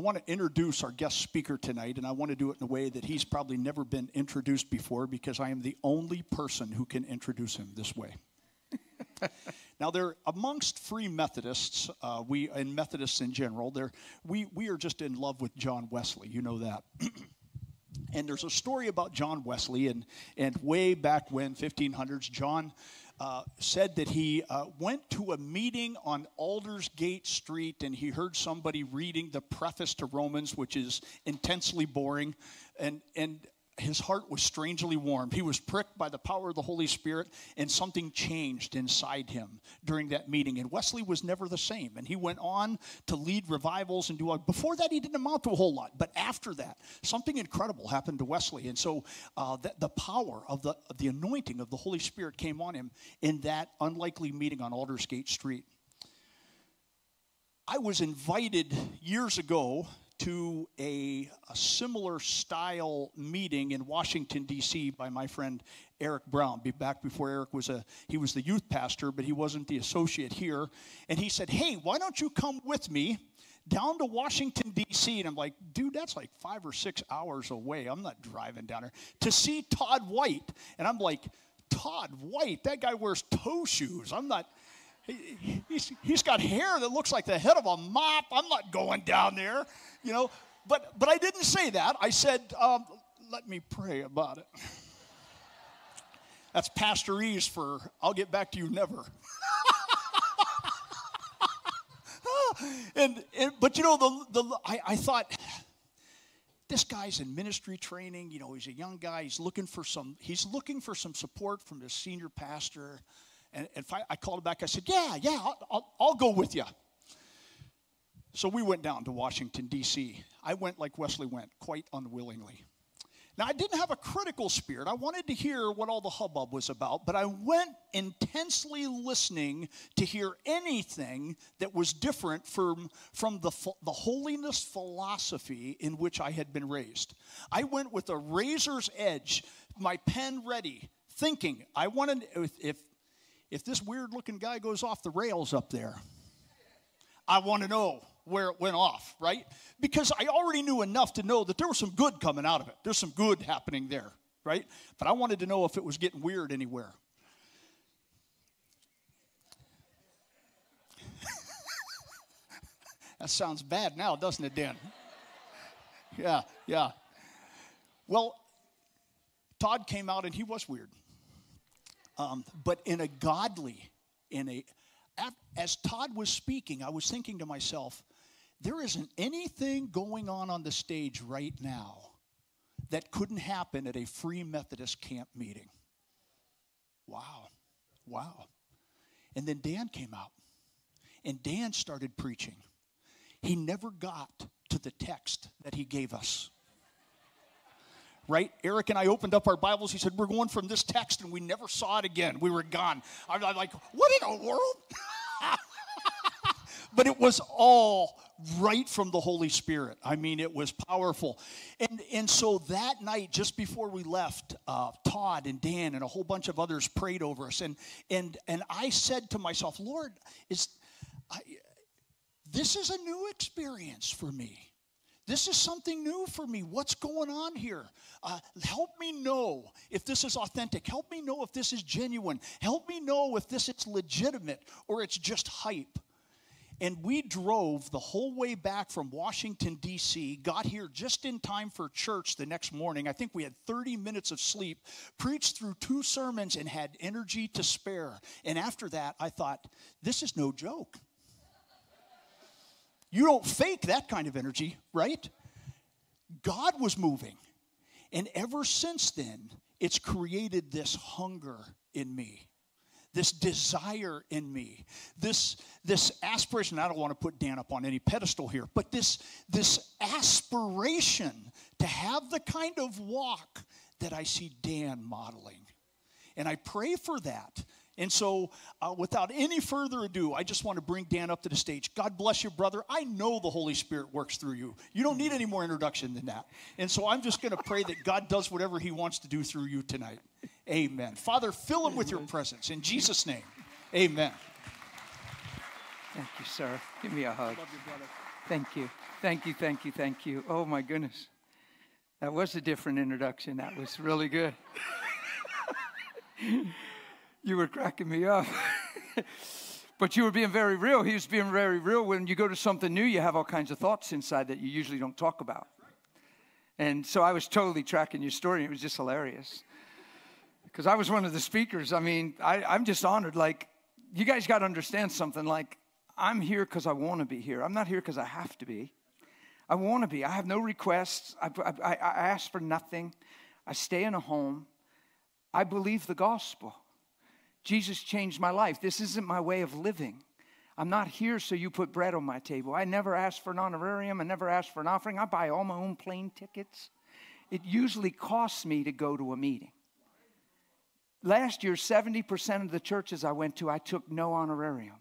want to introduce our guest speaker tonight, and I want to do it in a way that he's probably never been introduced before because I am the only person who can introduce him this way. now, they're amongst free Methodists, uh, we and Methodists in general. They're, we we are just in love with John Wesley. You know that. and there's a story about John Wesley, and and way back when, 1500s, John uh, said that he uh, went to a meeting on Aldersgate Street and he heard somebody reading the preface to Romans, which is intensely boring. And, and his heart was strangely warmed. He was pricked by the power of the Holy Spirit, and something changed inside him during that meeting. And Wesley was never the same. And he went on to lead revivals and do all. Before that, he didn't amount to a whole lot. But after that, something incredible happened to Wesley. And so uh, the, the power of the, of the anointing of the Holy Spirit came on him in that unlikely meeting on Aldersgate Street. I was invited years ago to a, a, similar style meeting in Washington D.C. by my friend Eric Brown. Be back before Eric was a he was the youth pastor, but he wasn't the associate here. And he said, "Hey, why don't you come with me?" Down to Washington, D.C. And I'm like, dude, that's like five or six hours away. I'm not driving down there to see Todd White. And I'm like, Todd White, that guy wears toe shoes. I'm not, he, he's, he's got hair that looks like the head of a mop. I'm not going down there you know. But, but I didn't say that. I said, um, let me pray about it. That's Pastorese for I'll get back to you never. and, and, but you know the, the I, I thought this guy's in ministry training you know he's a young guy he's looking for some he's looking for some support from his senior pastor and, and I, called him back i said yeah yeah I'll, I'll, I'll go with you so we went down to Washington, D.C. I went like Wesley went, quite unwillingly. Now, I didn't have a critical spirit. I wanted to hear what all the hubbub was about, but I went intensely listening to hear anything that was different from, from the, the holiness philosophy in which I had been raised. I went with a razor's edge, my pen ready, thinking, I wanted, if, if this weird looking guy goes off the rails up there, I want to know where it went off, right? Because I already knew enough to know that there was some good coming out of it. There's some good happening there, right? But I wanted to know if it was getting weird anywhere. that sounds bad now, doesn't it, Dan? yeah, yeah. Well, Todd came out and he was weird. Um, but in a godly, in a, as Todd was speaking, I was thinking to myself, there isn't anything going on on the stage right now that couldn't happen at a free Methodist camp meeting. Wow. Wow. And then Dan came out, and Dan started preaching. He never got to the text that he gave us. Right? Eric and I opened up our Bibles. He said, We're going from this text, and we never saw it again. We were gone. I'm like, What in the world? but it was all right from the Holy Spirit. I mean, it was powerful. And, and so that night, just before we left, uh, Todd and Dan and a whole bunch of others prayed over us. And, and, and I said to myself, Lord, is, I, this is a new experience for me. This is something new for me. What's going on here? Uh, help me know if this is authentic. Help me know if this is genuine. Help me know if this is legitimate or it's just hype. And we drove the whole way back from Washington, D.C., got here just in time for church the next morning. I think we had 30 minutes of sleep, preached through two sermons, and had energy to spare. And after that, I thought, this is no joke. You don't fake that kind of energy, right? God was moving. And ever since then, it's created this hunger in me this desire in me, this, this aspiration. I don't want to put Dan up on any pedestal here, but this, this aspiration to have the kind of walk that I see Dan modeling. And I pray for that. And so, uh, without any further ado, I just want to bring Dan up to the stage. God bless you, brother. I know the Holy Spirit works through you. You don't need any more introduction than that. And so, I'm just going to pray that God does whatever He wants to do through you tonight. Amen. Father, fill him with your presence. In Jesus' name, amen. Thank you, sir. Give me a hug. Love you, brother. Thank you. Thank you, thank you, thank you. Oh my goodness. That was a different introduction. That was really good. you were cracking me up. but you were being very real. He was being very real. When you go to something new, you have all kinds of thoughts inside that you usually don't talk about. And so I was totally tracking your story. It was just hilarious. Because I was one of the speakers. I mean, I, I'm just honored. Like, you guys got to understand something. Like, I'm here because I want to be here. I'm not here because I have to be. I want to be. I have no requests. I, I, I ask for nothing. I stay in a home. I believe the gospel. Jesus changed my life. This isn't my way of living. I'm not here so you put bread on my table. I never ask for an honorarium. I never ask for an offering. I buy all my own plane tickets. It usually costs me to go to a meeting. Last year, 70% of the churches I went to, I took no honorarium.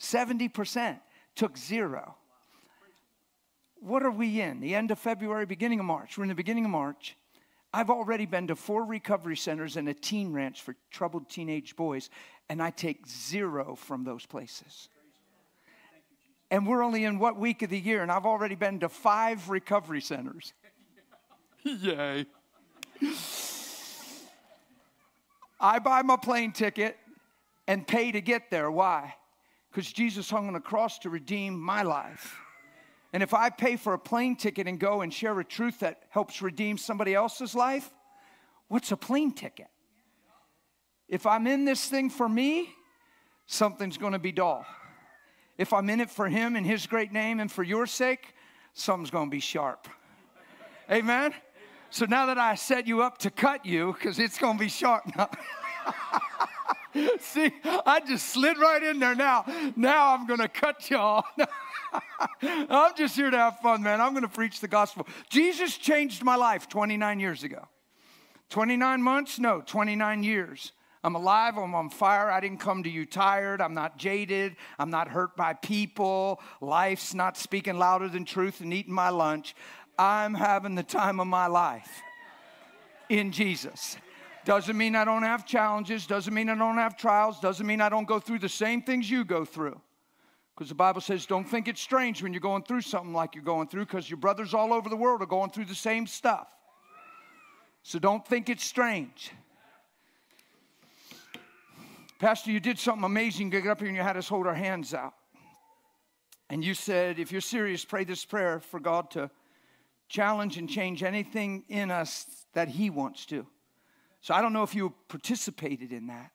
70% took zero. What are we in? The end of February, beginning of March. We're in the beginning of March. I've already been to four recovery centers and a teen ranch for troubled teenage boys, and I take zero from those places. And we're only in what week of the year, and I've already been to five recovery centers. Yay. I buy my plane ticket and pay to get there. Why? Because Jesus hung on a cross to redeem my life. And if I pay for a plane ticket and go and share a truth that helps redeem somebody else's life, what's a plane ticket? If I'm in this thing for me, something's going to be dull. If I'm in it for Him and His great name and for your sake, something's going to be sharp. Amen? So now that I set you up to cut you, because it's going to be sharp now. See, I just slid right in there now. Now I'm going to cut y'all. I'm just here to have fun, man. I'm going to preach the gospel. Jesus changed my life 29 years ago. 29 months? No, 29 years. I'm alive. I'm on fire. I didn't come to you tired. I'm not jaded. I'm not hurt by people. Life's not speaking louder than truth and eating my lunch. I'm having the time of my life in Jesus. Doesn't mean I don't have challenges, doesn't mean I don't have trials, doesn't mean I don't go through the same things you go through. Because the Bible says, don't think it's strange when you're going through something like you're going through, because your brothers all over the world are going through the same stuff. So don't think it's strange. Pastor, you did something amazing. You get up here and you had us hold our hands out. And you said, if you're serious, pray this prayer for God to challenge and change anything in us that He wants to. So I don't know if you participated in that,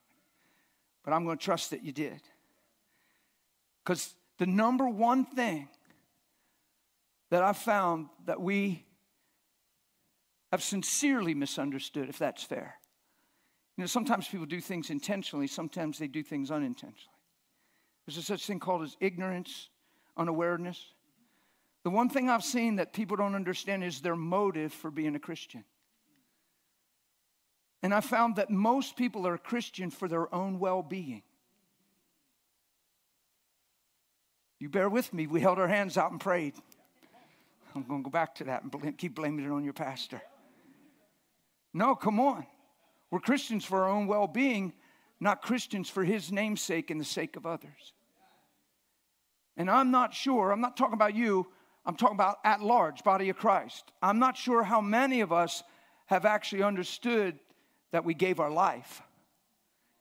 but I'm going to trust that you did. Because the number one thing that I found that we have sincerely misunderstood, if that's fair. You know, sometimes people do things intentionally, sometimes they do things unintentionally. There's a such thing called as ignorance, unawareness. The one thing I've seen that people don't understand is their motive for being a Christian. And I found that most people are Christian for their own well being. You bear with me. We held our hands out and prayed. I'm going to go back to that and keep blaming it on your pastor. No, come on. We're Christians for our own well being, not Christians for his namesake and the sake of others. And I'm not sure, I'm not talking about you, I'm talking about at large, body of Christ. I'm not sure how many of us have actually understood that we gave our life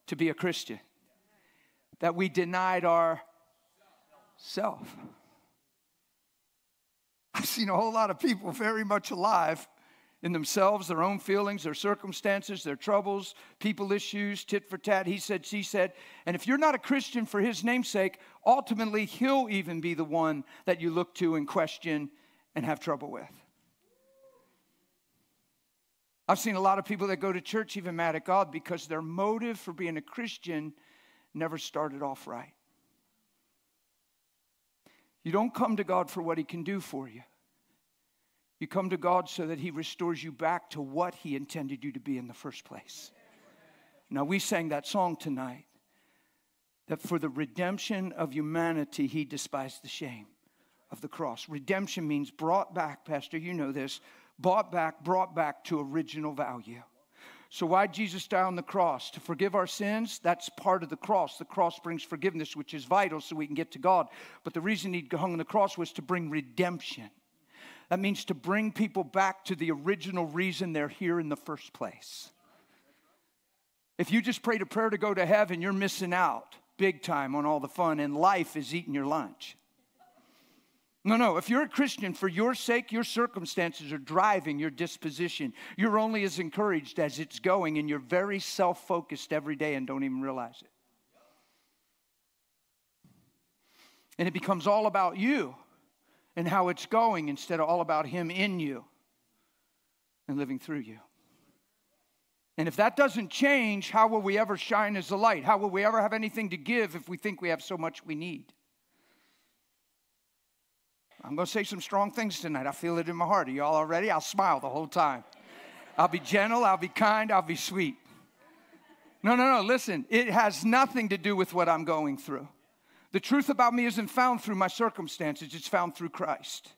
to be a Christian, that we denied our self. I've seen a whole lot of people very much alive in themselves, their own feelings, their circumstances, their troubles, people issues, tit for tat, he said, she said. And if you're not a Christian for his namesake, ultimately he'll even be the one that you look to and question and have trouble with. I've seen a lot of people that go to church even mad at God because their motive for being a Christian never started off right. You don't come to God for what He can do for you. You come to God so that He restores you back to what He intended you to be in the first place. Now, we sang that song tonight that for the redemption of humanity, He despised the shame of the cross. Redemption means brought back, Pastor, you know this, bought back, brought back to original value. So, why Jesus die on the cross? To forgive our sins? That's part of the cross. The cross brings forgiveness, which is vital so we can get to God. But the reason he hung on the cross was to bring redemption. That means to bring people back to the original reason they're here in the first place. If you just prayed a prayer to go to heaven, you're missing out big time on all the fun, and life is eating your lunch. No, no. If you're a Christian, for your sake, your circumstances are driving your disposition. You're only as encouraged as it's going, and you're very self focused every day and don't even realize it. And it becomes all about you and how it's going instead of all about Him in you and living through you. And if that doesn't change, how will we ever shine as a light? How will we ever have anything to give if we think we have so much we need? I'm going to say some strong things tonight. I feel it in my heart. Are y'all all ready? I'll smile the whole time. I'll be gentle, I'll be kind, I'll be sweet. No, no, no, listen. It has nothing to do with what I'm going through. The truth about me isn't found through my circumstances, it's found through Christ.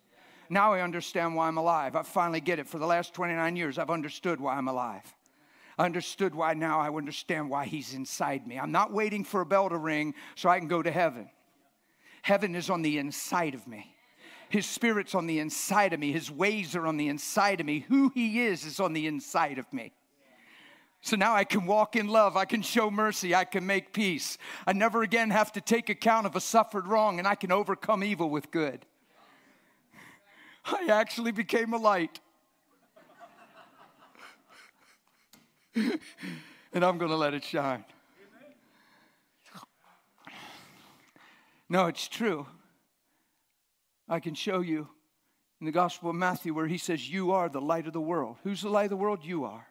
Now I understand why I'm alive. I finally get it. For the last 29 years, I've understood why I'm alive. I understood why now I understand why He's inside me. I'm not waiting for a bell to ring so I can go to heaven. Heaven is on the inside of me. His spirit's on the inside of me. His ways are on the inside of me. Who He is is on the inside of me. So now I can walk in love. I can show mercy. I can make peace. I never again have to take account of a suffered wrong, and I can overcome evil with good. I actually became a light. and I'm going to let it shine. No, it's true. I can show you in the Gospel of Matthew where he says, You are the light of the world. Who's the light of the world? You are.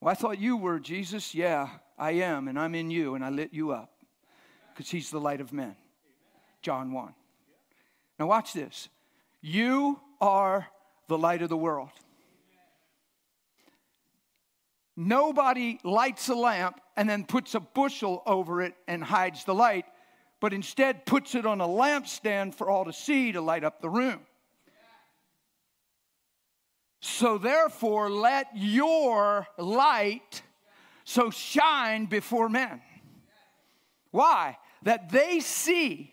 Well, I thought you were, Jesus. Yeah, I am, and I'm in you, and I lit you up because he's the light of men. John 1. Now, watch this. You are the light of the world. Nobody lights a lamp and then puts a bushel over it and hides the light but instead puts it on a lampstand for all to see to light up the room. So therefore, let your light so shine before men. Why? That they see.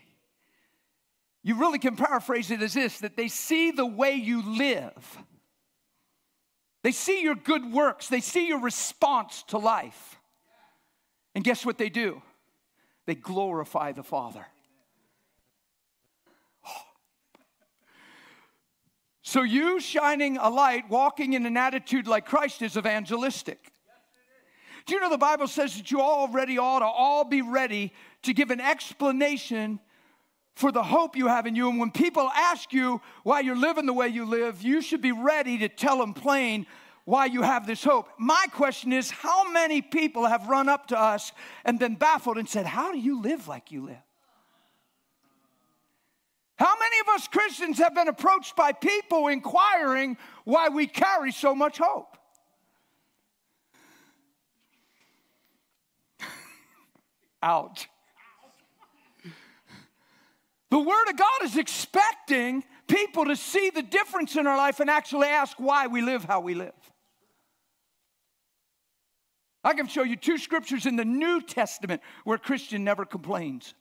You really can paraphrase it as this that they see the way you live. They see your good works. They see your response to life. And guess what they do? They glorify the Father. Oh. So, you shining a light, walking in an attitude like Christ is evangelistic. Do you know the Bible says that you already ought to all be ready to give an explanation for the hope you have in you? And when people ask you why you're living the way you live, you should be ready to tell them plain why you have this hope. My question is how many people have run up to us and been baffled and said, How do you live like you live? How many of us Christians have been approached by people inquiring why we carry so much hope? Ouch. The Word of God is expecting people to see the difference in our life and actually ask why we live how we live. I can show you two scriptures in the New Testament where a Christian never complains.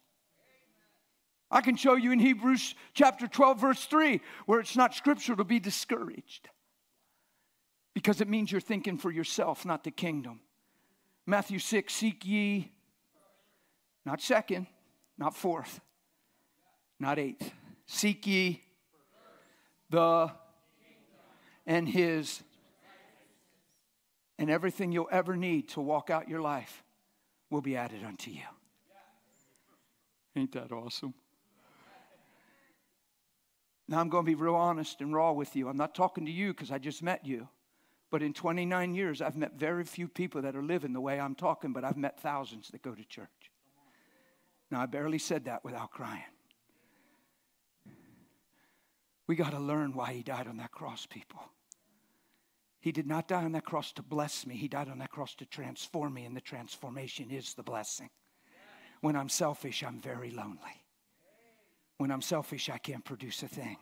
I can show you in Hebrews chapter 12, verse 3, where it's not scriptural to be discouraged because it means you're thinking for yourself, not the kingdom. Matthew 6, seek ye, not second, not fourth, not eighth. Seek ye the and his and everything you'll ever need to walk out your life will be added unto you. Ain't that awesome? Now, I'm going to be real honest and raw with you. I'm not talking to you because I just met you. But in 29 years, I've met very few people that are living the way I'm talking, but I've met thousands that go to church. Now, I barely said that without crying. We got to learn why he died on that cross, people. He did not die on that cross to bless me. He died on that cross to transform me, and the transformation is the blessing. When I'm selfish, I'm very lonely. When I'm selfish, I can't produce a thing.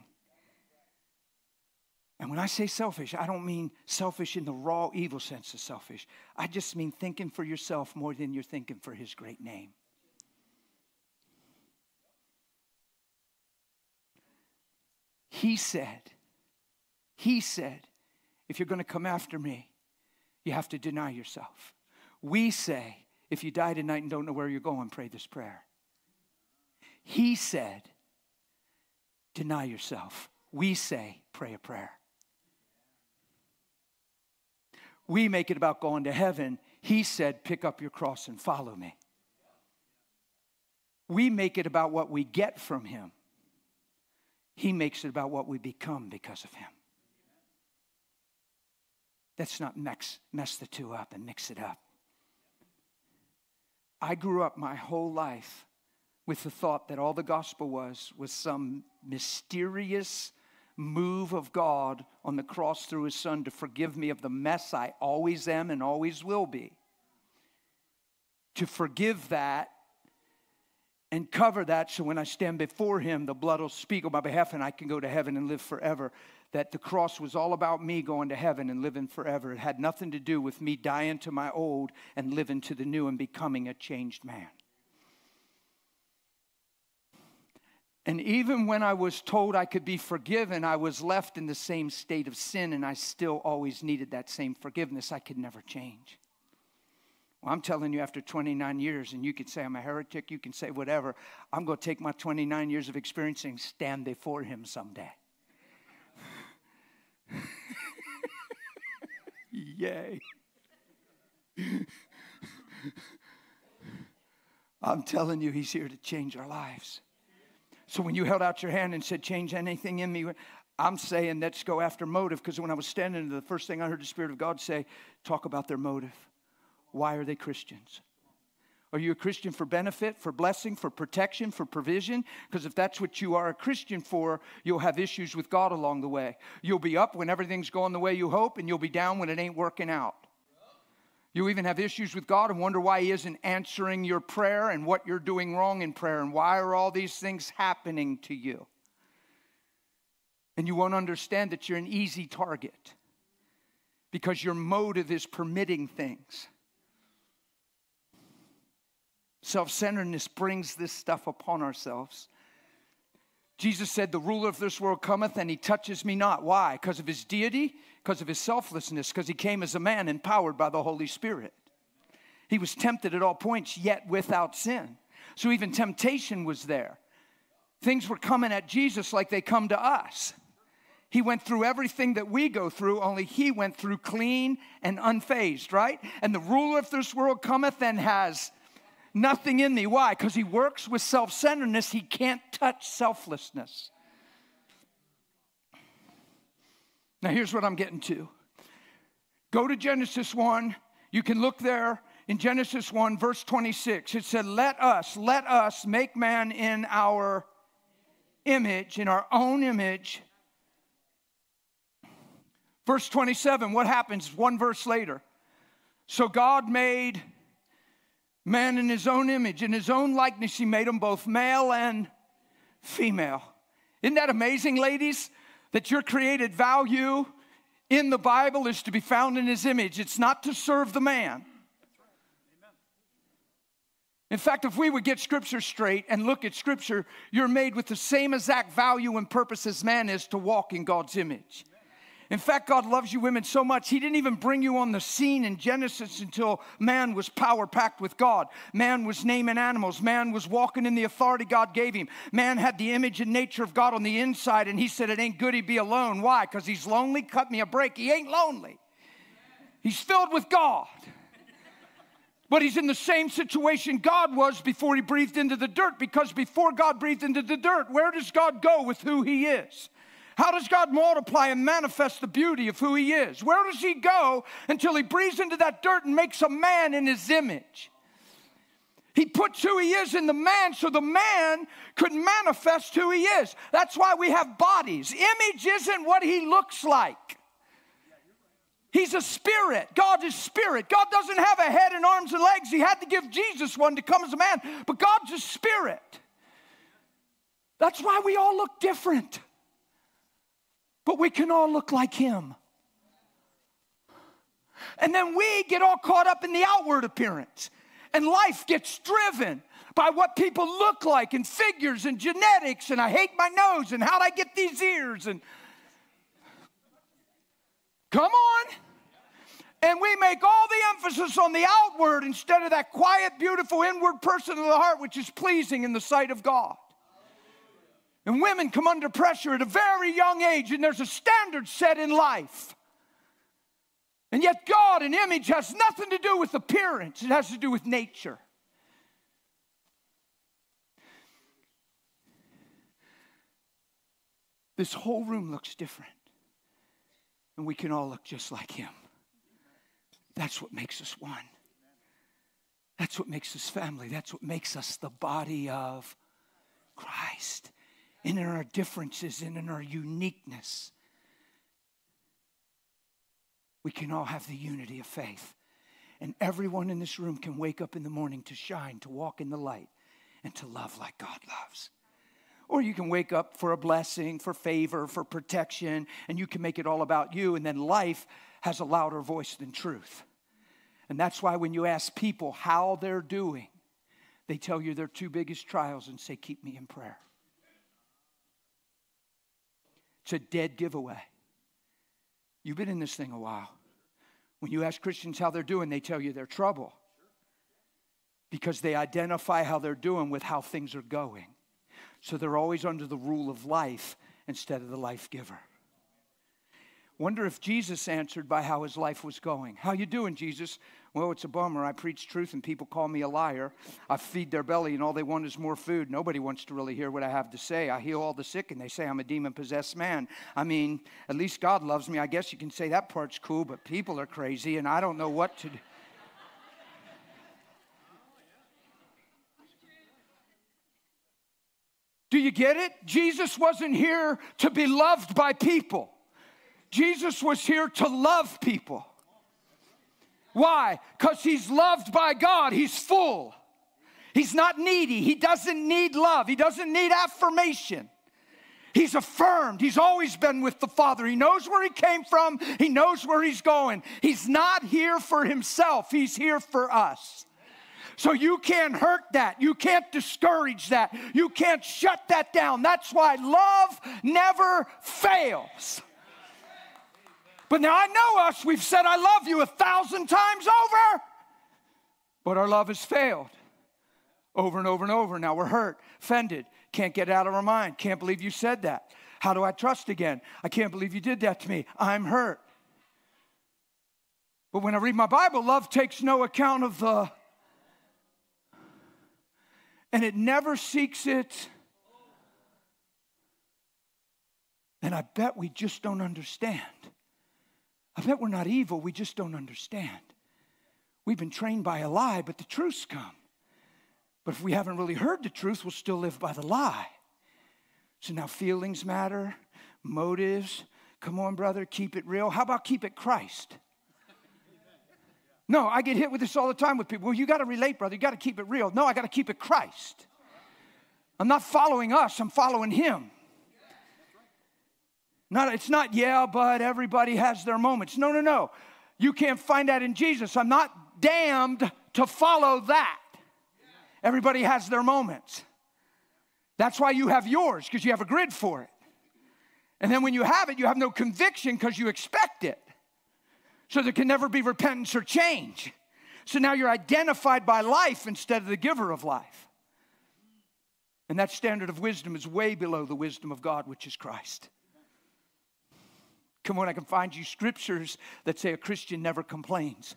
And when I say selfish, I don't mean selfish in the raw evil sense of selfish. I just mean thinking for yourself more than you're thinking for his great name. He said, He said, if you're going to come after me, you have to deny yourself. We say, if you die tonight and don't know where you're going, pray this prayer. He said, deny yourself. We say, pray a prayer. We make it about going to heaven. He said, pick up your cross and follow me. We make it about what we get from Him. He makes it about what we become because of Him. Let's not mix, mess the two up and mix it up. I grew up my whole life with the thought that all the gospel was was some mysterious move of God on the cross through his son to forgive me of the mess I always am and always will be. To forgive that and cover that so when I stand before him, the blood will speak on my behalf and I can go to heaven and live forever. That the cross was all about me going to heaven and living forever. It had nothing to do with me dying to my old and living to the new and becoming a changed man. And even when I was told I could be forgiven, I was left in the same state of sin, and I still always needed that same forgiveness. I could never change. Well, I'm telling you, after 29 years, and you can say I'm a heretic, you can say whatever, I'm going to take my 29 years of experiencing, stand before Him someday. Yay. I'm telling you, He's here to change our lives. So when you held out your hand and said, change anything in me, I'm saying let's go after motive because when I was standing, the first thing I heard the Spirit of God say, talk about their motive. Why are they Christians? Are you a Christian for benefit, for blessing, for protection, for provision? Because if that's what you are a Christian for, you'll have issues with God along the way. You'll be up when everything's going the way you hope, and you'll be down when it ain't working out. You even have issues with God and wonder why He isn't answering your prayer and what you're doing wrong in prayer and why are all these things happening to you. And you won't understand that you're an easy target because your motive is permitting things. Self centeredness brings this stuff upon ourselves. Jesus said, The ruler of this world cometh and he touches me not. Why? Because of his deity, because of his selflessness, because he came as a man empowered by the Holy Spirit. He was tempted at all points, yet without sin. So even temptation was there. Things were coming at Jesus like they come to us. He went through everything that we go through, only he went through clean and unfazed, right? And the ruler of this world cometh and has nothing in me. Why? Because he works with self centeredness, he can't touch selflessness. Now, here's what I'm getting to. Go to Genesis 1. You can look there in Genesis 1, verse 26. It said, Let us, let us make man in our image, in our own image. Verse 27, what happens one verse later? So God made Man in his own image, in his own likeness, he made them both male and female. Isn't that amazing, ladies? That your created value in the Bible is to be found in his image. It's not to serve the man. In fact, if we would get scripture straight and look at scripture, you're made with the same exact value and purpose as man is to walk in God's image. In fact, God loves you women so much, He didn't even bring you on the scene in Genesis until man was power packed with God. Man was naming animals. Man was walking in the authority God gave him. Man had the image and nature of God on the inside, and He said, It ain't good he be alone. Why? Because he's lonely? Cut me a break. He ain't lonely. He's filled with God. But he's in the same situation God was before he breathed into the dirt, because before God breathed into the dirt, where does God go with who he is? How does God multiply and manifest the beauty of who He is? Where does He go until He breathes into that dirt and makes a man in His image? He puts who He is in the man so the man could manifest who He is. That's why we have bodies. Image isn't what He looks like. He's a spirit. God is spirit. God doesn't have a head and arms and legs. He had to give Jesus one to come as a man, but God's a spirit. That's why we all look different. But we can all look like him. And then we get all caught up in the outward appearance, and life gets driven by what people look like and figures and genetics and I hate my nose and how'd I get these ears and come on. And we make all the emphasis on the outward instead of that quiet, beautiful inward person of the heart, which is pleasing in the sight of God. And women come under pressure at a very young age, and there's a standard set in life. And yet, God and image has nothing to do with appearance, it has to do with nature. This whole room looks different. And we can all look just like him. That's what makes us one. That's what makes us family. That's what makes us the body of Christ. And in our differences and in our uniqueness, we can all have the unity of faith. And everyone in this room can wake up in the morning to shine, to walk in the light, and to love like God loves. Or you can wake up for a blessing, for favor, for protection, and you can make it all about you. And then life has a louder voice than truth. And that's why when you ask people how they're doing, they tell you their two biggest trials and say, Keep me in prayer. It's a dead giveaway. You've been in this thing a while. When you ask Christians how they're doing, they tell you they're trouble because they identify how they're doing with how things are going. So they're always under the rule of life instead of the life giver. Wonder if Jesus answered by how his life was going. How you doing, Jesus? Well, it's a bummer. I preach truth and people call me a liar. I feed their belly and all they want is more food. Nobody wants to really hear what I have to say. I heal all the sick and they say I'm a demon possessed man. I mean, at least God loves me. I guess you can say that part's cool, but people are crazy and I don't know what to do. Do you get it? Jesus wasn't here to be loved by people. Jesus was here to love people. Why? Because he's loved by God. He's full. He's not needy. He doesn't need love. He doesn't need affirmation. He's affirmed. He's always been with the Father. He knows where he came from, he knows where he's going. He's not here for himself, he's here for us. So you can't hurt that. You can't discourage that. You can't shut that down. That's why love never fails. But now I know us, we've said, I love you a thousand times over, but our love has failed over and over and over. Now we're hurt, offended, can't get out of our mind, can't believe you said that. How do I trust again? I can't believe you did that to me. I'm hurt. But when I read my Bible, love takes no account of the and it never seeks it. And I bet we just don't understand. I bet we're not evil, we just don't understand. We've been trained by a lie, but the truth's come. But if we haven't really heard the truth, we'll still live by the lie. So now feelings matter, motives. Come on, brother, keep it real. How about keep it Christ? No, I get hit with this all the time with people. Well, you got to relate, brother. You got to keep it real. No, I got to keep it Christ. I'm not following us, I'm following Him. Not, it's not, yeah, but everybody has their moments. No, no, no. You can't find that in Jesus. I'm not damned to follow that. Everybody has their moments. That's why you have yours, because you have a grid for it. And then when you have it, you have no conviction because you expect it. So there can never be repentance or change. So now you're identified by life instead of the giver of life. And that standard of wisdom is way below the wisdom of God, which is Christ. Come on, I can find you scriptures that say a Christian never complains.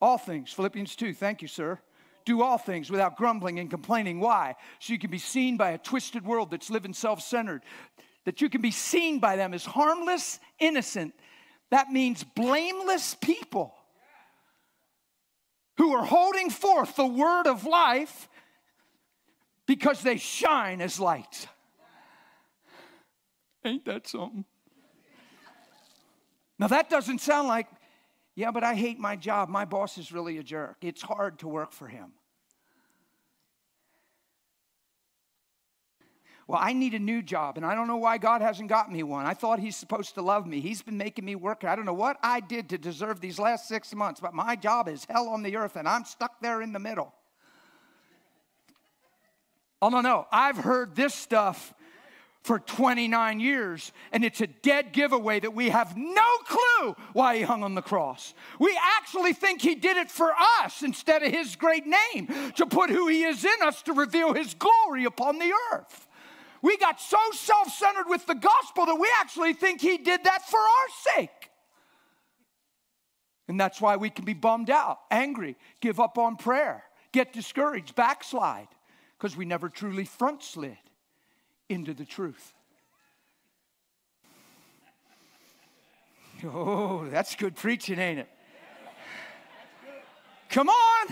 All things, Philippians 2, thank you, sir. Do all things without grumbling and complaining. Why? So you can be seen by a twisted world that's living self centered that you can be seen by them as harmless, innocent. That means blameless people who are holding forth the word of life because they shine as lights. Ain't that something? Now, that doesn't sound like, yeah, but I hate my job. My boss is really a jerk. It's hard to work for him. Well, I need a new job, and I don't know why God hasn't got me one. I thought He's supposed to love me. He's been making me work. I don't know what I did to deserve these last six months, but my job is hell on the earth, and I'm stuck there in the middle. Oh, no, no. I've heard this stuff for 29 years, and it's a dead giveaway that we have no clue why he hung on the cross. We actually think he did it for us instead of his great name, to put who he is in us to reveal his glory upon the earth. We got so self centered with the gospel that we actually think he did that for our sake. And that's why we can be bummed out, angry, give up on prayer, get discouraged, backslide, because we never truly front slid into the truth. Oh, that's good preaching, ain't it? Come on.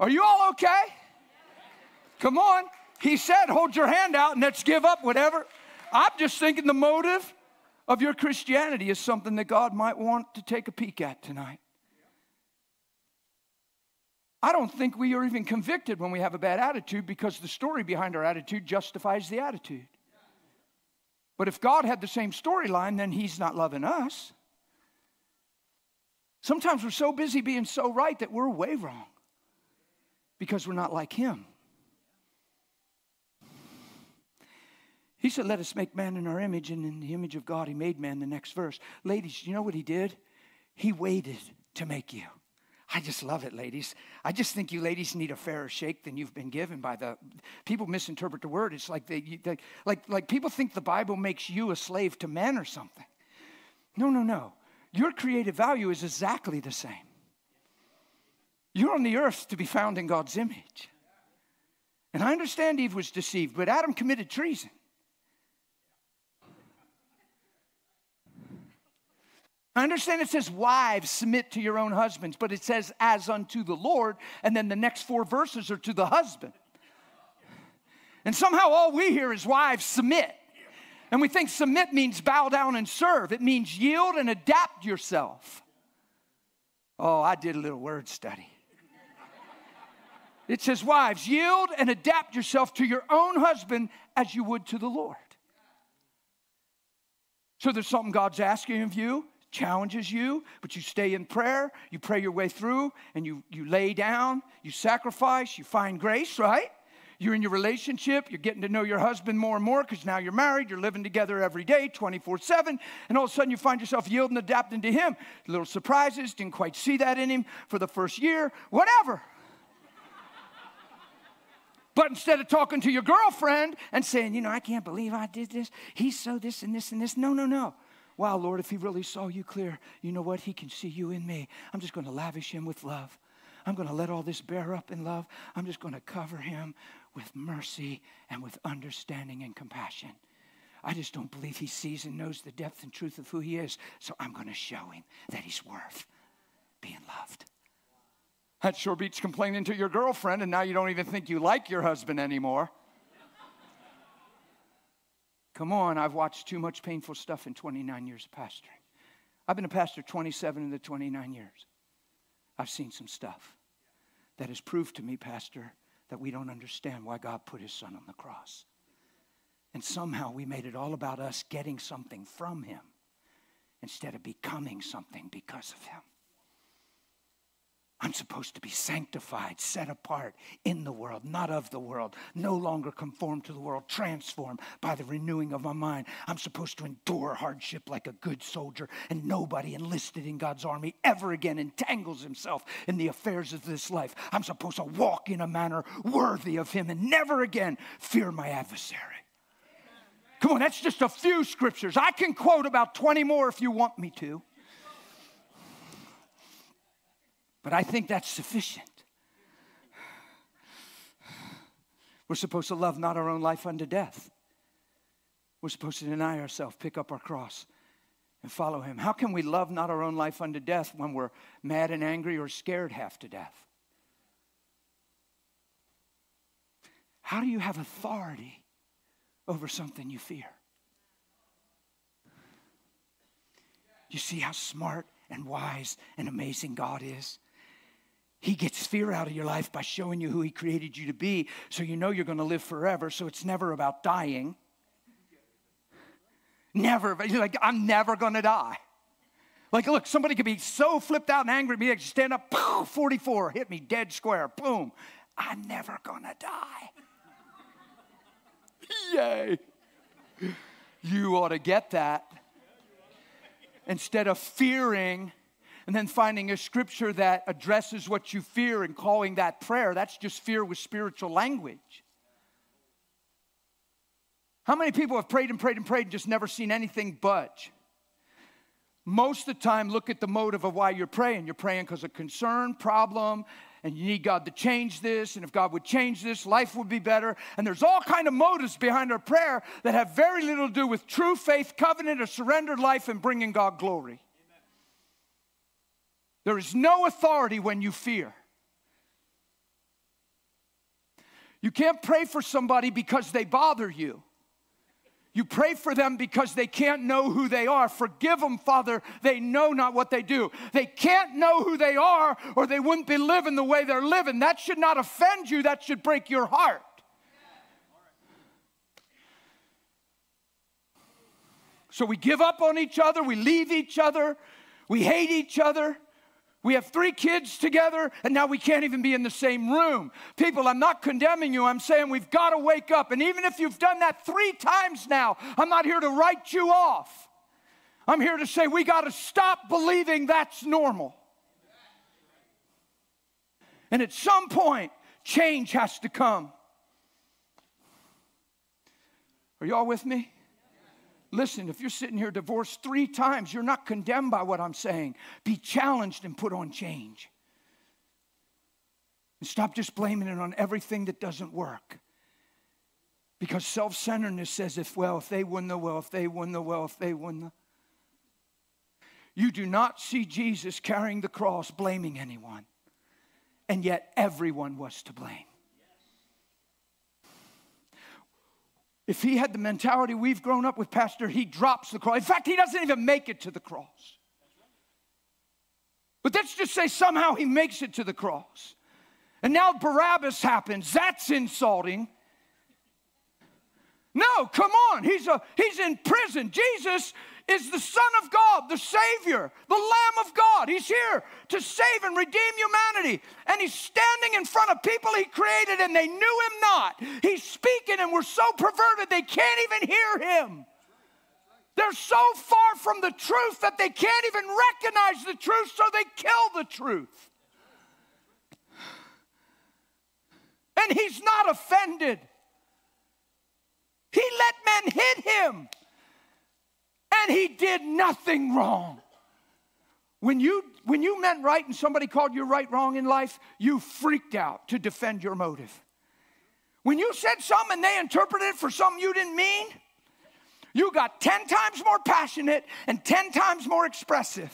Are you all okay? Come on. He said, hold your hand out and let's give up whatever. I'm just thinking the motive of your Christianity is something that God might want to take a peek at tonight. I don't think we are even convicted when we have a bad attitude because the story behind our attitude justifies the attitude. But if God had the same storyline, then He's not loving us. Sometimes we're so busy being so right that we're way wrong because we're not like Him. He said, Let us make man in our image, and in the image of God, He made man. The next verse. Ladies, you know what He did? He waited to make you. I just love it, ladies. I just think you ladies need a fairer shake than you've been given by the people misinterpret the word. It's like they, they like like people think the Bible makes you a slave to men or something. No, no, no. Your creative value is exactly the same. You're on the earth to be found in God's image. And I understand Eve was deceived, but Adam committed treason. I understand it says, Wives, submit to your own husbands, but it says, as unto the Lord, and then the next four verses are to the husband. And somehow all we hear is, Wives, submit. And we think submit means bow down and serve, it means yield and adapt yourself. Oh, I did a little word study. It says, Wives, yield and adapt yourself to your own husband as you would to the Lord. So there's something God's asking of you challenges you, but you stay in prayer, you pray your way through, and you, you lay down, you sacrifice, you find grace, right? You're in your relationship, you're getting to know your husband more and more because now you're married, you're living together every day, 24 7, and all of a sudden you find yourself yielding, adapting to him. Little surprises, didn't quite see that in him for the first year, whatever. But instead of talking to your girlfriend and saying, you know, I can't believe I did this, he's so this and this and this. No, no, no. Wow, Lord, if He really saw you clear, you know what? He can see you in me. I'm just going to lavish Him with love. I'm going to let all this bear up in love. I'm just going to cover Him with mercy and with understanding and compassion. I just don't believe He sees and knows the depth and truth of who He is. So I'm going to show Him that He's worth being loved. That sure beats complaining to your girlfriend, and now you don't even think you like your husband anymore. Come on, I've watched too much painful stuff in 29 years of pastoring. I've been a pastor 27 of the 29 years. I've seen some stuff that has proved to me, Pastor, that we don't understand why God put his son on the cross. And somehow we made it all about us getting something from him instead of becoming something because of him. I'm supposed to be sanctified, set apart in the world, not of the world, no longer conformed to the world, transformed by the renewing of my mind. I'm supposed to endure hardship like a good soldier, and nobody enlisted in God's army ever again entangles himself in the affairs of this life. I'm supposed to walk in a manner worthy of Him and never again fear my adversary. Come on, that's just a few scriptures. I can quote about 20 more if you want me to. But I think that's sufficient. We're supposed to love not our own life unto death. We're supposed to deny ourselves, pick up our cross, and follow Him. How can we love not our own life unto death when we're mad and angry or scared half to death? How do you have authority over something you fear? You see how smart and wise and amazing God is? He gets fear out of your life by showing you who He created you to be so you know you're going to live forever. So it's never about dying. Never. You're like, I'm never going to die. Like, look, somebody could be so flipped out and angry at me, they could stand up, 44, hit me dead square, boom. I'm never going to die. Yay. You ought to get that. Instead of fearing, and then finding a scripture that addresses what you fear and calling that prayer, that's just fear with spiritual language. How many people have prayed and prayed and prayed and just never seen anything budge? Most of the time, look at the motive of why you're praying. You're praying because of concern, problem, and you need God to change this. And if God would change this, life would be better. And there's all kind of motives behind our prayer that have very little to do with true faith, covenant, or surrendered life and bringing God glory. There is no authority when you fear. You can't pray for somebody because they bother you. You pray for them because they can't know who they are. Forgive them, Father. They know not what they do. They can't know who they are, or they wouldn't be living the way they're living. That should not offend you, that should break your heart. So we give up on each other, we leave each other, we hate each other. We have three kids together, and now we can't even be in the same room. People, I'm not condemning you. I'm saying we've got to wake up. And even if you've done that three times now, I'm not here to write you off. I'm here to say we got to stop believing that's normal. And at some point, change has to come. Are y'all with me? Listen, if you're sitting here divorced three times, you're not condemned by what I'm saying. Be challenged and put on change. And stop just blaming it on everything that doesn't work. Because self centeredness says, if, well, if they wouldn't, well, if they wouldn't, well, if they wouldn't. You do not see Jesus carrying the cross blaming anyone. And yet everyone was to blame. If he had the mentality we've grown up with, Pastor, he drops the cross. In fact, he doesn't even make it to the cross. But let's just say somehow he makes it to the cross. And now Barabbas happens. That's insulting. No, come on. He's, a, he's in prison. Jesus is the Son of God, the Savior, the Lamb of God. He's here to save and redeem humanity. And He's standing in front of people He created and they knew Him not. He's speaking and we're so perverted they can't even hear Him. They're so far from the truth that they can't even recognize the truth, so they kill the truth. And He's not offended. He let men hit Him and he did nothing wrong. When you, when you meant right and somebody called you right wrong in life, you freaked out to defend your motive. When you said something and they interpreted it for something you didn't mean, you got 10 times more passionate and 10 times more expressive.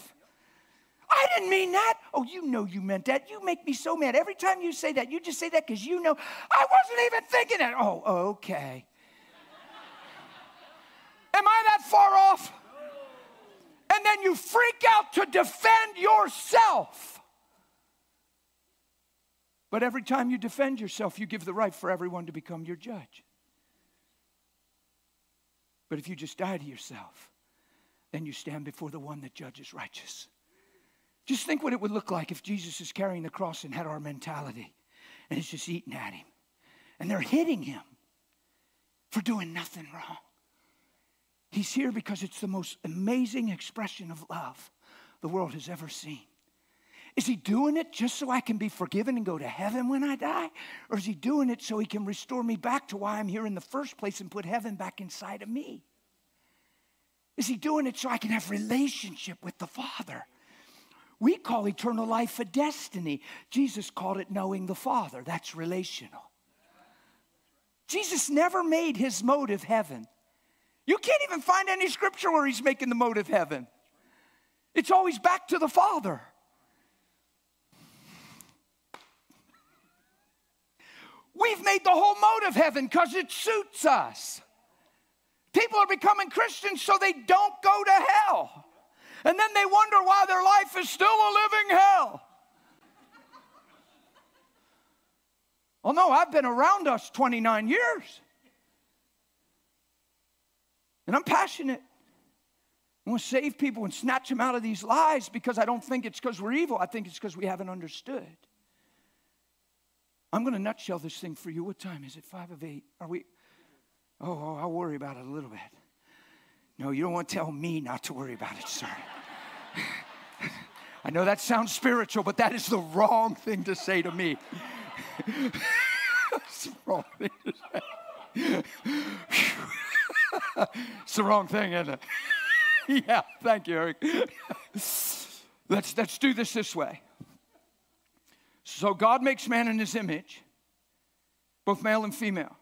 I didn't mean that. Oh, you know you meant that. You make me so mad. Every time you say that, you just say that because you know I wasn't even thinking it. Oh, okay. Am I that far off? And then you freak out to defend yourself. But every time you defend yourself, you give the right for everyone to become your judge. But if you just die to yourself, then you stand before the one that judges righteous. Just think what it would look like if Jesus is carrying the cross and had our mentality and it's just eating at him. And they're hitting him for doing nothing wrong. He's here because it's the most amazing expression of love the world has ever seen. Is he doing it just so I can be forgiven and go to heaven when I die? Or is he doing it so he can restore me back to why I'm here in the first place and put heaven back inside of me? Is he doing it so I can have relationship with the Father? We call eternal life a destiny. Jesus called it knowing the Father. That's relational. Jesus never made his motive heaven. You can't even find any scripture where he's making the motive heaven. It's always back to the Father. We've made the whole motive heaven because it suits us. People are becoming Christians so they don't go to hell. And then they wonder why their life is still a living hell. Oh, no, I've been around us 29 years. And I'm passionate. I want to save people and snatch them out of these lies because I don't think it's because we're evil. I think it's because we haven't understood. I'm going to nutshell this thing for you. What time is it? Five of eight. Are we? Oh, oh, I'll worry about it a little bit. No, you don't want to tell me not to worry about it, sir. I know that sounds spiritual, but that is the wrong thing to say to me. it's the wrong thing to say. it's the wrong thing, isn't it? yeah, thank you, Eric. let's, let's do this this way. So, God makes man in his image, both male and female.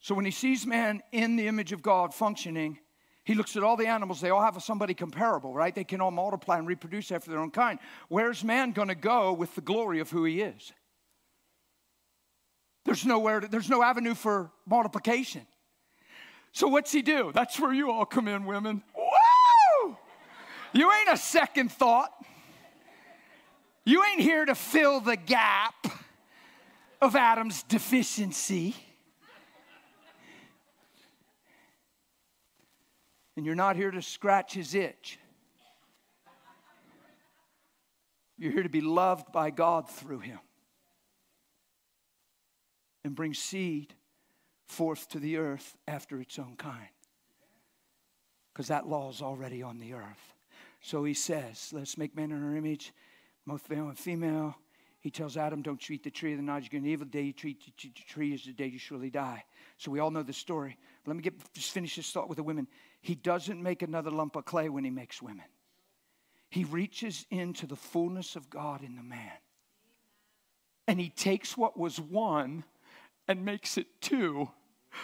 So, when he sees man in the image of God functioning, he looks at all the animals, they all have somebody comparable, right? They can all multiply and reproduce after their own kind. Where's man going to go with the glory of who he is? There's nowhere, to, there's no avenue for multiplication. So what's he do? That's where you all come in, women. Woo! You ain't a second thought. You ain't here to fill the gap of Adam's deficiency. And you're not here to scratch his itch. You're here to be loved by God through him and bring seed forth to the earth after its own kind. Because that law is already on the earth. So he says, Let's make man in our image, both male and female. He tells Adam, Don't treat the tree of the knowledge of good and evil. The day you treat the tree is the day you surely die. So we all know the story. But let me get, just finish this thought with the women. He doesn't make another lump of clay when he makes women, he reaches into the fullness of God in the man. And he takes what was one and makes it two,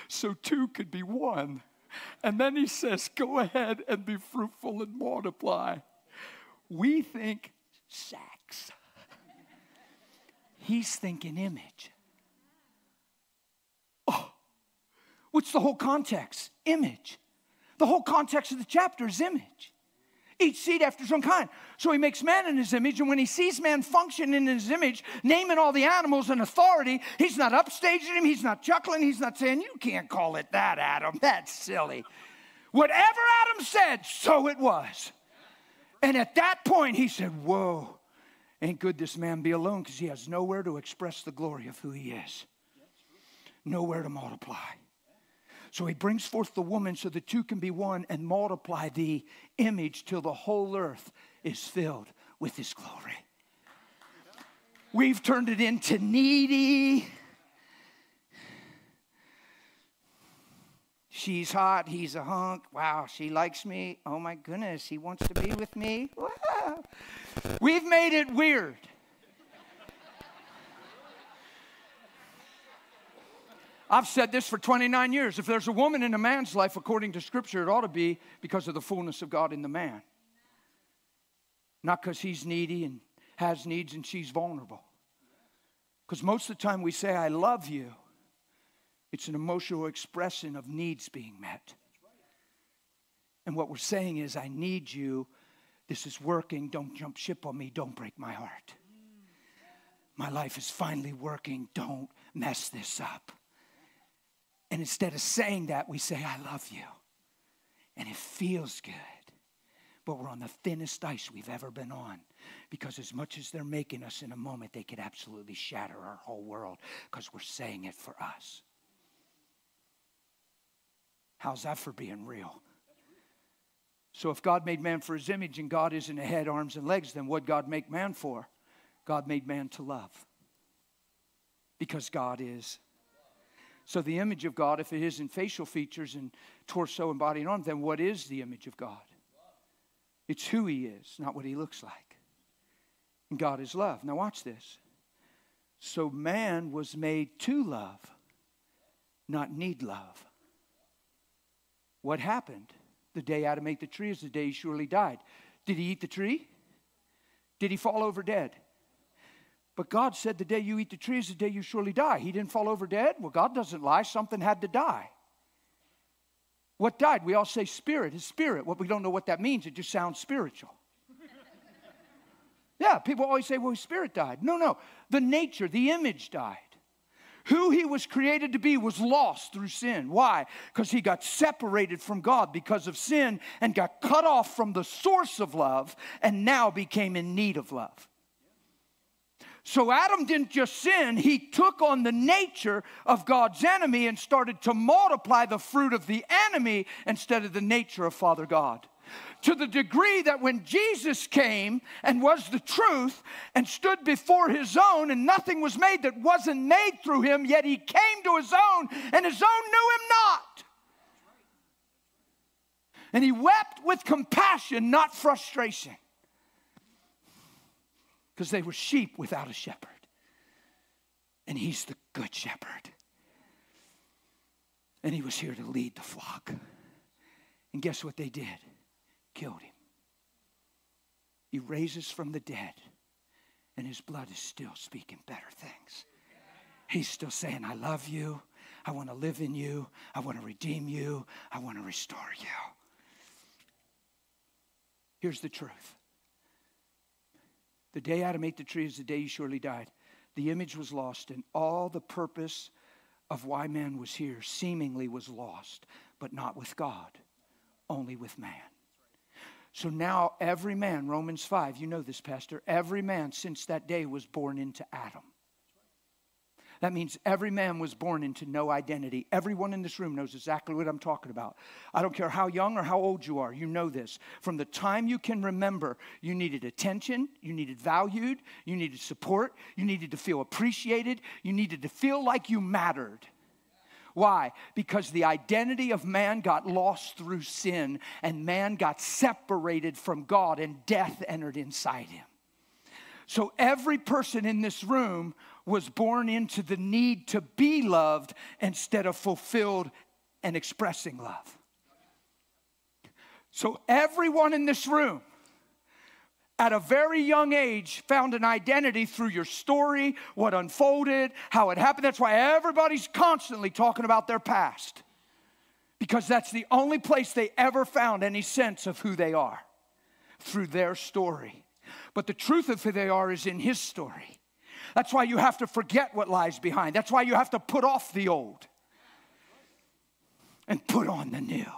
so two could be one. And then he says, Go ahead and be fruitful and multiply. We think sex. He's thinking image. Oh, what's the whole context? Image. The whole context of the chapter is image each seed after his own kind. So he makes man in his image, and when he sees man function in his image, naming all the animals in authority, he's not upstaging him, he's not chuckling, he's not saying, You can't call it that, Adam. That's silly. Whatever Adam said, so it was. And at that point, he said, Whoa, ain't good this man be alone because he has nowhere to express the glory of who he is, nowhere to multiply. So he brings forth the woman so the two can be one and multiply the image till the whole earth is filled with his glory. We've turned it into needy. She's hot, he's a hunk. Wow, she likes me. Oh my goodness, he wants to be with me. Wow. We've made it weird. I've said this for 29 years. If there's a woman in a man's life, according to Scripture, it ought to be because of the fullness of God in the man. Not because he's needy and has needs and she's vulnerable. Because most of the time we say, I love you, it's an emotional expression of needs being met. And what we're saying is, I need you. This is working. Don't jump ship on me. Don't break my heart. My life is finally working. Don't mess this up. And instead of saying that, we say, I love you. And it feels good. But we're on the thinnest ice we've ever been on. Because as much as they're making us in a moment, they could absolutely shatter our whole world because we're saying it for us. How's that for being real? So, if God made man for his image and God isn't a head, arms, and legs, then what God make man for? God made man to love. Because God is so, the image of God, if it isn't facial features and torso and body and arm, then what is the image of God? It's who He is, not what He looks like. And God is love. Now, watch this. So, man was made to love, not need love. What happened? The day Adam ate the tree is the day he surely died. Did he eat the tree? Did he fall over dead? But God said, The day you eat the tree is the day you surely die. He didn't fall over dead. Well, God doesn't lie. Something had to die. What died? We all say spirit, his spirit. What we don't know what that means. It just sounds spiritual. yeah, people always say, well, his spirit died. No, no. The nature, the image died. who he was created to be was lost through sin. Why? Because he got separated from God because of sin and got cut off from the source of love and now became in need of love. So Adam didn't just sin, he took on the nature of God's enemy and started to multiply the fruit of the enemy instead of the nature of Father God to the degree that when Jesus came and was the truth and stood before his own, and nothing was made that wasn't made through him, yet he came to his own, and his own knew him not. And he wept with compassion, not frustration, because they were sheep without a shepherd. And he's the good shepherd. And he was here to lead the flock. And guess what they did? killed him. He raises from the dead, and his blood is still speaking better things. He's still saying, I love you. I want to live in you. I want to redeem you. I want to restore you. Here's the truth the day Adam ate the tree is the day he surely died. The image was lost, and all the purpose of why man was here seemingly was lost, but not with God, only with man. So now every man, Romans 5, you know this, Pastor, every man since that day was born into Adam. That means every man was born into no identity. Everyone in this room knows exactly what I'm talking about. I don't care how young or how old you are, you know this. From the time you can remember, you needed attention, you needed valued, you needed support, you needed to feel appreciated, you needed to feel like you mattered. Why? Because the identity of man got lost through sin, and man got separated from God, and death entered inside him. So every person in this room was born into the need to be loved instead of fulfilled and expressing love. So everyone in this room at a very young age found an identity through your story, what unfolded, how it happened. That's why everybody's constantly talking about their past. Because that's the only place they ever found any sense of who they are through their story. But the truth of who they are is in his story. That's why you have to forget what lies behind. That's why you have to put off the old and put on the new.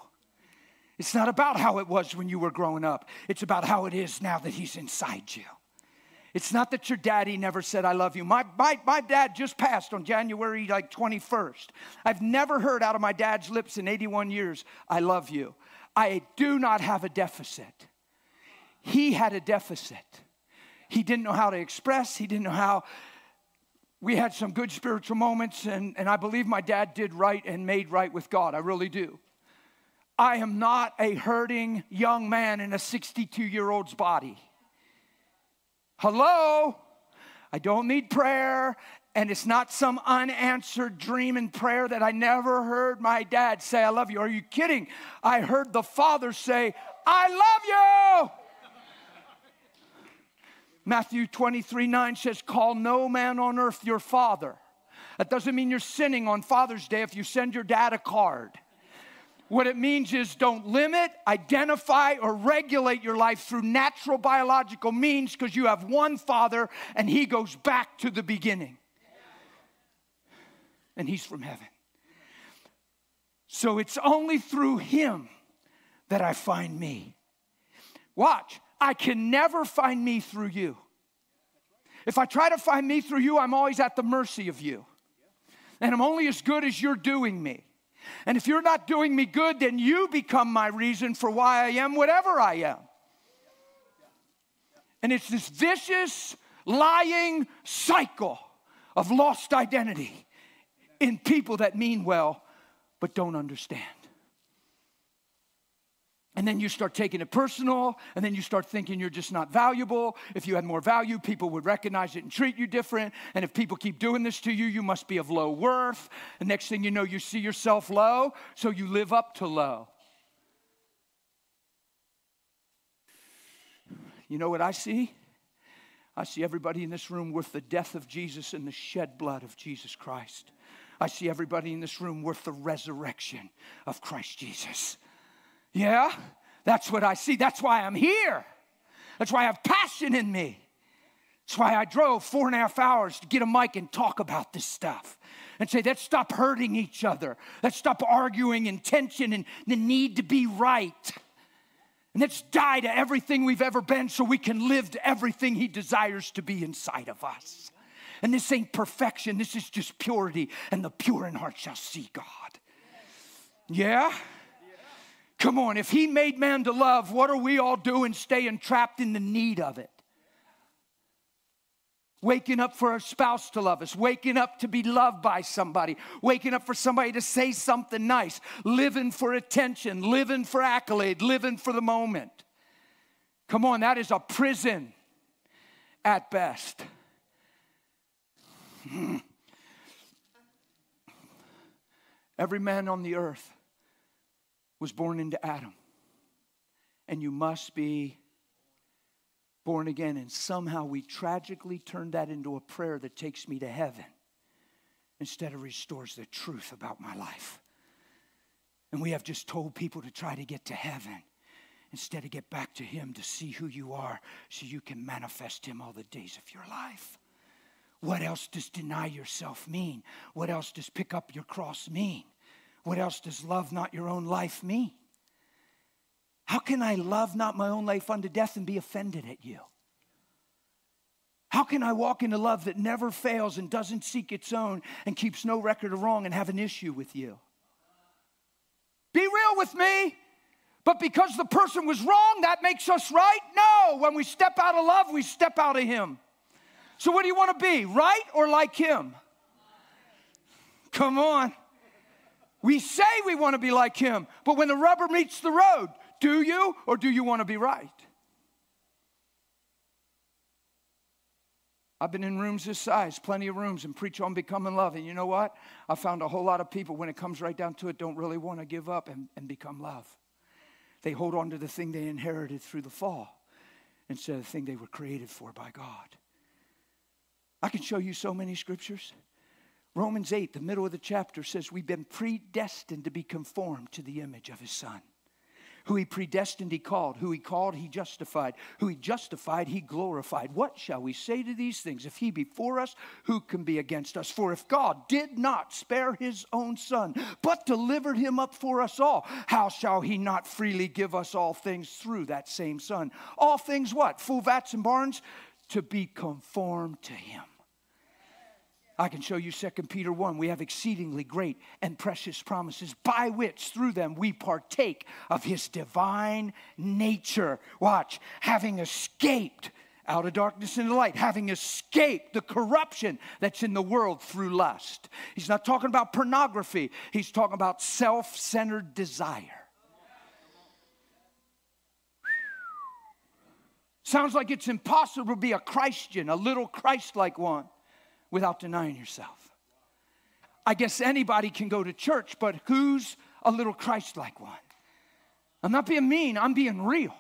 It's not about how it was when you were growing up, it's about how it is now that He's inside you. It's not that your daddy never said, I love you. My, my, my dad just passed on January like 21st. I've never heard out of my dad's lips in 81 years, I love you. I do not have a deficit. He had a deficit. He didn't know how to express, he didn't know how. We had some good spiritual moments, and, and I believe my dad did right and made right with God. I really do. I am not a hurting young man in a 62 year old's body. Hello? I don't need prayer, and it's not some unanswered dream and prayer that I never heard my dad say, I love you. Are you kidding? I heard the father say, I love you. Matthew 23 9 says, Call no man on earth your father. That doesn't mean you're sinning on Father's Day if you send your dad a card. What it means is don't limit, identify, or regulate your life through natural biological means because you have one father and he goes back to the beginning. And he's from heaven. So it's only through him that I find me. Watch, I can never find me through you. If I try to find me through you, I'm always at the mercy of you. And I'm only as good as you're doing me. And if you're not doing me good, then you become my reason for why I am whatever I am. And it's this vicious, lying cycle of lost identity in people that mean well but don't understand. And then you start taking it personal, and then you start thinking you're just not valuable. If you had more value, people would recognize it and treat you different. And if people keep doing this to you, you must be of low worth. And next thing you know, you see yourself low, so you live up to low. You know what I see? I see everybody in this room worth the death of Jesus and the shed blood of Jesus Christ. I see everybody in this room worth the resurrection of Christ Jesus. Yeah, that's what I see. That's why I'm here. That's why I have passion in me. That's why I drove four and a half hours to get a mic and talk about this stuff. and say, let's stop hurting each other. Let's stop arguing and tension and the need to be right. And let's die to everything we've ever been so we can live to everything He desires to be inside of us. And this ain't perfection, this is just purity, and the pure in heart shall see God. Yeah? Come on, if He made man to love, what are we all doing staying trapped in the need of it? Waking up for a spouse to love us, waking up to be loved by somebody, waking up for somebody to say something nice, living for attention, living for accolade, living for the moment. Come on, that is a prison at best. Hmm. Every man on the earth was born into Adam. And you must be born again. And somehow we tragically turned that into a prayer that takes me to heaven instead of restores the truth about my life. And we have just told people to try to get to heaven instead of get back to Him to see who you are so you can manifest Him all the days of your life. What else does deny yourself mean? What else does pick up your cross mean? What else does love not your own life mean? How can I love not my own life unto death and be offended at you? How can I walk into love that never fails and doesn't seek its own and keeps no record of wrong and have an issue with you? Be real with me. But because the person was wrong, that makes us right? No. When we step out of love, we step out of Him. So, what do you want to be, right or like Him? Come on. We say we want to be like Him, but when the rubber meets the road, do you or do you want to be right? I've been in rooms this size, plenty of rooms, and preach on becoming love. And you know what? I found a whole lot of people, when it comes right down to it, don't really want to give up and, and become love. They hold on to the thing they inherited through the fall instead of the thing they were created for by God. I can show you so many scriptures. Romans 8, the middle of the chapter, says we've been predestined to be conformed to the image of his son. Who he predestined, he called. Who he called, he justified. Who he justified, he glorified. What shall we say to these things? If he be for us, who can be against us? For if God did not spare his own son, but delivered him up for us all, how shall he not freely give us all things through that same son? All things what? Full vats and barns? To be conformed to him. I can show you 2 Peter 1. We have exceedingly great and precious promises by which through them we partake of his divine nature. Watch, having escaped out of darkness into light, having escaped the corruption that's in the world through lust. He's not talking about pornography, he's talking about self centered desire. Sounds like it's impossible to be a Christian, a little Christ like one without denying yourself. I guess anybody can go to church, but who's a little Christ like one? I'm not being mean, I'm being real.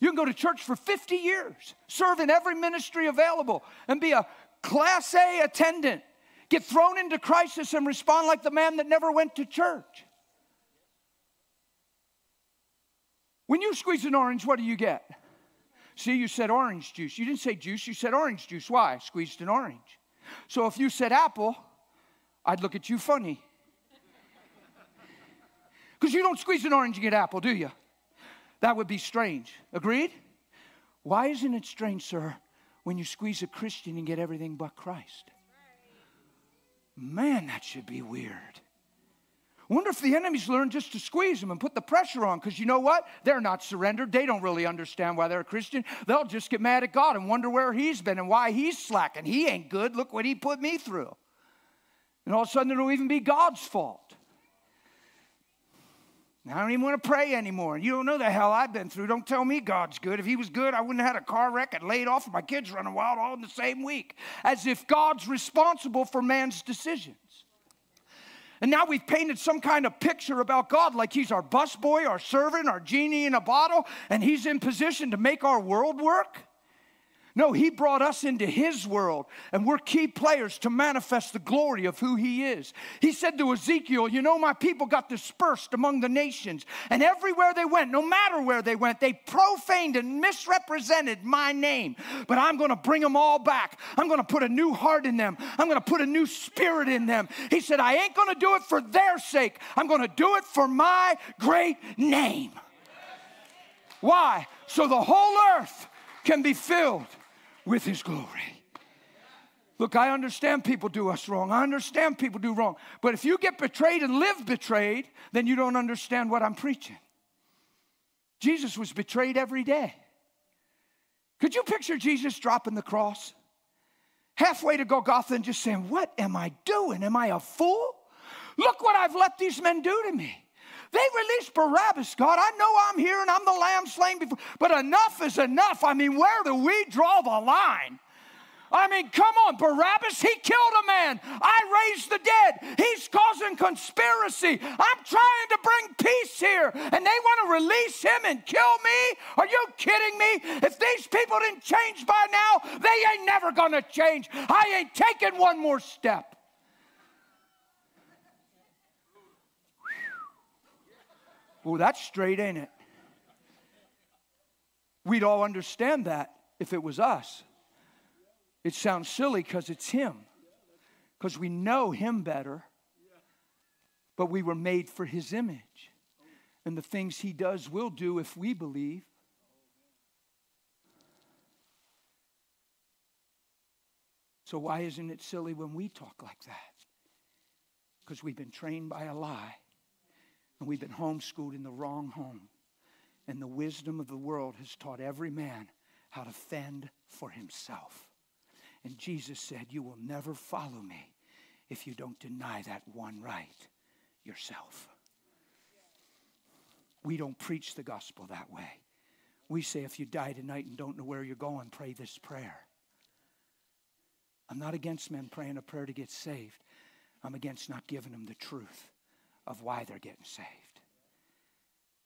You can go to church for 50 years, serve in every ministry available, and be a class A attendant, get thrown into crisis and respond like the man that never went to church. When you squeeze an orange, what do you get? See, you said orange juice. You didn't say juice, you said orange juice. Why? Squeezed an orange. So if you said apple, I'd look at you funny. Because you don't squeeze an orange and get apple, do you? That would be strange. Agreed? Why isn't it strange, sir, when you squeeze a Christian and get everything but Christ? Man, that should be weird. Wonder if the enemies learn just to squeeze them and put the pressure on, because you know what? They're not surrendered. They don't really understand why they're a Christian. They'll just get mad at God and wonder where He's been and why He's slacking. He ain't good. Look what He put me through. And all of a sudden, it'll even be God's fault. I don't even want to pray anymore. And you don't know the hell I've been through. Don't tell me God's good. If He was good, I wouldn't have had a car wreck and laid off and my kids running wild all in the same week. As if God's responsible for man's decisions. And now we've painted some kind of picture about God like he's our busboy, our servant, our genie in a bottle, and he's in position to make our world work. No, He brought us into His world, and we're key players to manifest the glory of who He is. He said to Ezekiel, You know, my people got dispersed among the nations, and everywhere they went, no matter where they went, they profaned and misrepresented my name. But I'm going to bring them all back. I'm going to put a new heart in them, I'm going to put a new spirit in them. He said, I ain't going to do it for their sake, I'm going to do it for my great name. Why? So the whole earth can be filled with His glory. Look, I understand people do us wrong. I understand people do wrong. But if you get betrayed and live betrayed, then you don't understand what I'm preaching. Jesus was betrayed every day. Could you picture Jesus dropping the cross? Halfway to Golgotha and just saying, What am I doing? Am I a fool? Look what I've let these men do to me. They released Barabbas, God. I know I'm here and I'm the lamb slain before, but enough is enough. I mean, where do we draw the line? I mean, come on, Barabbas, he killed a man. I raised the dead. He's causing conspiracy. I'm trying to bring peace here, and they want to release him and kill me? Are you kidding me? If these people didn't change by now, they ain't never going to change. I ain't taking one more step. Well, that's straight, ain't it? We'd all understand that if it was us. It sounds silly because it's Him, because we know Him better, but we were made for His image. And the things He does, will do if we believe. So, why isn't it silly when we talk like that? Because we've been trained by a lie and we've been homeschooled in the wrong home. And the wisdom of the world has taught every man how to fend for himself. And Jesus said, You will never follow me if you don't deny that one right yourself. We don't preach the gospel that way. We say, if you die tonight and don't know where you're going, pray this prayer. I'm not against men praying a prayer to get saved. I'm against not giving them the truth of why they're getting saved.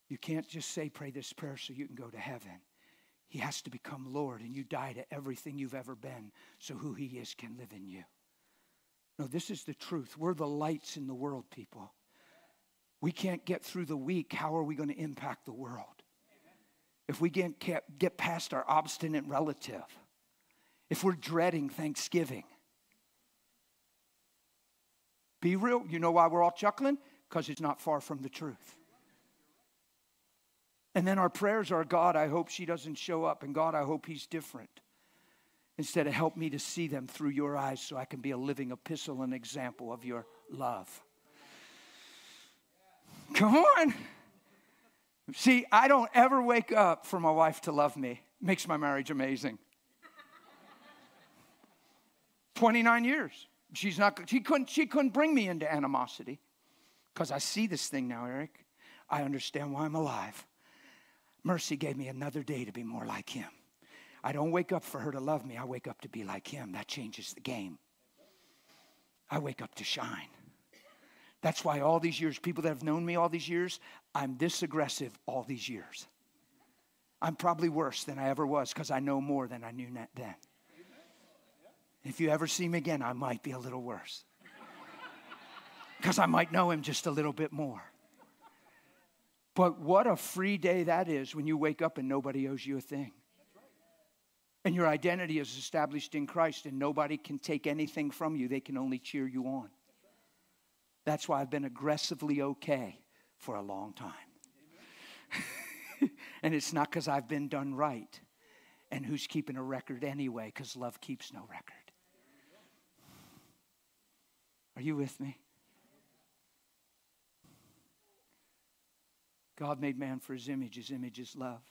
You can't just say, pray this prayer so you can go to heaven. He has to become Lord, and you die to everything you've ever been so who He is can live in you. No, this is the truth. We're the lights in the world, people. We can't get through the week. How are we going to impact the world? If we can't get past our obstinate relative, if we're dreading Thanksgiving, be real. You know why we're all chuckling? Because it's not far from the truth. And then our prayers are God, I hope she doesn't show up, and God, I hope he's different. Instead of help me to see them through your eyes so I can be a living epistle and example of your love. Come on. See, I don't ever wake up for my wife to love me. Makes my marriage amazing. 29 years. She's not she couldn't she couldn't bring me into animosity. Because I see this thing now, Eric. I understand why I'm alive. Mercy gave me another day to be more like Him. I don't wake up for her to love me, I wake up to be like Him. That changes the game. I wake up to shine. That's why all these years, people that have known me all these years, I'm this aggressive all these years. I'm probably worse than I ever was because I know more than I knew then. If you ever see me again, I might be a little worse because I might know him just a little bit more. But what a free day that is when you wake up and nobody owes you a thing. And your identity is established in Christ, and nobody can take anything from you. They can only cheer you on. That's why I've been aggressively okay for a long time. and it's not because I've been done right. And who's keeping a record anyway? Because love keeps no record. Are you with me? God made man for his image. His image is love.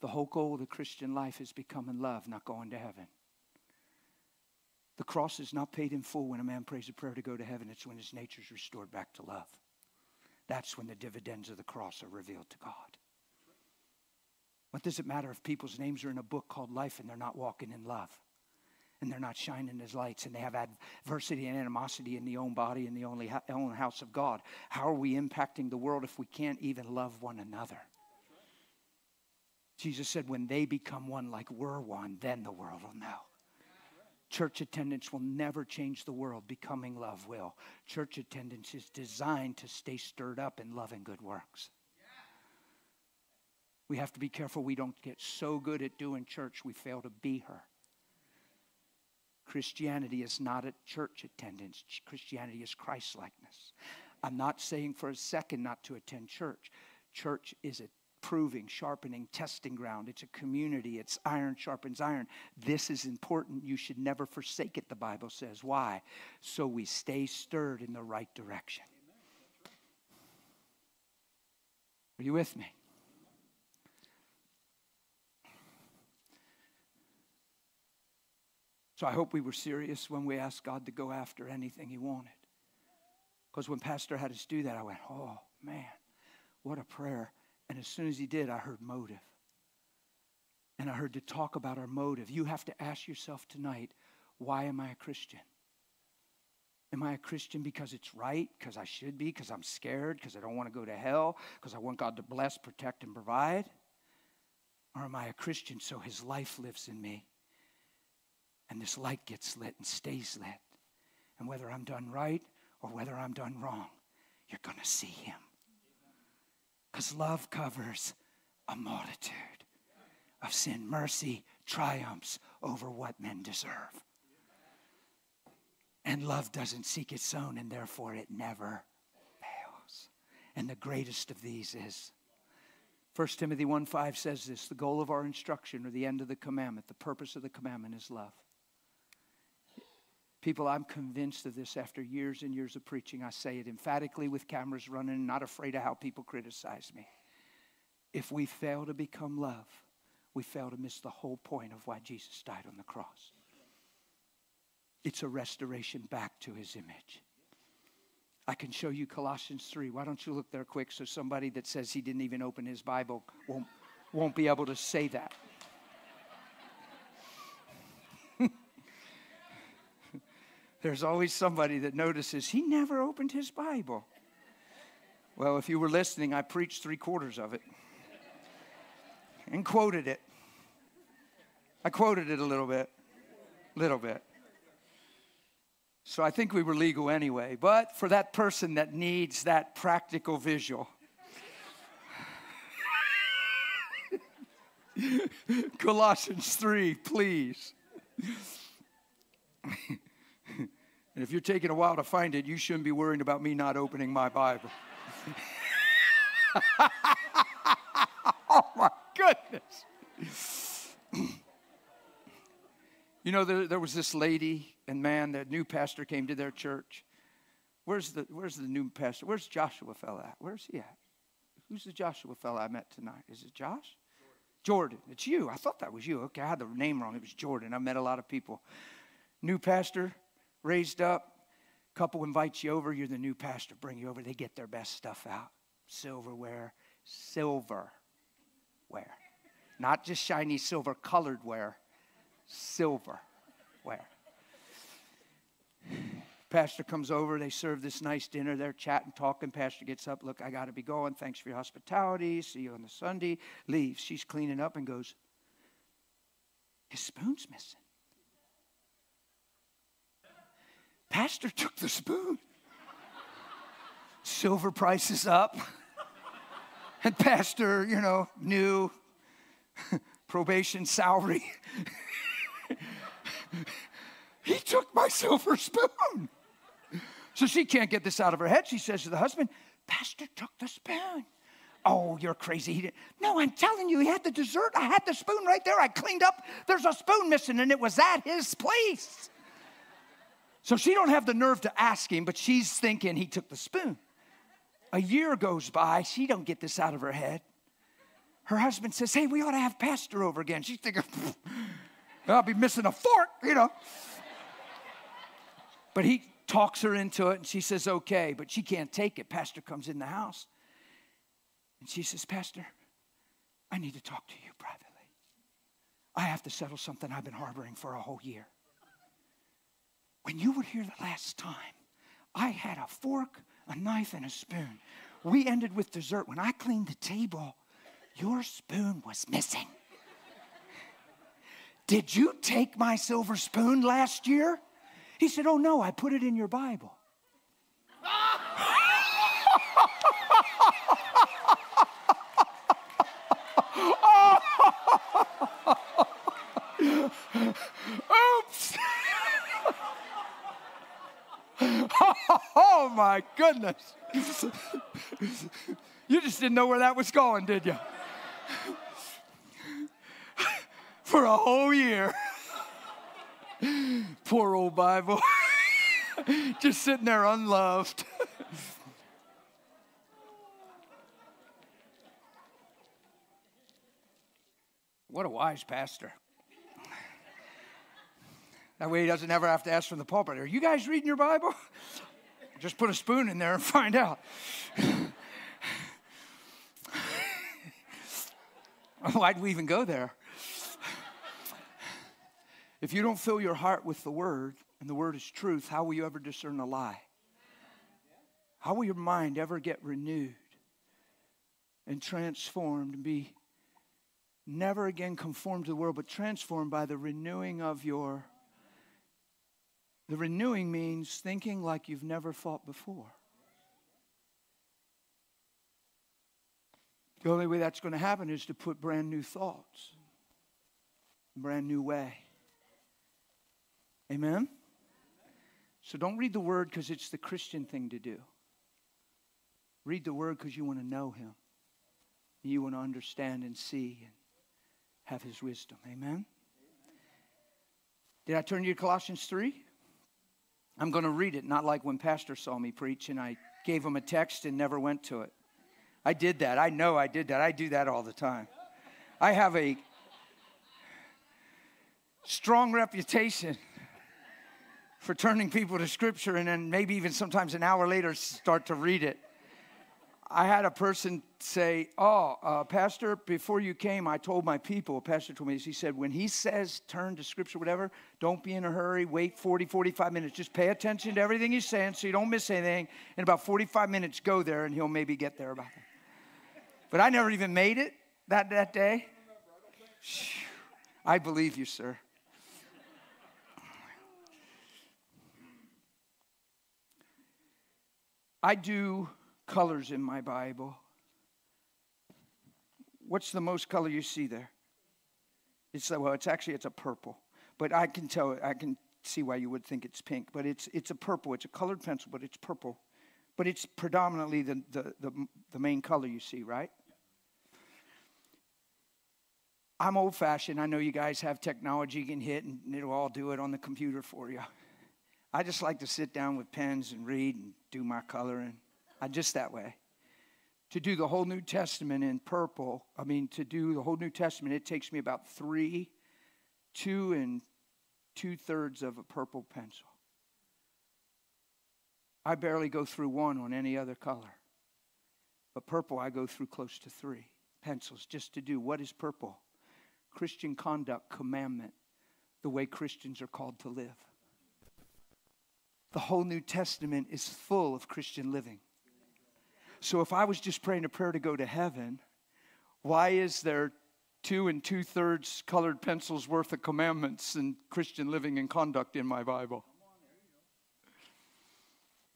The whole goal of the Christian life is becoming love, not going to heaven. The cross is not paid in full when a man prays a prayer to go to heaven. It's when his nature is restored back to love. That's when the dividends of the cross are revealed to God. What does it matter if people's names are in a book called life and they're not walking in love? And they're not shining as lights and they have adversity and animosity in the own body and the only own house of God. How are we impacting the world if we can't even love one another? Jesus said, when they become one like we're one, then the world will know. Church attendance will never change the world. Becoming love will. Church attendance is designed to stay stirred up in love and good works. We have to be careful we don't get so good at doing church we fail to be her. Christianity is not a church attendance, Christianity is Christ likeness. I'm not saying for a second not to attend church. Church is a proving, sharpening, testing ground. It's a community. It's iron sharpens iron. This is important. You should never forsake it, the Bible says. Why? So we stay stirred in the right direction. Are you with me? So I hope we were serious when we asked God to go after anything He wanted. Because when Pastor had us do that, I went, oh, man, what a prayer. And as soon as he did, I heard motive. And I heard to talk about our motive. You have to ask yourself tonight why am I a Christian? Am I a Christian because it's right, because I should be, because I'm scared, because I don't want to go to hell, because I want God to bless, protect, and provide? Or am I a Christian so his life lives in me? And this light gets lit and stays lit. And whether I'm done right or whether I'm done wrong, you're going to see him. Because love covers a multitude of sin. Mercy triumphs over what men deserve. And love doesn't seek its own, and therefore it never fails. And the greatest of these is 1 Timothy 1 5 says this the goal of our instruction or the end of the commandment, the purpose of the commandment is love. People, I'm convinced of this after years and years of preaching. I say it emphatically with cameras running, not afraid of how people criticize me. If we fail to become love, we fail to miss the whole point of why Jesus died on the cross. It's a restoration back to his image. I can show you Colossians 3. Why don't you look there quick so somebody that says he didn't even open his Bible won't, won't be able to say that. There's always somebody that notices he never opened his Bible. Well, if you were listening, I preached three quarters of it and quoted it. I quoted it a little bit, little bit. So I think we were legal anyway. But for that person that needs that practical visual, Colossians 3, please. And if you're taking a while to find it, you shouldn't be worrying about me not opening my Bible. oh my goodness. you know, there, there, was this lady and man, that new pastor came to their church. Where's the, where's the new pastor? Where's Joshua fella at? Where's he at? Who's the Joshua fella I met tonight? Is it Josh? Jordan. It's you. I thought that was you. Okay, I had the name wrong. It was Jordan. I met a lot of people. New pastor, raised up. Couple invites you over, you're the new pastor, bring you over. They get their best stuff out silverware, silverware. Not just shiny silver colored ware, silverware. Pastor comes over, they serve this nice dinner, they're chatting, talking. Pastor gets up, look, I got to be going. Thanks for your hospitality. See you on the Sunday. Leaves. She's cleaning up and goes, His spoon's missing. Pastor took the spoon. Silver prices up. And Pastor, you know, new probation salary. he took my silver spoon. So she can't get this out of her head. She says to the husband, Pastor took the spoon. Oh, you're crazy. He didn't. No, I'm telling you, he had the dessert. I had the spoon right there. I cleaned up. There's a spoon missing, and it was at his place. So she don't have the nerve to ask him, but she's thinking he took the spoon. A year goes by, she don't get this out of her head. Her husband says, "Hey, we ought to have pastor over again." She's thinking, "I'll be missing a fork," you know. But he talks her into it, and she says, "Okay," but she can't take it. Pastor comes in the house, and she says, "Pastor, I need to talk to you privately. I have to settle something I've been harboring for a whole year." When you were here the last time, I had a fork, a knife, and a spoon. We ended with dessert. When I cleaned the table, Your spoon was missing. Did you take my silver spoon last year? He said, Oh, no, I put it in your Bible. Oops. oh my goodness. you just didn't know where that was going, did you? For a whole year. Poor old Bible. just sitting there unloved. what a wise pastor. That way he doesn't ever have to ask from the pulpit, Are you guys reading your Bible? Just put a spoon in there and find out. Why'd we even go there? If you don't fill your heart with the Word, and the Word is truth, how will you ever discern a lie? How will your mind ever get renewed and transformed and be never again conformed to the world, but transformed by the renewing of your the renewing means thinking like you've never thought before. The only way that's going to happen is to put brand new thoughts, brand new way. Amen? So don't read the word because it's the Christian thing to do. Read the word because you want to know him. You want to understand and see and have his wisdom. Amen? Did I turn you to Colossians 3? I'm going to read it, not like when Pastor saw me preach and I gave him a text and never went to it. I did that. I know I did that. I do that all the time. I have a strong reputation for turning people to scripture and then maybe even sometimes an hour later start to read it. I had a person say, Oh, uh, Pastor, before you came, I told my people, Pastor told me. He said, When he says turn to scripture, whatever, don't be in a hurry. Wait 40, 45 minutes. Just pay attention to everything he's saying so you don't miss anything. In about 45 minutes, go there and he'll maybe get there about it. But I never even made it that, that day. I believe you, sir. I do colors in my Bible. What's the most color you see there? It's well, it's actually it's a purple, but I can tell I can see why you would think it's pink, but it's it's a purple. It's a colored pencil, but it's purple, but it's predominantly the the the, the main color you see, right? I'm old fashioned. I know you guys have technology you can hit and it'll all do it on the computer for you. I just like to sit down with pens and read and do my coloring. I'm just that way. To do the whole New Testament in purple, I mean, to do the whole New Testament, it takes me about three, two and two thirds of a purple pencil. I barely go through one on any other color. But purple, I go through close to three pencils just to do what is purple? Christian conduct, commandment, the way Christians are called to live. The whole New Testament is full of Christian living. So if I was just praying a prayer to go to heaven, why is there two and two thirds colored pencils worth of commandments and Christian living and conduct in my Bible?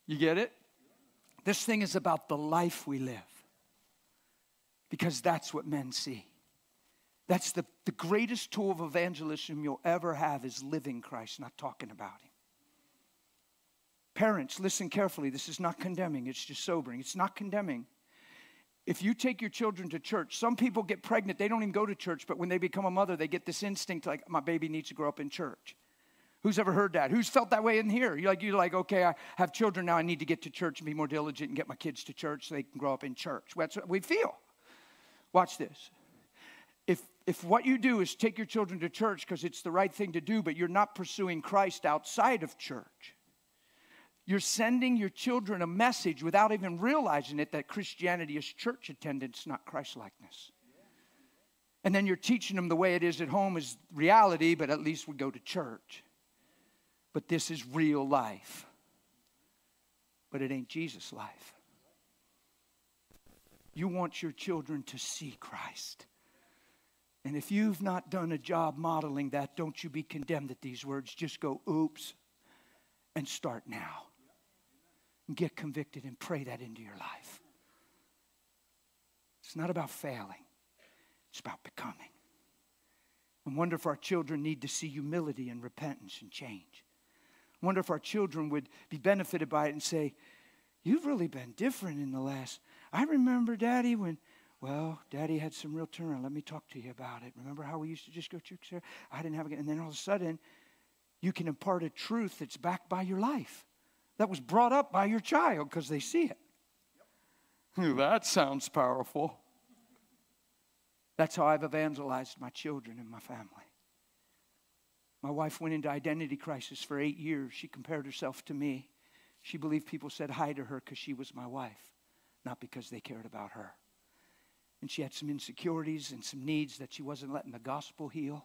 You get it? This thing is about the life we live because that's what men see. That's the, the greatest tool of evangelism you'll ever have is living Christ, not talking about Him. Parents, listen carefully. This is not condemning, it's just sobering. It's not condemning. If you take your children to church, some people get pregnant, they don't even go to church, but when they become a mother, they get this instinct like, my baby needs to grow up in church. Who's ever heard that? Who's felt that way in here? You're like, you're like, okay, I have children now. I need to get to church and be more diligent and get my kids to church so they can grow up in church. That's what we feel. Watch this. If, if what you do is take your children to church because it's the right thing to do, but you're not pursuing Christ outside of church, you're sending your children a message without even realizing it that Christianity is church attendance, not Christ likeness. And then you're teaching them the way it is at home is reality, but at least we go to church. But this is real life. But it ain't Jesus' life. You want your children to see Christ. And if you've not done a job modeling that, don't you be condemned at these words. Just go, oops, and start now. And get convicted and pray that into your life. It's not about failing, it's about becoming. And wonder if our children need to see humility and repentance and change. I wonder if our children would be benefited by it and say, You've really been different in the last. I remember, Daddy, when, well, Daddy had some real turnaround. Let me talk to you about it. Remember how we used to just go church? I didn't have it. And then all of a sudden, you can impart a truth that's backed by your life, that was brought up by your child because they see it. Yep. That sounds powerful. That's how I've evangelized my children and my family. My wife went into identity crisis for eight years. She compared herself to me. She believed people said hi to her because she was my wife, not because they cared about her. And she had some insecurities and some needs that she wasn't letting the gospel heal.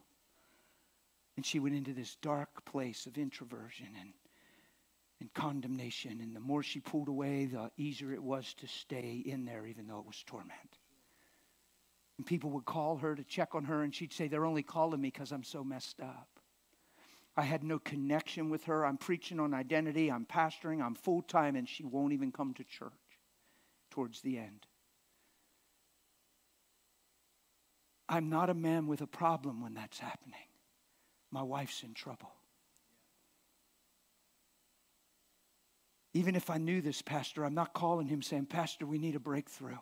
And she went into this dark place of introversion and, and condemnation. And the more she pulled away, the easier it was to stay in there, even though it was torment. And people would call her to check on her, and she'd say, They're only calling me because I'm so messed up. I had no connection with her. I'm preaching on identity, I'm pastoring, I'm full time, and she won't even come to church towards the end. I'm not a man with a problem when that's happening. My wife's in trouble. Even if I knew this pastor, I'm not calling him saying, Pastor, we need a breakthrough.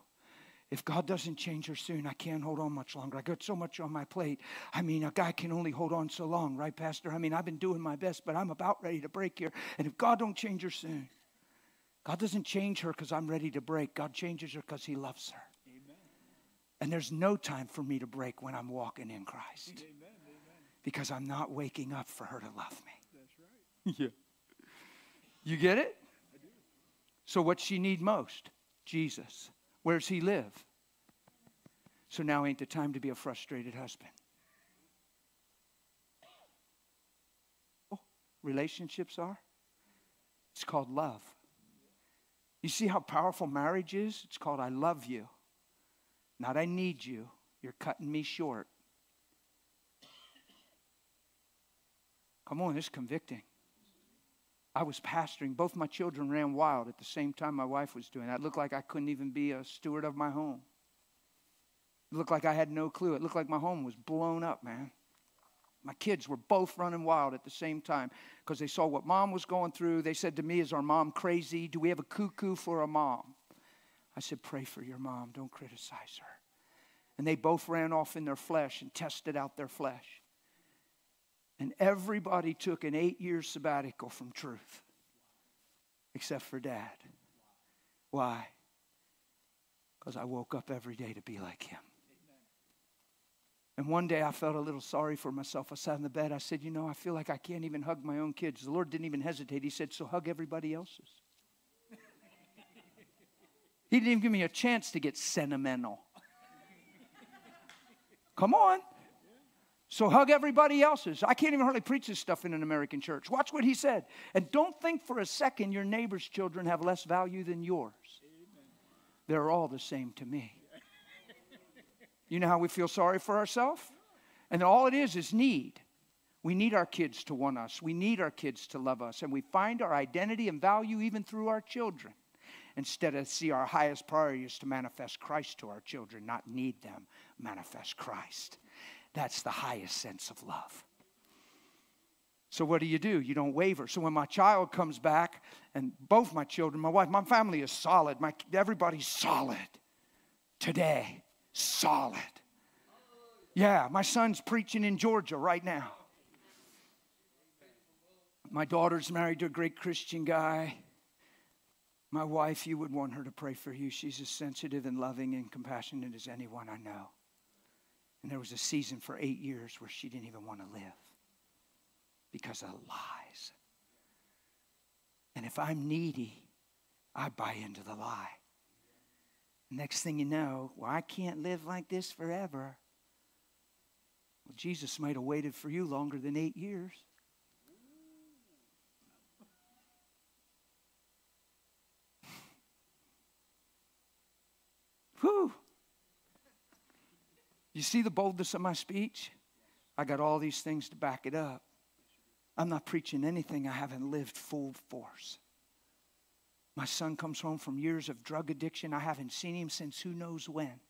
If God doesn't change her soon, I can't hold on much longer. I got so much on my plate. I mean, a guy can only hold on so long, right, Pastor? I mean, I've been doing my best, but I'm about ready to break here. And if God don't change her soon, God doesn't change her because I'm ready to break. God changes her because He loves her. Amen. And there's no time for me to break when I'm walking in Christ. Amen. Because I'm not waking up for her to love me. That's right. yeah. You get it? So, what she need most? Jesus. Where's he live? So now ain't the time to be a frustrated husband. Oh, relationships are? It's called love. You see how powerful marriage is? It's called I love you. Not I need you. You're cutting me short. Come on, it's convicting. I was pastoring. Both my children ran wild at the same time my wife was doing that. It looked like I couldn't even be a steward of my home. It looked like I had no clue. It looked like my home was blown up, man. My kids were both running wild at the same time because they saw what mom was going through. They said to me, Is our mom crazy? Do we have a cuckoo for a mom? I said, Pray for your mom. Don't criticize her. And they both ran off in their flesh and tested out their flesh. And everybody took an eight year sabbatical from truth, except for dad. Why? Because I woke up every day to be like him. And one day I felt a little sorry for myself. I sat in the bed. I said, You know, I feel like I can't even hug my own kids. The Lord didn't even hesitate. He said, So hug everybody else's. he didn't even give me a chance to get sentimental. Come on. So hug everybody else's. I can't even hardly preach this stuff in an American church. Watch what he said. And don't think for a second your neighbor's children have less value than yours. Amen. They're all the same to me. You know how we feel sorry for ourselves? And all it is is need. We need our kids to want us. We need our kids to love us. And we find our identity and value even through our children. Instead of see our highest priority is to manifest Christ to our children, not need them, manifest Christ. That's the highest sense of love. So, what do you do? You don't waver. So, when my child comes back, and both my children, my wife, my family is solid. My, everybody's solid today. Solid. Yeah, my son's preaching in Georgia right now. My daughter's married to a great Christian guy. My wife, you would want her to pray for you. She's as sensitive and loving and compassionate as anyone I know. And there was a season for eight years where she didn't even want to live because of lies. And if I'm needy, I buy into the lie. Next thing you know, well, I can't live like this forever. Well, Jesus might have waited for you longer than eight years. Whew. You see the boldness of my speech? I got all these things to back it up. I'm not preaching anything I haven't lived full force. My son comes home from years of drug addiction. I haven't seen him since who knows when.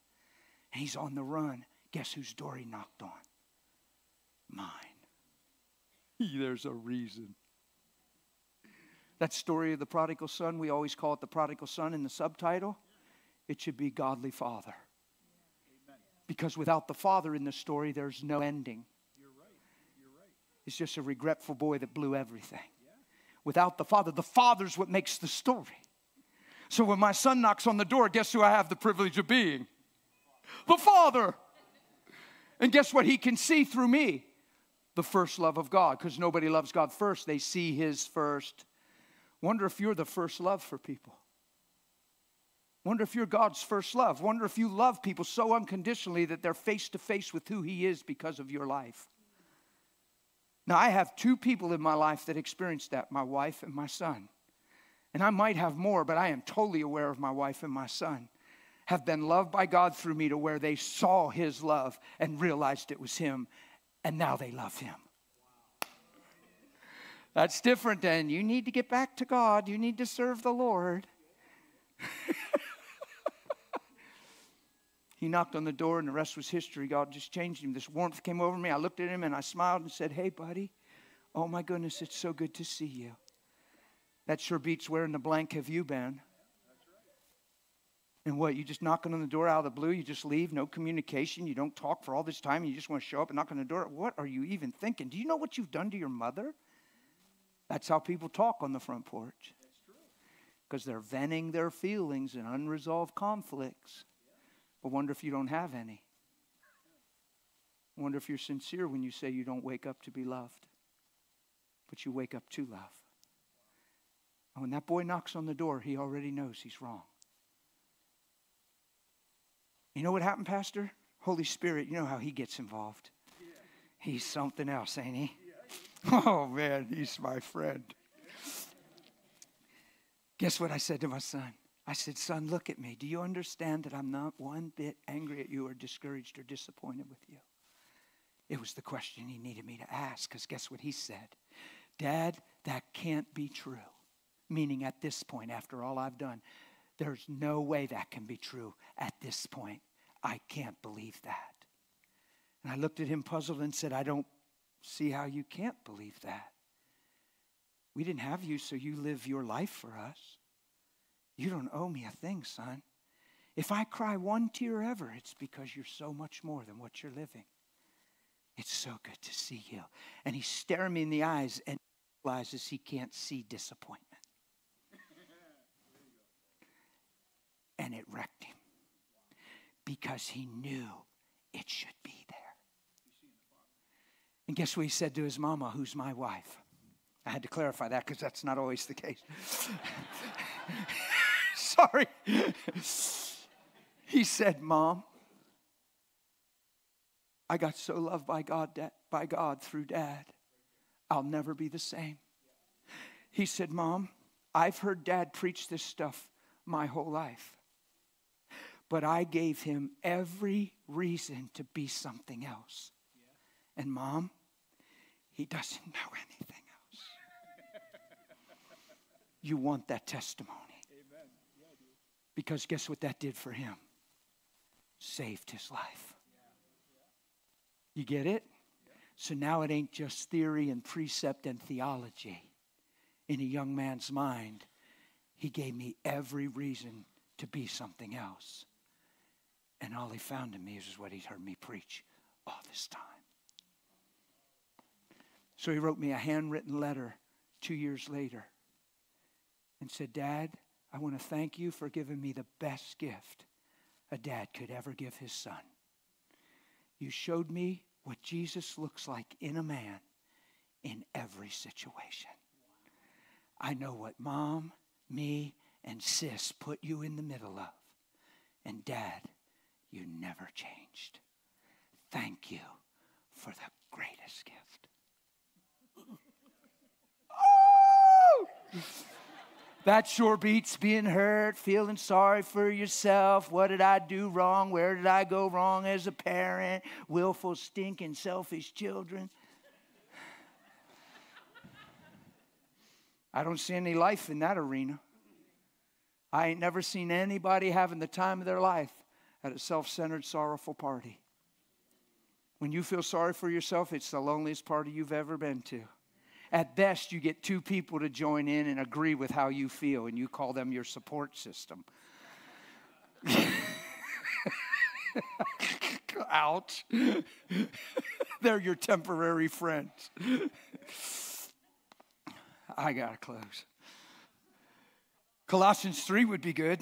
And he's on the run. Guess whose door he knocked on? Mine. There's a reason. That story of the prodigal son, we always call it the prodigal son in the subtitle. It should be godly father. Because without the father in the story, there's no ending. You're right. You're right. It's just a regretful boy that blew everything. Yeah. Without the father, the father's what makes the story. So when my son knocks on the door, guess who I have the privilege of being? The father. And guess what? He can see through me the first love of God because nobody loves God first. They see his first. Wonder if you're the first love for people. Wonder if you're God's first love. Wonder if you love people so unconditionally that they're face to face with who He is because of your life. Now, I have two people in my life that experienced that my wife and my son. And I might have more, but I am totally aware of my wife and my son have been loved by God through me to where they saw His love and realized it was Him, and now they love Him. That's different than you need to get back to God, you need to serve the Lord. He knocked on the door, and the rest was history. God just changed him. This warmth came over me. I looked at him and I smiled and said, Hey, buddy. Oh, my goodness, it's so good to see you. That sure beats where in the blank have you been? And what, you just knocking on the door out of the blue? You just leave, no communication, you don't talk for all this time, and you just want to show up and knock on the door? What are you even thinking? Do you know what you've done to your mother? That's how people talk on the front porch. Because they're venting their feelings and unresolved conflicts. But wonder if you don't have any. Wonder if you're sincere when you say you don't wake up to be loved, but you wake up to love. And when that boy knocks on the door, he already knows he's wrong. You know what happened, Pastor? Holy Spirit, you know how he gets involved. He's something else, ain't he? Oh, man, he's my friend. Guess what I said to my son? I said, Son, look at me. Do you understand that I'm not one bit angry at you or discouraged or disappointed with you? It was the question he needed me to ask because guess what he said? Dad, that can't be true. Meaning, at this point, after all I've done, there's no way that can be true at this point. I can't believe that. And I looked at him puzzled and said, I don't see how you can't believe that. We didn't have you so you live your life for us. You don't owe me a thing, son. If I cry one tear ever, it's because you're so much more than what you're living. It's so good to see you. And he's staring me in the eyes and realizes he can't see disappointment. and it wrecked him because he knew it should be there. And guess what he said to his mama, who's my wife? I had to clarify that because that's not always the case. sorry. he said, Mom, I got so loved by God, by God through dad. I'll never be the same. He said, Mom, I've heard dad preach this stuff my whole life. But I gave him every reason to be something else. And mom, he doesn't know anything else. you want that testimony. Because guess what that did for him? Saved his life. You get it? So now it ain't just theory and precept and theology in a young man's mind. He gave me every reason to be something else. And all he found in me is what he's heard me preach all this time. So he wrote me a handwritten letter two years later and said, Dad, I want to thank you for giving me the best gift a dad could ever give his son. You showed me what Jesus looks like in a man in every situation. I know what mom, me, and sis put you in the middle of. And dad, you never changed. Thank you for the greatest gift. oh! That sure beats being hurt, feeling sorry for yourself. What did I do wrong? Where did I go wrong as a parent? Willful, stinking, selfish children. I don't see any life in that arena. I ain't never seen anybody having the time of their life at a self centered, sorrowful party. When you feel sorry for yourself, it's the loneliest party you've ever been to. At best, you get two people to join in and agree with how you feel, and you call them your support system. Ouch. They're your temporary friends. I got to close. Colossians 3 would be good.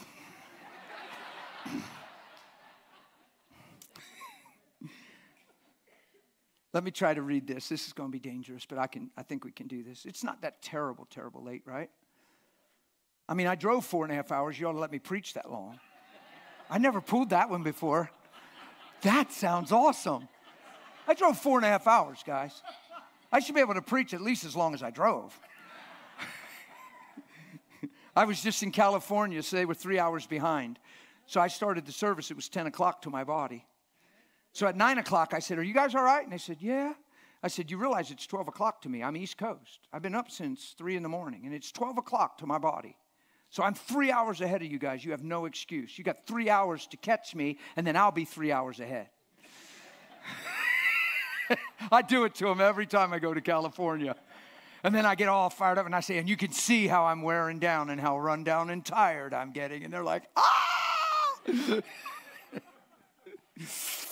Let me try to read this. This is going to be dangerous, but I can I think we can do this. It's not that terrible, terrible late, right? I mean, I drove four and a half hours. You ought to let me preach that long. I never pulled that one before. That sounds awesome. I drove four and a half hours, guys. I should be able to preach at least as long as I drove. I was just in California, so they were three hours behind. So I started the service, it was 10 o'clock to my body. So at 9 o'clock, I said, Are you guys all right? And they said, Yeah. I said, You realize it's 12 o'clock to me. I'm East Coast. I've been up since 3 in the morning, and it's 12 o'clock to my body. So I'm three hours ahead of you guys. You have no excuse. You got three hours to catch me, and then I'll be three hours ahead. I do it to them every time I go to California. And then I get all fired up and I say, and you can see how I'm wearing down and how run down and tired I'm getting. And they're like, ah!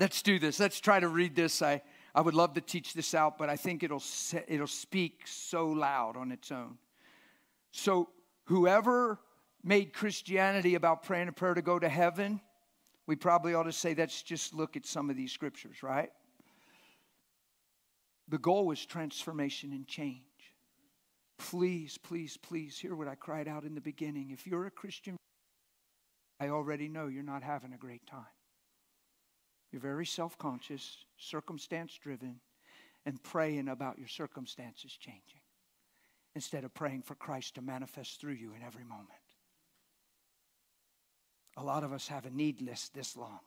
Let's do this. Let's try to read this. I, I would love to teach this out, but I think it'll, it'll speak so loud on its own. So, whoever made Christianity about praying a prayer to go to heaven, we probably ought to say, let's just look at some of these scriptures, right? The goal is transformation and change. Please, please, please hear what I cried out in the beginning. If you're a Christian, I already know you're not having a great time. You're very self conscious, circumstance driven, and praying about your circumstances changing instead of praying for Christ to manifest through you in every moment. A lot of us have a need list this long.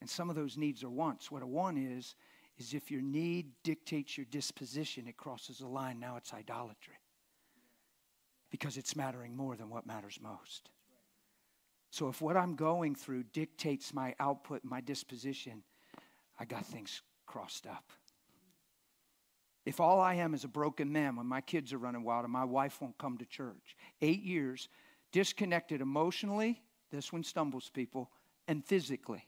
And some of those needs are wants. What a want is, is if your need dictates your disposition, it crosses a line. Now it's idolatry. Because it's mattering more than what matters most. So if what I'm going through dictates my output, my disposition, I got things crossed up. If all I am is a broken man when my kids are running wild and my wife won't come to church, eight years, disconnected emotionally, this one stumbles people, and physically.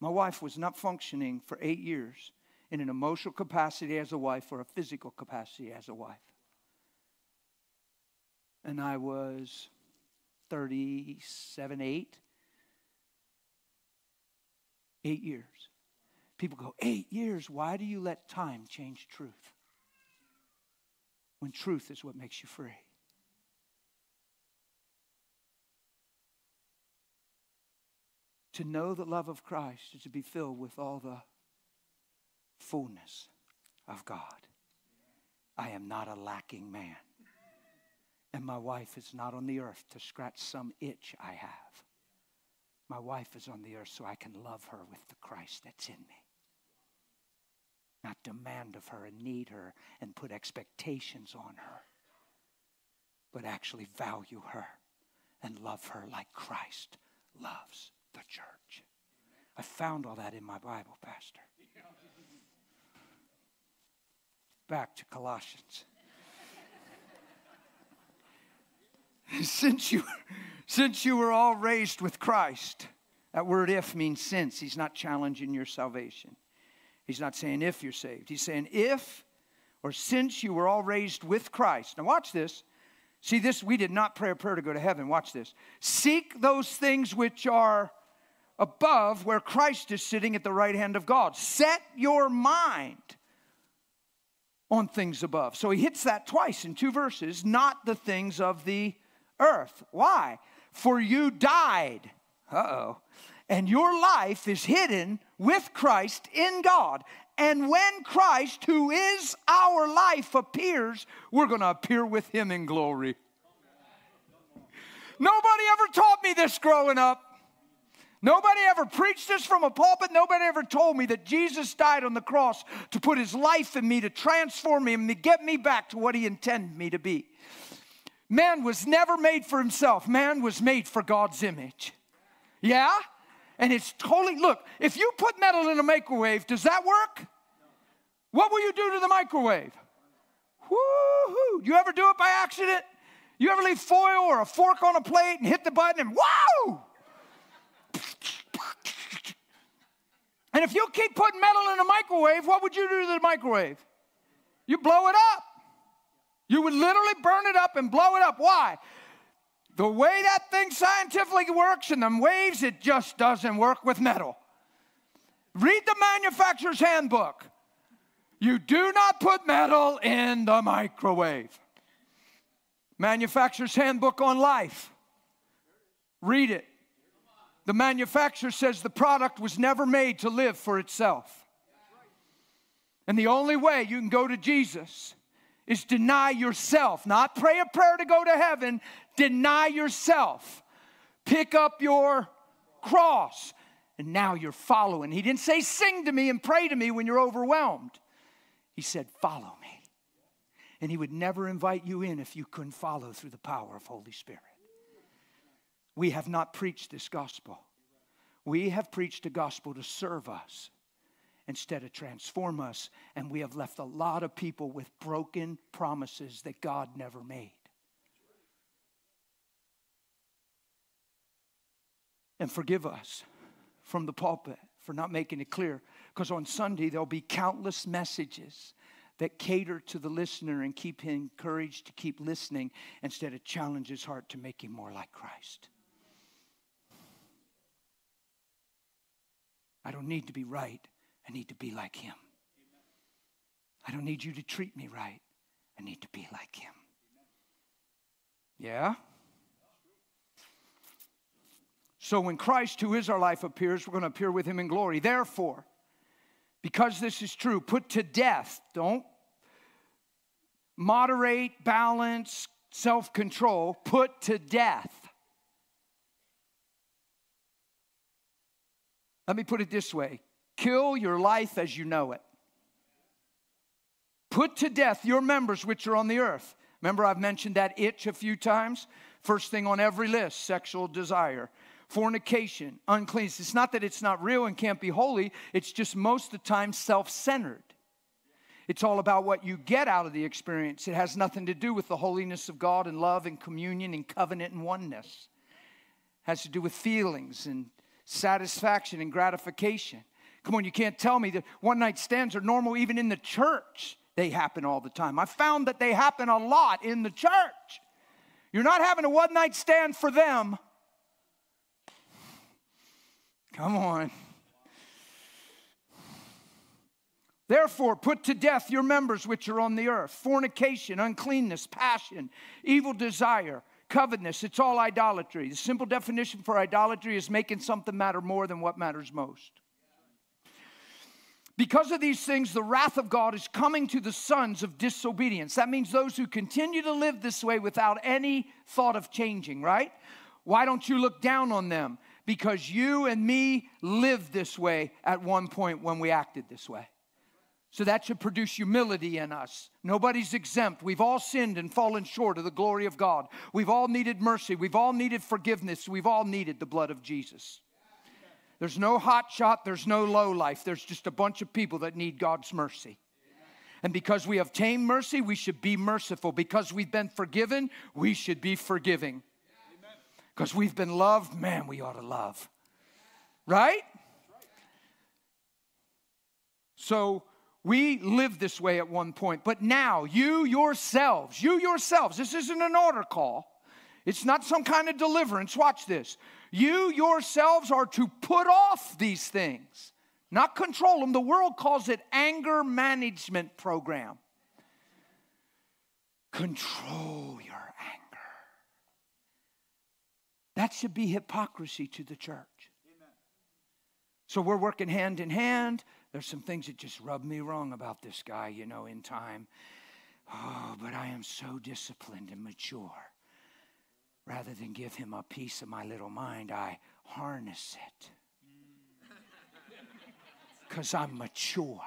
My wife was not functioning for eight years in an emotional capacity as a wife or a physical capacity as a wife. And I was 37, 8. Eight years. People go, Eight years? Why do you let time change truth? When truth is what makes you free. To know the love of Christ is to be filled with all the fullness of God. I am not a lacking man. And my wife is not on the earth to scratch some itch I have. My wife is on the earth so I can love her with the Christ that's in me. Not demand of her and need her and put expectations on her, but actually value her and love her like Christ loves the church. I found all that in my Bible, Pastor. Back to Colossians. since you since you were all raised with Christ. That word if means since. He's not challenging your salvation. He's not saying if you're saved. He's saying if or since you were all raised with Christ. Now watch this. See this we did not pray a prayer to go to heaven. Watch this. Seek those things which are above where Christ is sitting at the right hand of God. Set your mind on things above. So he hits that twice in two verses, not the things of the earth. Why? For you died. Uh oh. And your life is hidden with Christ in God. And when Christ, who is our life, appears, we're going to appear with him in glory. Nobody ever taught me this growing up. Nobody ever preached this from a pulpit. Nobody ever told me that Jesus died on the cross to put his life in me, to transform me, and to get me back to what he intended me to be. Man was never made for himself, man was made for God's image. Yeah? And it's totally, look, if you put metal in a microwave, does that work? What will you do to the microwave? Woo-hoo. You ever do it by accident? You ever leave foil or a fork on a plate and hit the button and wow! And if you keep putting metal in a microwave, what would you do to the microwave? You blow it up. You would literally burn it up and blow it up. Why? The way that thing scientifically works in the waves, it just doesn't work with metal. Read the manufacturer's handbook. You do not put metal in the microwave. Manufacturer's handbook on life. Read it. The manufacturer says the product was never made to live for itself. And the only way you can go to Jesus is deny yourself, not pray a prayer to go to heaven, deny yourself. Pick up your cross. And now you're following. He didn't say, sing to me and pray to me when you're overwhelmed. He said, follow me. And He would never invite you in if you couldn't follow through the power of Holy Spirit. We have not preached this gospel. We have preached a gospel to serve us instead of transform us. And we have left a lot of people with broken promises that God never made. And forgive us from the pulpit for not making it clear, because on Sunday there'll be countless messages that cater to the listener and keep him encouraged to keep listening instead of challenge his heart to make him more like Christ. I don't need to be right. I need to be like Him. I don't need you to treat me right. I need to be like Him. Yeah? So when Christ, who is our life, appears, we're going to appear with Him in glory. Therefore, because this is true, put to death, don't moderate, balance, self control, put to death Let me put it this way kill your life as you know it. Put to death your members which are on the earth. Remember, I've mentioned that itch a few times? First thing on every list sexual desire, fornication, uncleanness. It's not that it's not real and can't be holy, it's just most of the time self centered. It's all about what you get out of the experience. It has nothing to do with the holiness of God and love and communion and covenant and oneness. It has to do with feelings and satisfaction and gratification. Come on, you can't tell me that one night stands are normal even in the church. They happen all the time. I found that they happen a lot in the church. You're not having a one night stand for them. Come on. Therefore, put to death your members which are on the earth fornication, uncleanness, passion, evil desire covetousness, it's all idolatry. The simple definition for idolatry is making something matter more than what matters most. Because of these things, the wrath of God is coming to the sons of disobedience. That means those who continue to live this way without any thought of changing, right? Why don't you look down on them? Because you and me lived this way at one point when we acted this way. So that should produce humility in us. Nobody's exempt. We've all sinned and fallen short of the glory of God. We've all needed mercy. We've all needed forgiveness. We've all needed the blood of Jesus. There's no hot shot, there's no low life. There's just a bunch of people that need God's mercy. And because we obtain mercy, we should be merciful. Because we've been forgiven, we should be forgiving. Because we've been loved, man, we ought to love. Right? So, we lived this way at one point, but now you yourselves, you yourselves, this isn't an altar call. It's not some kind of deliverance. Watch this. You yourselves are to put off these things, not control them. The world calls it anger management program. Control your anger. That should be hypocrisy to the church. So we're working hand in hand. There's some things that just rub me wrong about this guy, you know, in time. Oh, but I am so disciplined and mature. Rather than give him a piece of my little mind, I harness it. Because I'm mature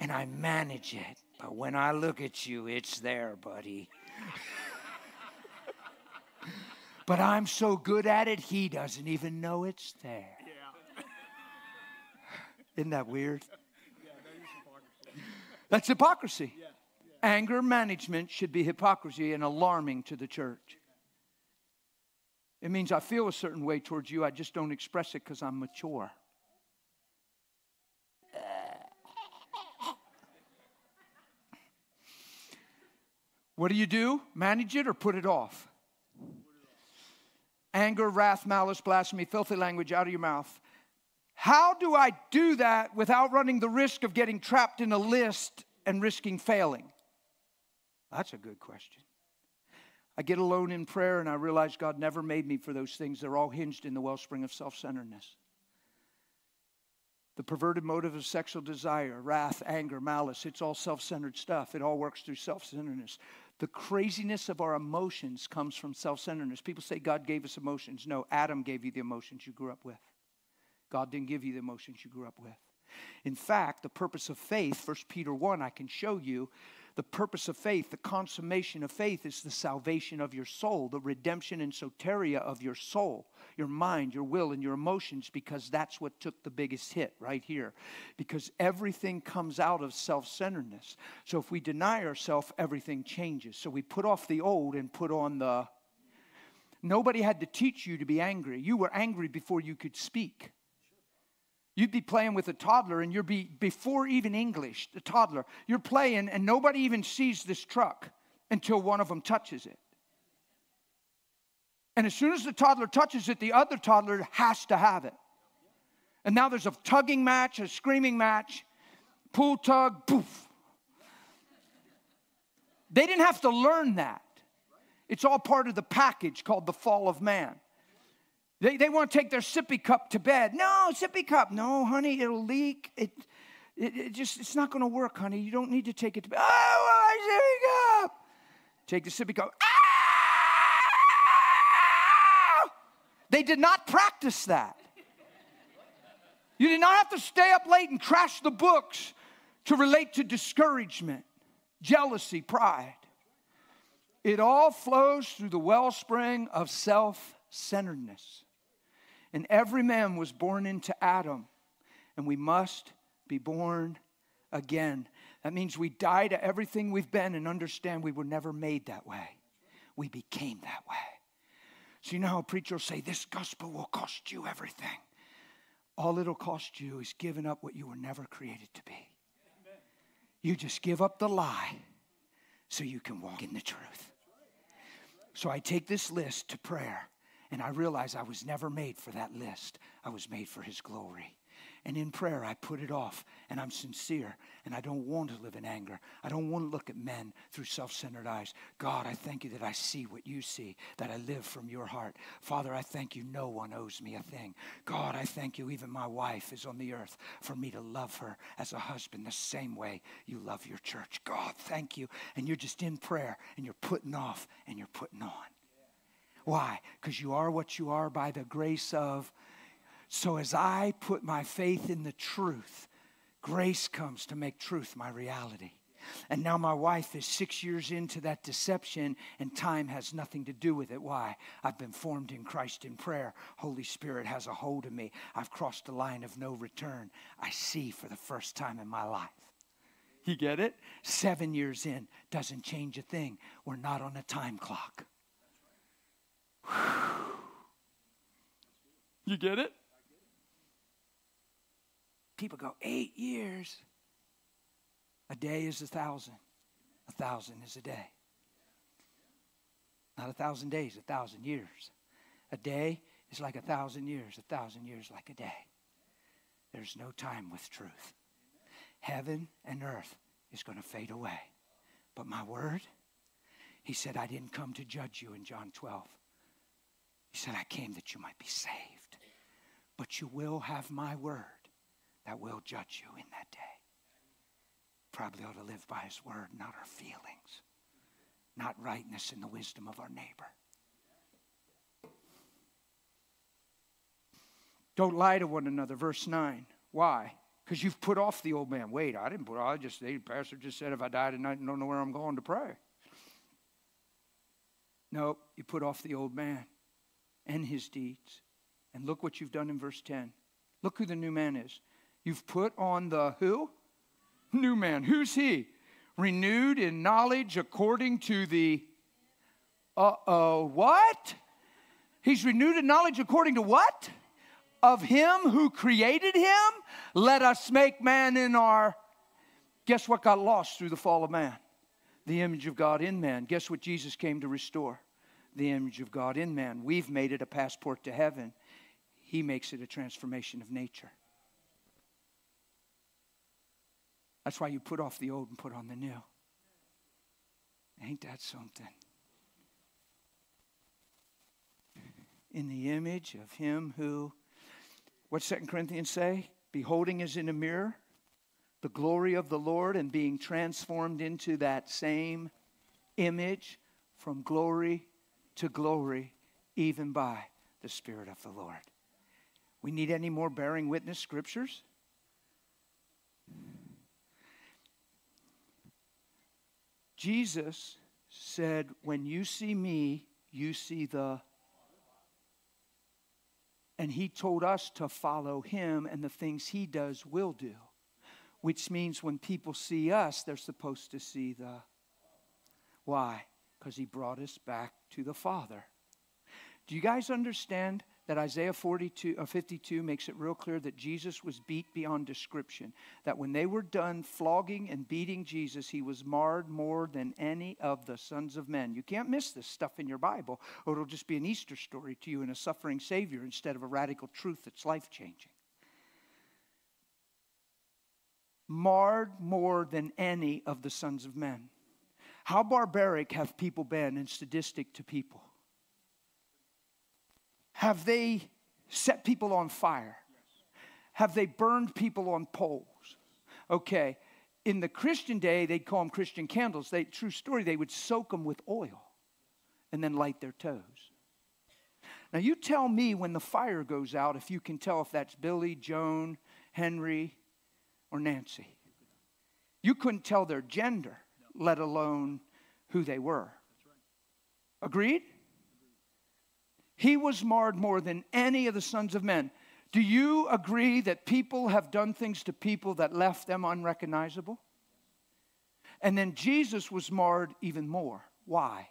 and I manage it. But when I look at you, it's there, buddy. but I'm so good at it, he doesn't even know it's there. Yeah. Isn't that weird? Yeah, that is hypocrisy. That's hypocrisy. Yeah. Anger management should be hypocrisy and alarming to the church. It means I feel a certain way towards you, I just don't express it because I'm mature. What do you do? Manage it or put it off? Anger, wrath, malice, blasphemy, filthy language out of your mouth. How do I do that without running the risk of getting trapped in a list and risking failing? That's a good question. I get alone in prayer and I realize God never made me for those things. They're all hinged in the wellspring of self centeredness. The perverted motive of sexual desire, wrath, anger, malice, it's all self centered stuff. It all works through self centeredness. The craziness of our emotions comes from self centeredness. People say God gave us emotions. No, Adam gave you the emotions you grew up with. God didn't give you the emotions you grew up with. In fact, the purpose of faith, 1 Peter 1, I can show you, the purpose of faith, the consummation of faith is the salvation of your soul, the redemption and soteria of your soul, your mind, your will, and your emotions, because that's what took the biggest hit right here. Because everything comes out of self centeredness. So if we deny ourselves, everything changes. So we put off the old and put on the. Nobody had to teach you to be angry. You were angry before you could speak. You'd be playing with a toddler, and you're be before even English, the toddler. You're playing, and nobody even sees this truck until one of them touches it. And as soon as the toddler touches it, the other toddler has to have it. And now there's a tugging match, a screaming match, pull tug, poof. They didn't have to learn that. It's all part of the package called the fall of man. They, they want to take their sippy cup to bed. No, sippy cup. No, honey, it'll leak. It, it, it just, it's not going to work, honey. You don't need to take it to bed. Oh, my sippy cup. Take the sippy cup. Ah! They did not practice that. You did not have to stay up late and crash the books to relate to discouragement, jealousy, pride. It all flows through the wellspring of self centeredness. And every man was born into Adam, and we must be born again. That means we die to everything we've been and understand we were never made that way. We became that way. So, you know how a preacher will say, This gospel will cost you everything. All it'll cost you is giving up what you were never created to be. You just give up the lie so you can walk in the truth. So, I take this list to prayer. And I realized I was never made for that list. I was made for His glory. And in prayer, I put it off and I'm sincere and I don't want to live in anger. I don't want to look at men through self centered eyes. God, I thank you that I see what you see, that I live from your heart. Father, I thank you no one owes me a thing. God, I thank you even my wife is on the earth for me to love her as a husband the same way you love your church. God, thank you. And you're just in prayer and you're putting off and you're putting on. Why? Because you are what you are by the grace of. So as I put my faith in the truth, grace comes to make truth my reality. And now my wife is six years into that deception, and time has nothing to do with it. Why? I've been formed in Christ in prayer. Holy Spirit has a hold of me. I've crossed the line of no return. I see for the first time in my life. You get it? Seven years in doesn't change a thing. We're not on a time clock. You get it? People go, eight years. A day is a thousand. A thousand is a day. Not a thousand days, a thousand years. A day is like a thousand years, a thousand years like a day. There's no time with truth. Heaven and earth is going to fade away. But my word, he said, I didn't come to judge you in John 12. He said, I came that you might be saved. But you will have my word that will judge you in that day. Probably ought to live by his word, not our feelings, not rightness in the wisdom of our neighbor. Don't lie to one another. Verse 9. Why? Because you've put off the old man. Wait, I didn't put I just the pastor just said if I die tonight, I don't know where I'm going to pray. No, you put off the old man and his deeds. And look what you've done in verse 10. Look who the new man is. You've put on the who? New man. Who's he? Renewed in knowledge according to the uh oh, what? He's renewed in knowledge according to what? Of him who created him. Let us make man in our. Guess what got lost through the fall of man? The image of God in man. Guess what Jesus came to restore? The image of God in man. We've made it a passport to heaven. He makes it a transformation of nature. That's why you put off the old and put on the new. Ain't that something? In the image of him who, what Second Corinthians say? Beholding as in a mirror the glory of the Lord and being transformed into that same image from glory to glory, even by the Spirit of the Lord. We need any more bearing witness scriptures? Jesus said, When you see me, you see the. And he told us to follow him, and the things he does will do. Which means when people see us, they're supposed to see the. Why? Because he brought us back to the Father. Do you guys understand that Isaiah 42, uh, 52 makes it real clear that Jesus was beat beyond description. That when they were done flogging and beating Jesus, he was marred more than any of the sons of men. You can't miss this stuff in your Bible, or it'll just be an Easter story to you and a suffering Savior instead of a radical truth that's life changing. Marred more than any of the sons of men. How barbaric have people been and sadistic to people? Have they set people on fire? Have they burned people on poles? Okay. In the Christian day, they'd call them Christian candles. They, true story, they would soak them with oil and then light their toes. Now, you tell me when the fire goes out if you can tell if that's Billy, Joan, Henry, or Nancy. You couldn't tell their gender, let alone who they were. Agreed? He was marred more than any of the sons of men. Do you agree that people have done things to people that left them unrecognizable? And then Jesus was marred even more. Why?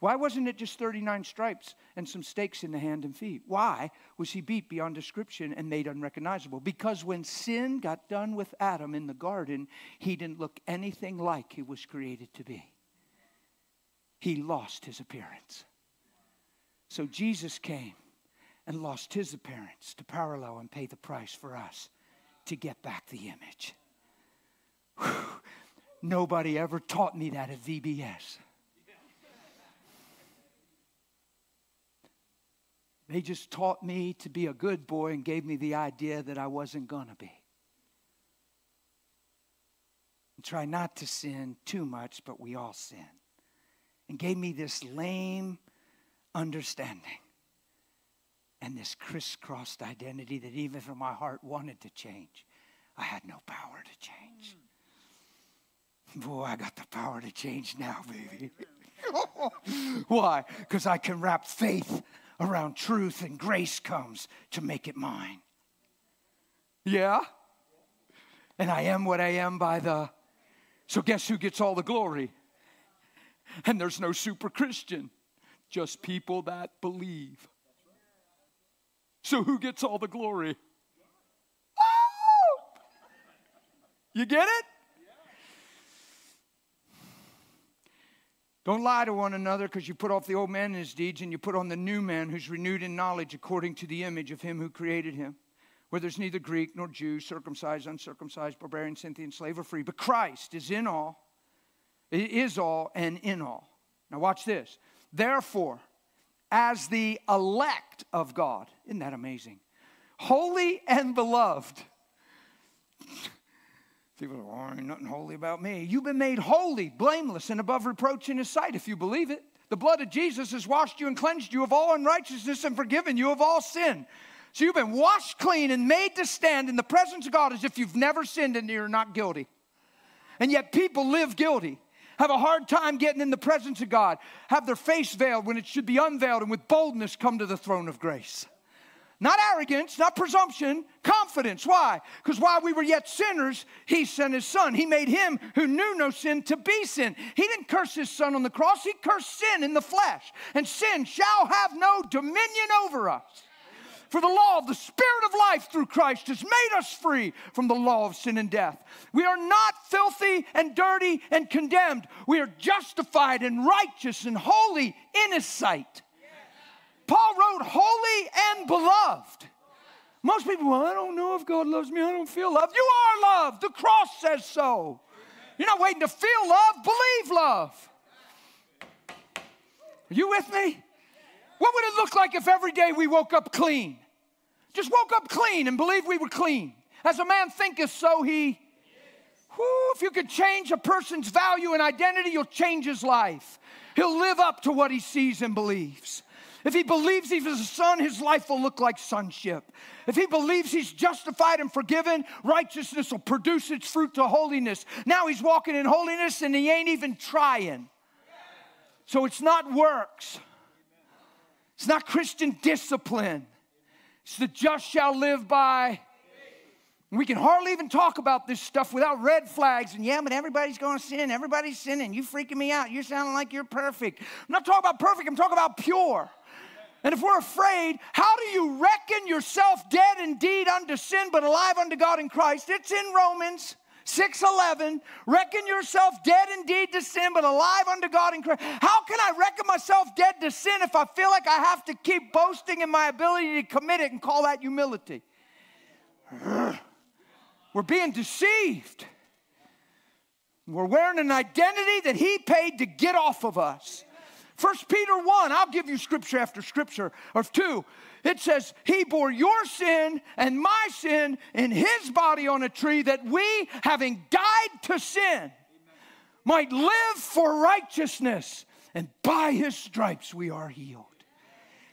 Why wasn't it just 39 stripes and some stakes in the hand and feet? Why was he beat beyond description and made unrecognizable? Because when sin got done with Adam in the garden, he didn't look anything like he was created to be. He lost his appearance. So Jesus came and lost his appearance to parallel and pay the price for us to get back the image. Whew. Nobody ever taught me that at VBS. They just taught me to be a good boy and gave me the idea that I wasn't going to be. And try not to sin too much, but we all sin. And gave me this lame understanding and this crisscrossed identity that even if my heart wanted to change, I had no power to change. Hmm. Boy, I got the power to change now, baby. Why? Because I can wrap faith around truth and grace comes to make it mine. Yeah? And I am what I am by the. So, guess who gets all the glory? And there's no super Christian just people that believe. So who gets all the glory? Oh! You get it? Don't lie to one another because you put off the old man and his deeds and you put on the new man who's renewed in knowledge according to the image of him who created him. Where there's neither Greek nor Jew, circumcised, uncircumcised, barbarian, Scythian, slave, or free, but Christ is in all, it is all, and in all. Now, watch this. Therefore, as the elect of God, isn't that amazing? holy and beloved. People are, oh, ain't nothing holy about me. You've been made holy, blameless, and above reproach in His sight if you believe it. The blood of Jesus has washed you and cleansed you of all unrighteousness and forgiven you of all sin. So you've been washed clean and made to stand in the presence of God as if you've never sinned and you're not guilty. And yet people live guilty, have a hard time getting in the presence of God, have their face veiled when it should be unveiled, and with boldness come to the throne of grace. Not arrogance, not presumption, confidence. Why? Because while we were yet sinners, He sent His Son. He made Him who knew no sin to be sin. He didn't curse His Son on the cross, He cursed sin in the flesh. And sin shall have no dominion over us. For the law of the Spirit of life through Christ has made us free from the law of sin and death. We are not filthy and dirty and condemned. We are justified and righteous and holy in His sight. Paul wrote, holy and beloved. Most people, well, I don't know if God loves me. I don't feel loved. You are loved. The cross says so. You're not waiting to feel love, believe love. Are you with me? What would it look like if every day we woke up clean? Just woke up clean and believed we were clean. As a man thinketh, so he. Whew, if you could change a person's value and identity, you'll change his life. He'll live up to what he sees and believes. If he believes he's a son, his life will look like sonship. If he believes he's justified and forgiven, righteousness will produce its fruit to holiness. Now he's walking in holiness and he ain't even trying. So it's not works, it's not Christian discipline. It's the just shall live by. We can hardly even talk about this stuff without red flags. And yeah, but everybody's going to sin. Everybody's sinning. You freaking me out. You're sounding like you're perfect. I'm not talking about perfect. I'm talking about pure. And if we're afraid, how do you reckon yourself dead indeed unto sin, but alive unto God in Christ? It's in Romans 6:11. Reckon yourself dead indeed to sin, but alive unto God in Christ. How can I reckon myself dead to sin if I feel like I have to keep boasting in my ability to commit it and call that humility? We're being deceived. We're wearing an identity that He paid to get off of us. First Peter 1, I'll give you scripture after scripture, or two. It says, He bore your sin and my sin in His body on a tree that we, having died to sin, might live for righteousness, and by His stripes we are healed.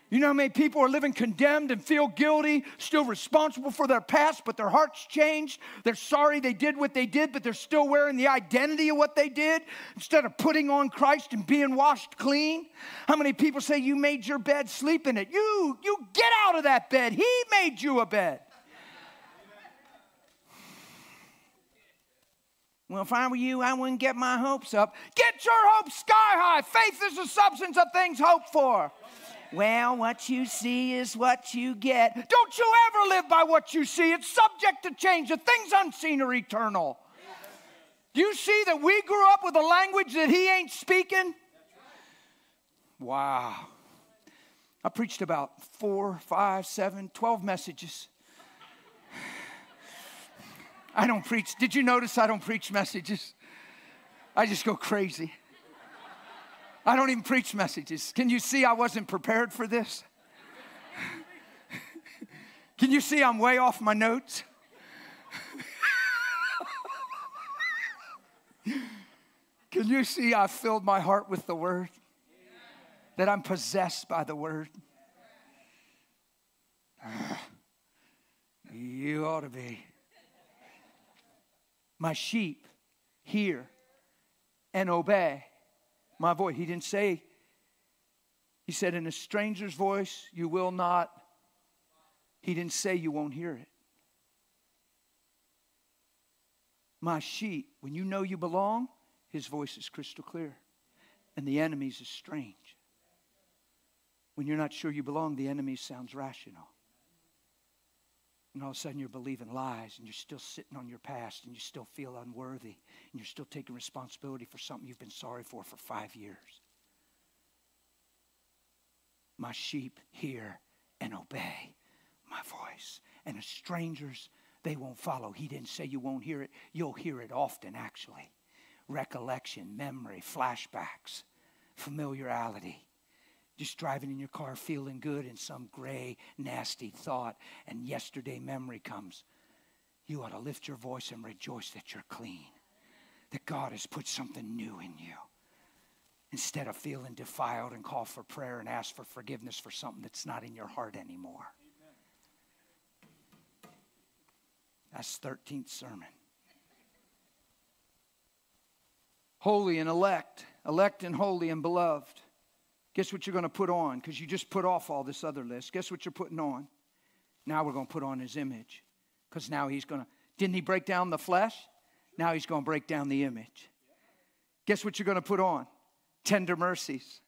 You know how many people are living condemned and feel guilty, still responsible for their past, but their hearts changed? They're sorry they did what they did, but they're still wearing the identity of what they did instead of putting on Christ and being washed clean? How many people say you made your bed, sleep in it? You, you get out of that bed. He made you a bed. Well, if I were you, I wouldn't get my hopes up. Get your hopes sky high. Faith is the substance of things hoped for. Well, what you see is what you get. Don't you ever live by what you see. It's subject to change. The things unseen are eternal. Do you see that we grew up with a language that he ain't speaking? Wow. I preached about four, five, seven, twelve messages. I don't preach. Did you notice I don't preach messages? I just go crazy. I don't even preach messages. Can you see I wasn't prepared for this? Can you see I'm way off my notes? Can you see I filled my heart with the word? That I'm possessed by the word? You ought to be. My sheep hear and obey my voice. He didn't say, He said, in a stranger's voice, you will not. He didn't say you won't hear it. My sheep, when you know you belong, his voice is crystal clear. And the enemy's is strange. When you're not sure you belong, the enemy sounds rational. And all of a sudden you're believing lies and you're still sitting on your past and you still feel unworthy and you're still taking responsibility for something you've been sorry for for five years. My sheep hear and obey my voice. And as strangers, they won't follow. He didn't say you won't hear it. You'll hear it often, actually. Recollection, memory, flashbacks, familiarity. Just driving in your car feeling good and some gray, nasty thought, and yesterday memory comes, you ought to lift your voice and rejoice that you're clean, that God has put something new in you. Instead of feeling defiled and call for prayer and ask for forgiveness for something that's not in your heart anymore. That's 13th sermon. Holy and elect, elect and holy and beloved. Guess what you're going to put on? Because you just put off all this other list. Guess what you're putting on? Now we're going to put on his image. Because now he's going to, didn't he break down the flesh? Now he's going to break down the image. Guess what you're going to put on? Tender mercies.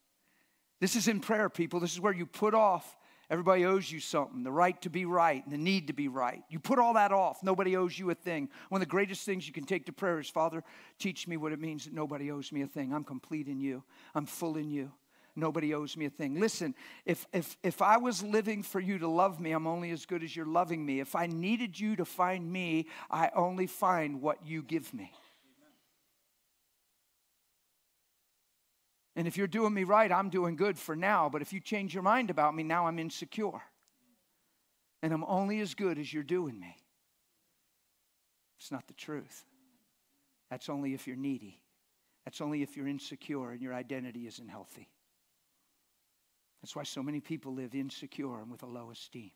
This is in prayer, people. This is where you put off Everybody owes you something the right to be right and the need to be right. You put all that off. Nobody owes you a thing. One of the greatest things you can take to prayer is Father, teach me what it means that nobody owes me a thing. I'm complete in you, I'm full in you. Nobody owes me a thing. Listen, if, if, if I was living for you to love me, I'm only as good as you're loving me. If I needed you to find me, I only find what you give me. And if you're doing me right, I'm doing good for now. But if you change your mind about me, now I'm insecure. And I'm only as good as you're doing me. It's not the truth. That's only if you're needy. That's only if you're insecure and your identity isn't healthy. That's why so many people live insecure and with a low esteem.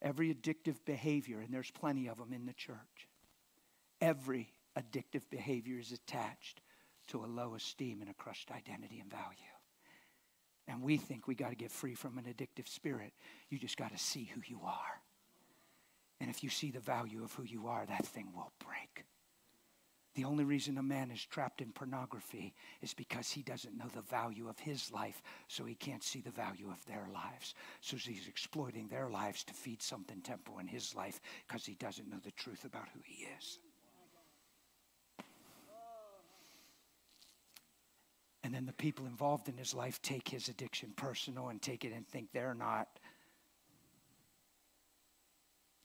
Every addictive behavior, and there's plenty of them in the church, every addictive behavior is attached to a low esteem and a crushed identity and value. And we think we got to get free from an addictive spirit. You just got to see who you are. And if you see the value of who you are, that thing will break. The only reason a man is trapped in pornography is because he doesn't know the value of his life, so he can't see the value of their lives. So he's exploiting their lives to feed something temporal in his life because he doesn't know the truth about who he is. And then the people involved in his life take his addiction personal and take it and think they're not.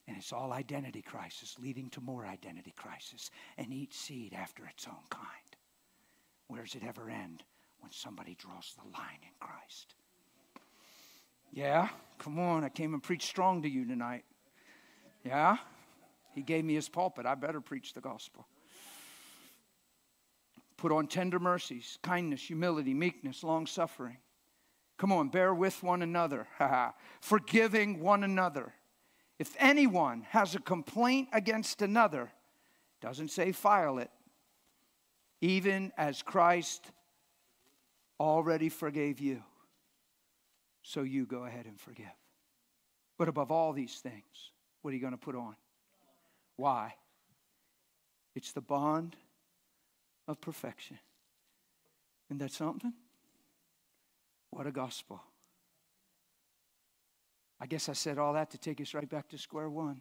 And it's all identity crisis leading to more identity crisis. And each seed after its own kind. Where does it ever end? When somebody draws the line in Christ. Yeah? Come on, I came and preached strong to you tonight. Yeah? He gave me his pulpit. I better preach the gospel. Put on tender mercies, kindness, humility, meekness, long suffering. Come on, bear with one another, forgiving one another. If anyone has a complaint against another, doesn't say file it, even as Christ already forgave you, so you go ahead and forgive. But above all these things, what are you going to put on? Why? It's the bond of perfection. Isn't that something? What a gospel. I guess I said all that to take us right back to square one.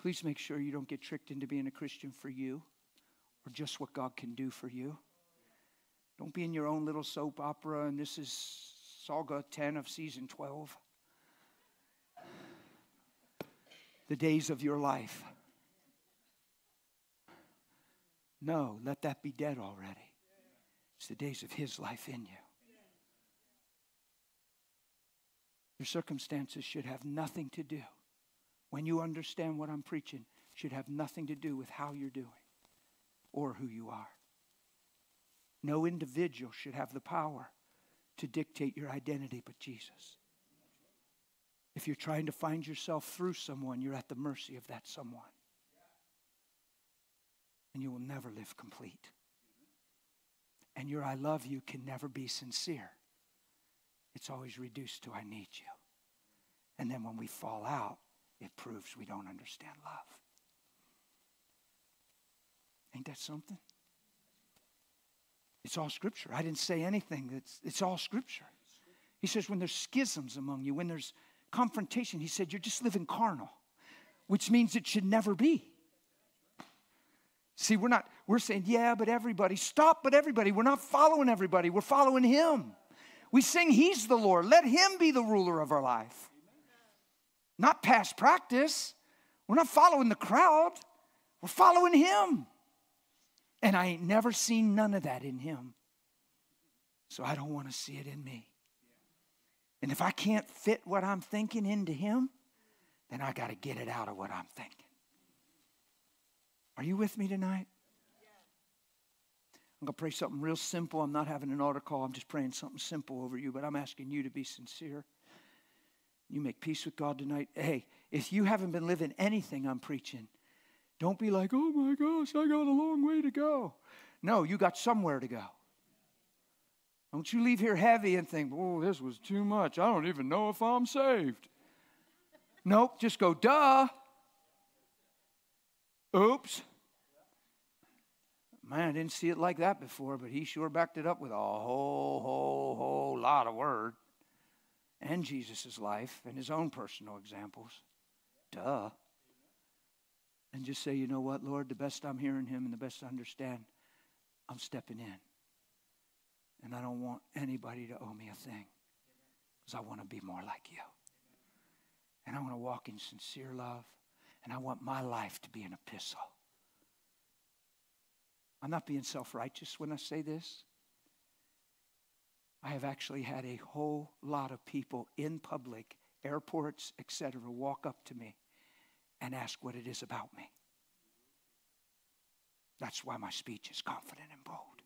Please make sure you don't get tricked into being a Christian for you or just what God can do for you. Don't be in your own little soap opera, and this is Saga 10 of season 12. The days of your life. No, let that be dead already. It's the days of His life in you. Your circumstances should have nothing to do, when you understand what I'm preaching, should have nothing to do with how you're doing or who you are. No individual should have the power to dictate your identity but Jesus. If you're trying to find yourself through someone, you're at the mercy of that someone and you will never live complete. And your I love you can never be sincere. It's always reduced to I need you. And then when we fall out, it proves we don't understand love. Ain't that something? It's all scripture. I didn't say anything. It's, it's all scripture. He says, when there's schisms among you, when there's confrontation, he said, you're just living carnal, which means it should never be. See, we're not, we're saying, yeah, but everybody. Stop, but everybody. We're not following everybody, we're following Him. We sing, He's the Lord. Let Him be the ruler of our life. Not past practice. We're not following the crowd, we're following Him. And I ain't never seen none of that in Him. So I don't want to see it in me. And if I can't fit what I'm thinking into Him, then I got to get it out of what I'm thinking. Are you with me tonight? I'm going to pray something real simple. I'm not having an altar call. I'm just praying something simple over you, but I'm asking you to be sincere. You make peace with God tonight. Hey, if you haven't been living anything I'm preaching, don't be like, oh my gosh, I got a long way to go. No, you got somewhere to go. Don't you leave here heavy and think, oh, this was too much. I don't even know if I'm saved. Nope, just go, duh. Oops. Man, I didn't see it like that before, but he sure backed it up with a whole, whole, whole lot of word and Jesus' life and his own personal examples. Duh. And just say, you know what, Lord, the best I'm hearing him and the best I understand, I'm stepping in. And I don't want anybody to owe me a thing because I want to be more like you. And I want to walk in sincere love. And I want my life to be an epistle. I'm not being self righteous when I say this. I have actually had a whole lot of people in public, airports, etc., walk up to me and ask what it is about me. That's why my speech is confident and bold.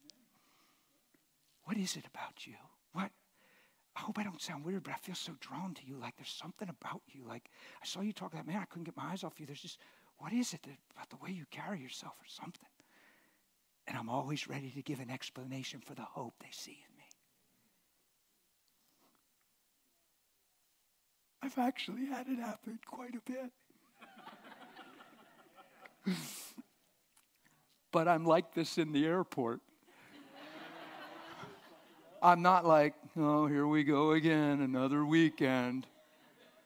What is it about you? What? I hope I don't sound weird, but I feel so drawn to you. Like there's something about you. Like I saw you talk that man, I couldn't get my eyes off you. There's just what is it about the way you carry yourself or something? And I'm always ready to give an explanation for the hope they see in me. I've actually had it happen quite a bit. but I'm like this in the airport. I'm not like, oh, here we go again, another weekend.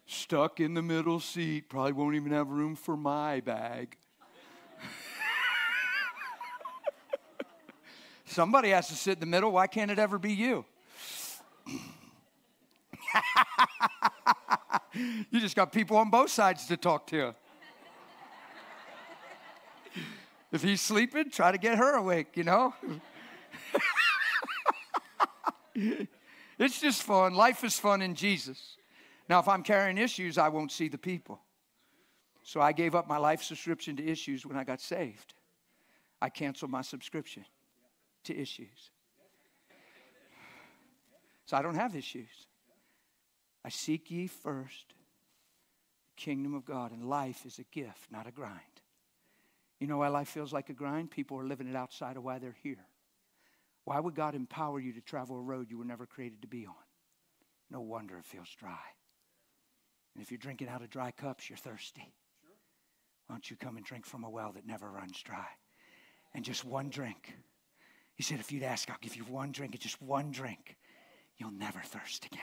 Stuck in the middle seat, probably won't even have room for my bag. Somebody has to sit in the middle. Why can't it ever be you? you just got people on both sides to talk to. If he's sleeping, try to get her awake, you know? it's just fun. Life is fun in Jesus. Now, if I'm carrying issues, I won't see the people. So I gave up my life subscription to issues when I got saved. I canceled my subscription to issues. So I don't have issues. I seek ye first the kingdom of God, and life is a gift, not a grind. You know why life feels like a grind? People are living it outside of why they're here. Why would God empower you to travel a road you were never created to be on? No wonder it feels dry. And if you're drinking out of dry cups, you're thirsty. Why don't you come and drink from a well that never runs dry? And just one drink. He said, if you'd ask, I'll give you one drink, and just one drink, you'll never thirst again.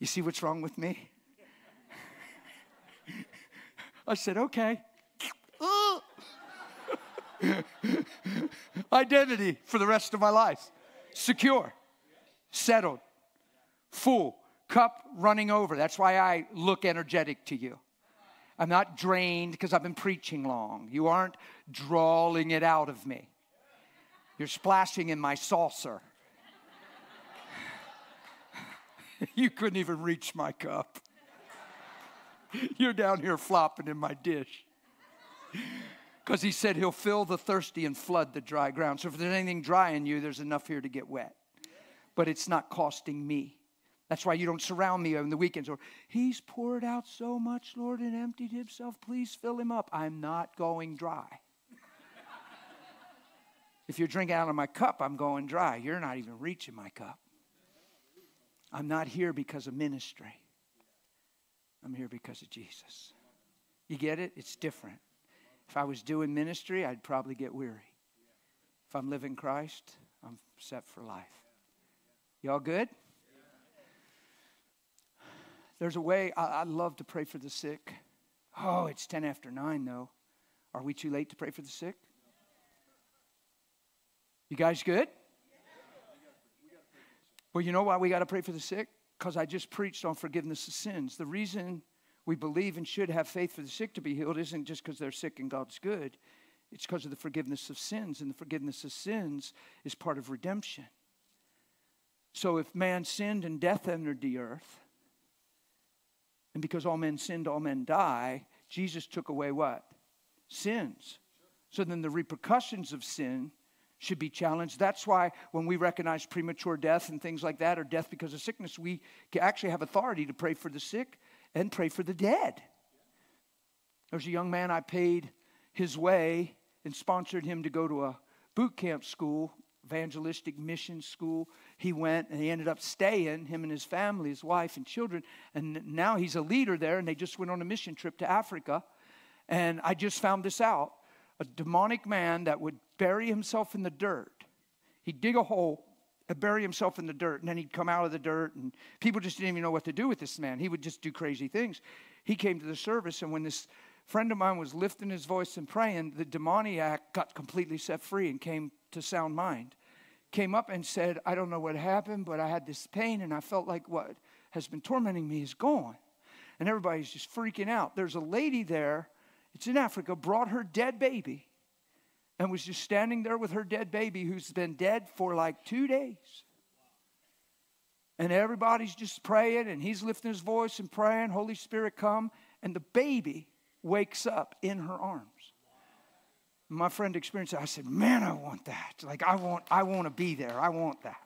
You see what's wrong with me? I said, okay. Identity for the rest of my life. Secure, settled, full, cup running over. That's why I look energetic to you. I'm not drained because I've been preaching long. You aren't drawing it out of me. You're splashing in my saucer. you couldn't even reach my cup. You're down here flopping in my dish. Because he said he'll fill the thirsty and flood the dry ground. So if there's anything dry in you, there's enough here to get wet. But it's not costing me. That's why you don't surround me on the weekends or he's poured out so much, Lord, and emptied himself. Please fill him up. I'm not going dry. If you're drinking out of my cup, I'm going dry. You're not even reaching my cup. I'm not here because of ministry. I'm here because of Jesus. You get it? It's different. If I was doing ministry, I'd probably get weary. If I'm living Christ, I'm set for life. Y'all good? There's a way, I, I love to pray for the sick. Oh, it's 10 after 9, though. Are we too late to pray for the sick? You guys good? Well, you know why we got to pray for the sick? Because I just preached on forgiveness of sins. The reason we believe and should have faith for the sick to be healed isn't just because they're sick and God's good. It's because of the forgiveness of sins, and the forgiveness of sins is part of redemption. So if man sinned and death entered the earth, and because all men sinned, all men die, Jesus took away what? Sins. So then the repercussions of sin should be challenged. That's why when we recognize premature death and things like that, or death because of sickness, we actually have authority to pray for the sick and pray for the dead. There's a young man I paid his way and sponsored him to go to a boot camp school, evangelistic mission school. He went and he ended up staying, him and his family, his wife and children. And now he's a leader there, and they just went on a mission trip to Africa. And I just found this out a demonic man that would bury himself in the dirt. He'd dig a hole and bury himself in the dirt, and then he'd come out of the dirt, and people just didn't even know what to do with this man. He would just do crazy things. He came to the service, and when this friend of mine was lifting his voice and praying, the demoniac got completely set free and came to sound mind. Came up and said, I don't know what happened, but I had this pain, and I felt like what has been tormenting me is gone. And everybody's just freaking out. There's a lady there, it's in Africa, brought her dead baby and was just standing there with her dead baby who's been dead for like two days. And everybody's just praying, and he's lifting his voice and praying, Holy Spirit, come. And the baby wakes up in her arms. My friend experienced it. I said, Man, I want that. Like, I want, I want to be there. I want that.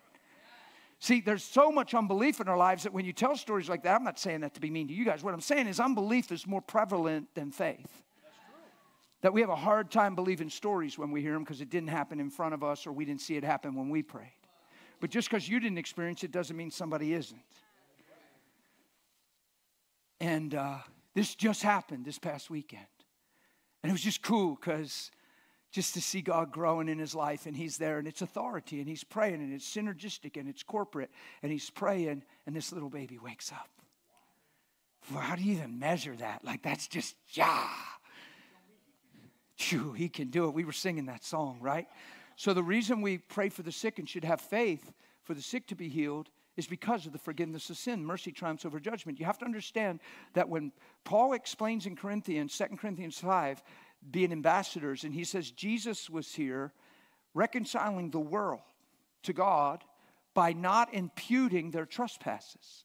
See, there's so much unbelief in our lives that when you tell stories like that, I'm not saying that to be mean to you guys. What I'm saying is unbelief is more prevalent than faith. That we have a hard time believing stories when we hear them because it didn't happen in front of us or we didn't see it happen when we prayed. But just because you didn't experience it doesn't mean somebody isn't. And uh, this just happened this past weekend. And it was just cool because just to see God growing in his life and he's there and it's authority and he's praying and it's synergistic and it's corporate and he's praying and this little baby wakes up. Well, how do you even measure that? Like that's just yeah. He can do it. We were singing that song, right? So the reason we pray for the sick and should have faith for the sick to be healed is because of the forgiveness of sin. Mercy triumphs over judgment. You have to understand that when Paul explains in Corinthians, 2 Corinthians 5, being ambassadors, and he says Jesus was here reconciling the world to God by not imputing their trespasses.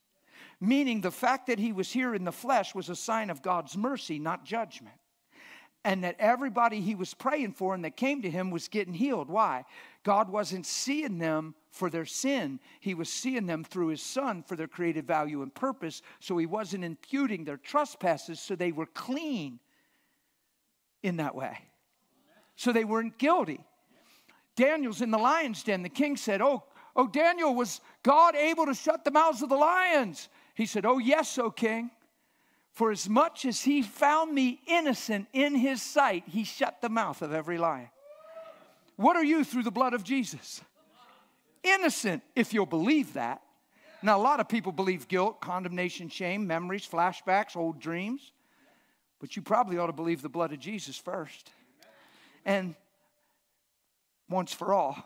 Meaning the fact that he was here in the flesh was a sign of God's mercy, not judgment and that everybody he was praying for and that came to him was getting healed. Why? God wasn't seeing them for their sin, He was seeing them through His Son for their creative value and purpose. So He wasn't imputing their trespasses, so they were clean in that way. So they weren't guilty. Daniel's in the lion's den. The king said, Oh, oh, Daniel, was God able to shut the mouths of the lions? He said, Oh, yes, O king. For as much as he found me innocent in his sight, he shut the mouth of every lion. What are you through the blood of Jesus? Innocent, if you'll believe that. Now, a lot of people believe guilt, condemnation, shame, memories, flashbacks, old dreams. But you probably ought to believe the blood of Jesus first. And once for all.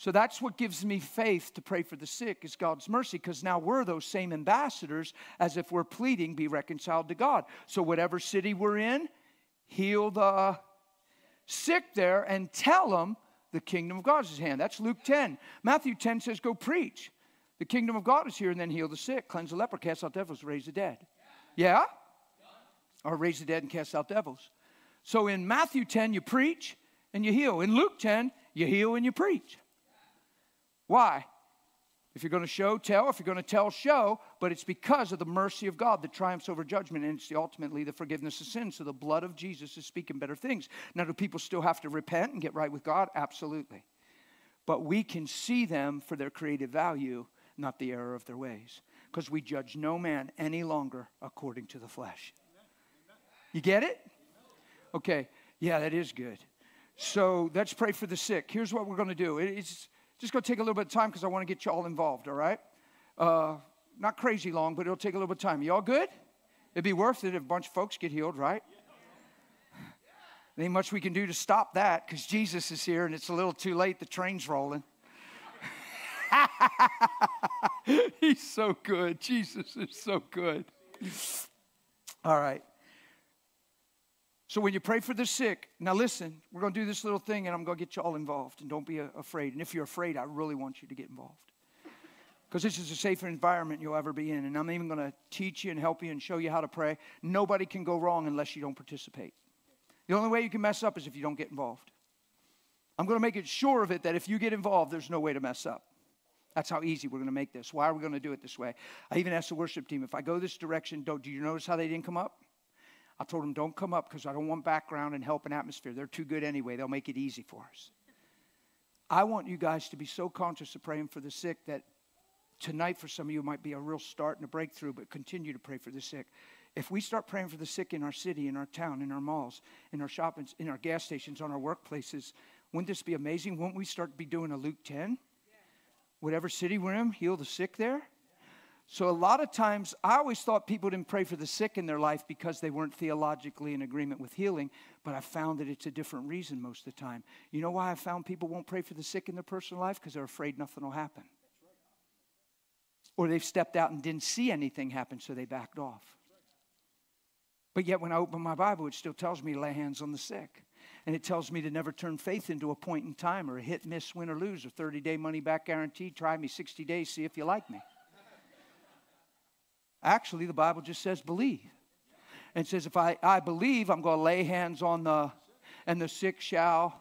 So that's what gives me faith to pray for the sick is God's mercy because now we're those same ambassadors as if we're pleading be reconciled to God. So whatever city we're in, heal the sick there and tell them the kingdom of God is his hand. That's Luke 10. Matthew 10 says go preach. The kingdom of God is here and then heal the sick, cleanse the leper, cast out devils, raise the dead. Yeah? Or raise the dead and cast out devils. So in Matthew 10 you preach and you heal. In Luke 10 you heal and you preach. Why? If you're going to show, tell. If you're going to tell, show. But it's because of the mercy of God that triumphs over judgment, and it's ultimately the forgiveness of sin. So the blood of Jesus is speaking better things. Now, do people still have to repent and get right with God? Absolutely. But we can see them for their creative value, not the error of their ways. Because we judge no man any longer according to the flesh. You get it? Okay. Yeah, that is good. So let's pray for the sick. Here's what we're going to do. It's just going to take a little bit of time because I want to get you all involved, all right? Uh, not crazy long, but it'll take a little bit of time. Y'all good? It'd be worth it if a bunch of folks get healed, right? There ain't much we can do to stop that because Jesus is here and it's a little too late. The train's rolling. He's so good. Jesus is so good. All right. So when you pray for the sick, now listen, we're going to do this little thing and I'm going to get you all involved and don't be afraid. And if you're afraid, I really want you to get involved. because this is a safer environment you'll ever be in. And I'm even going to teach you and help you and show you how to pray. Nobody can go wrong unless you don't participate. The only way you can mess up is if you don't get involved. I'm going to make it sure of it that if you get involved, there's no way to mess up. That's how easy we're going to make this. Why are we going to do it this way? I even asked the worship team if I go this direction, don't, do you notice how they didn't come up? I told them, don't come up because I don't want background and help and atmosphere. They're too good anyway. They'll make it easy for us. I want you guys to be so conscious of praying for the sick that tonight for some of you might be a real start and a breakthrough, but continue to pray for the sick. If we start praying for the sick in our city, in our town, in our malls, in our shoppings, in our gas stations, on our workplaces, wouldn't this be amazing? Wouldn't we start to be doing a Luke 10? Whatever city we're in, heal the sick there? So, a lot of times, I always thought people didn't pray for the sick in their life because they weren't theologically in agreement with healing, but I found that it's a different reason most of the time. You know why I found people won't pray for the sick in their personal life? Because they're afraid nothing will happen. Or they've stepped out and didn't see anything happen, so they backed off. But yet, when I open my Bible, it still tells me to lay hands on the sick. And it tells me to never turn faith into a point in time or a hit, miss, win, or lose, or 30 day money back guarantee. Try me 60 days, see if you like me. Actually, the Bible just says believe. And says, if I, I believe, I'm going to lay hands on the, and the sick shall.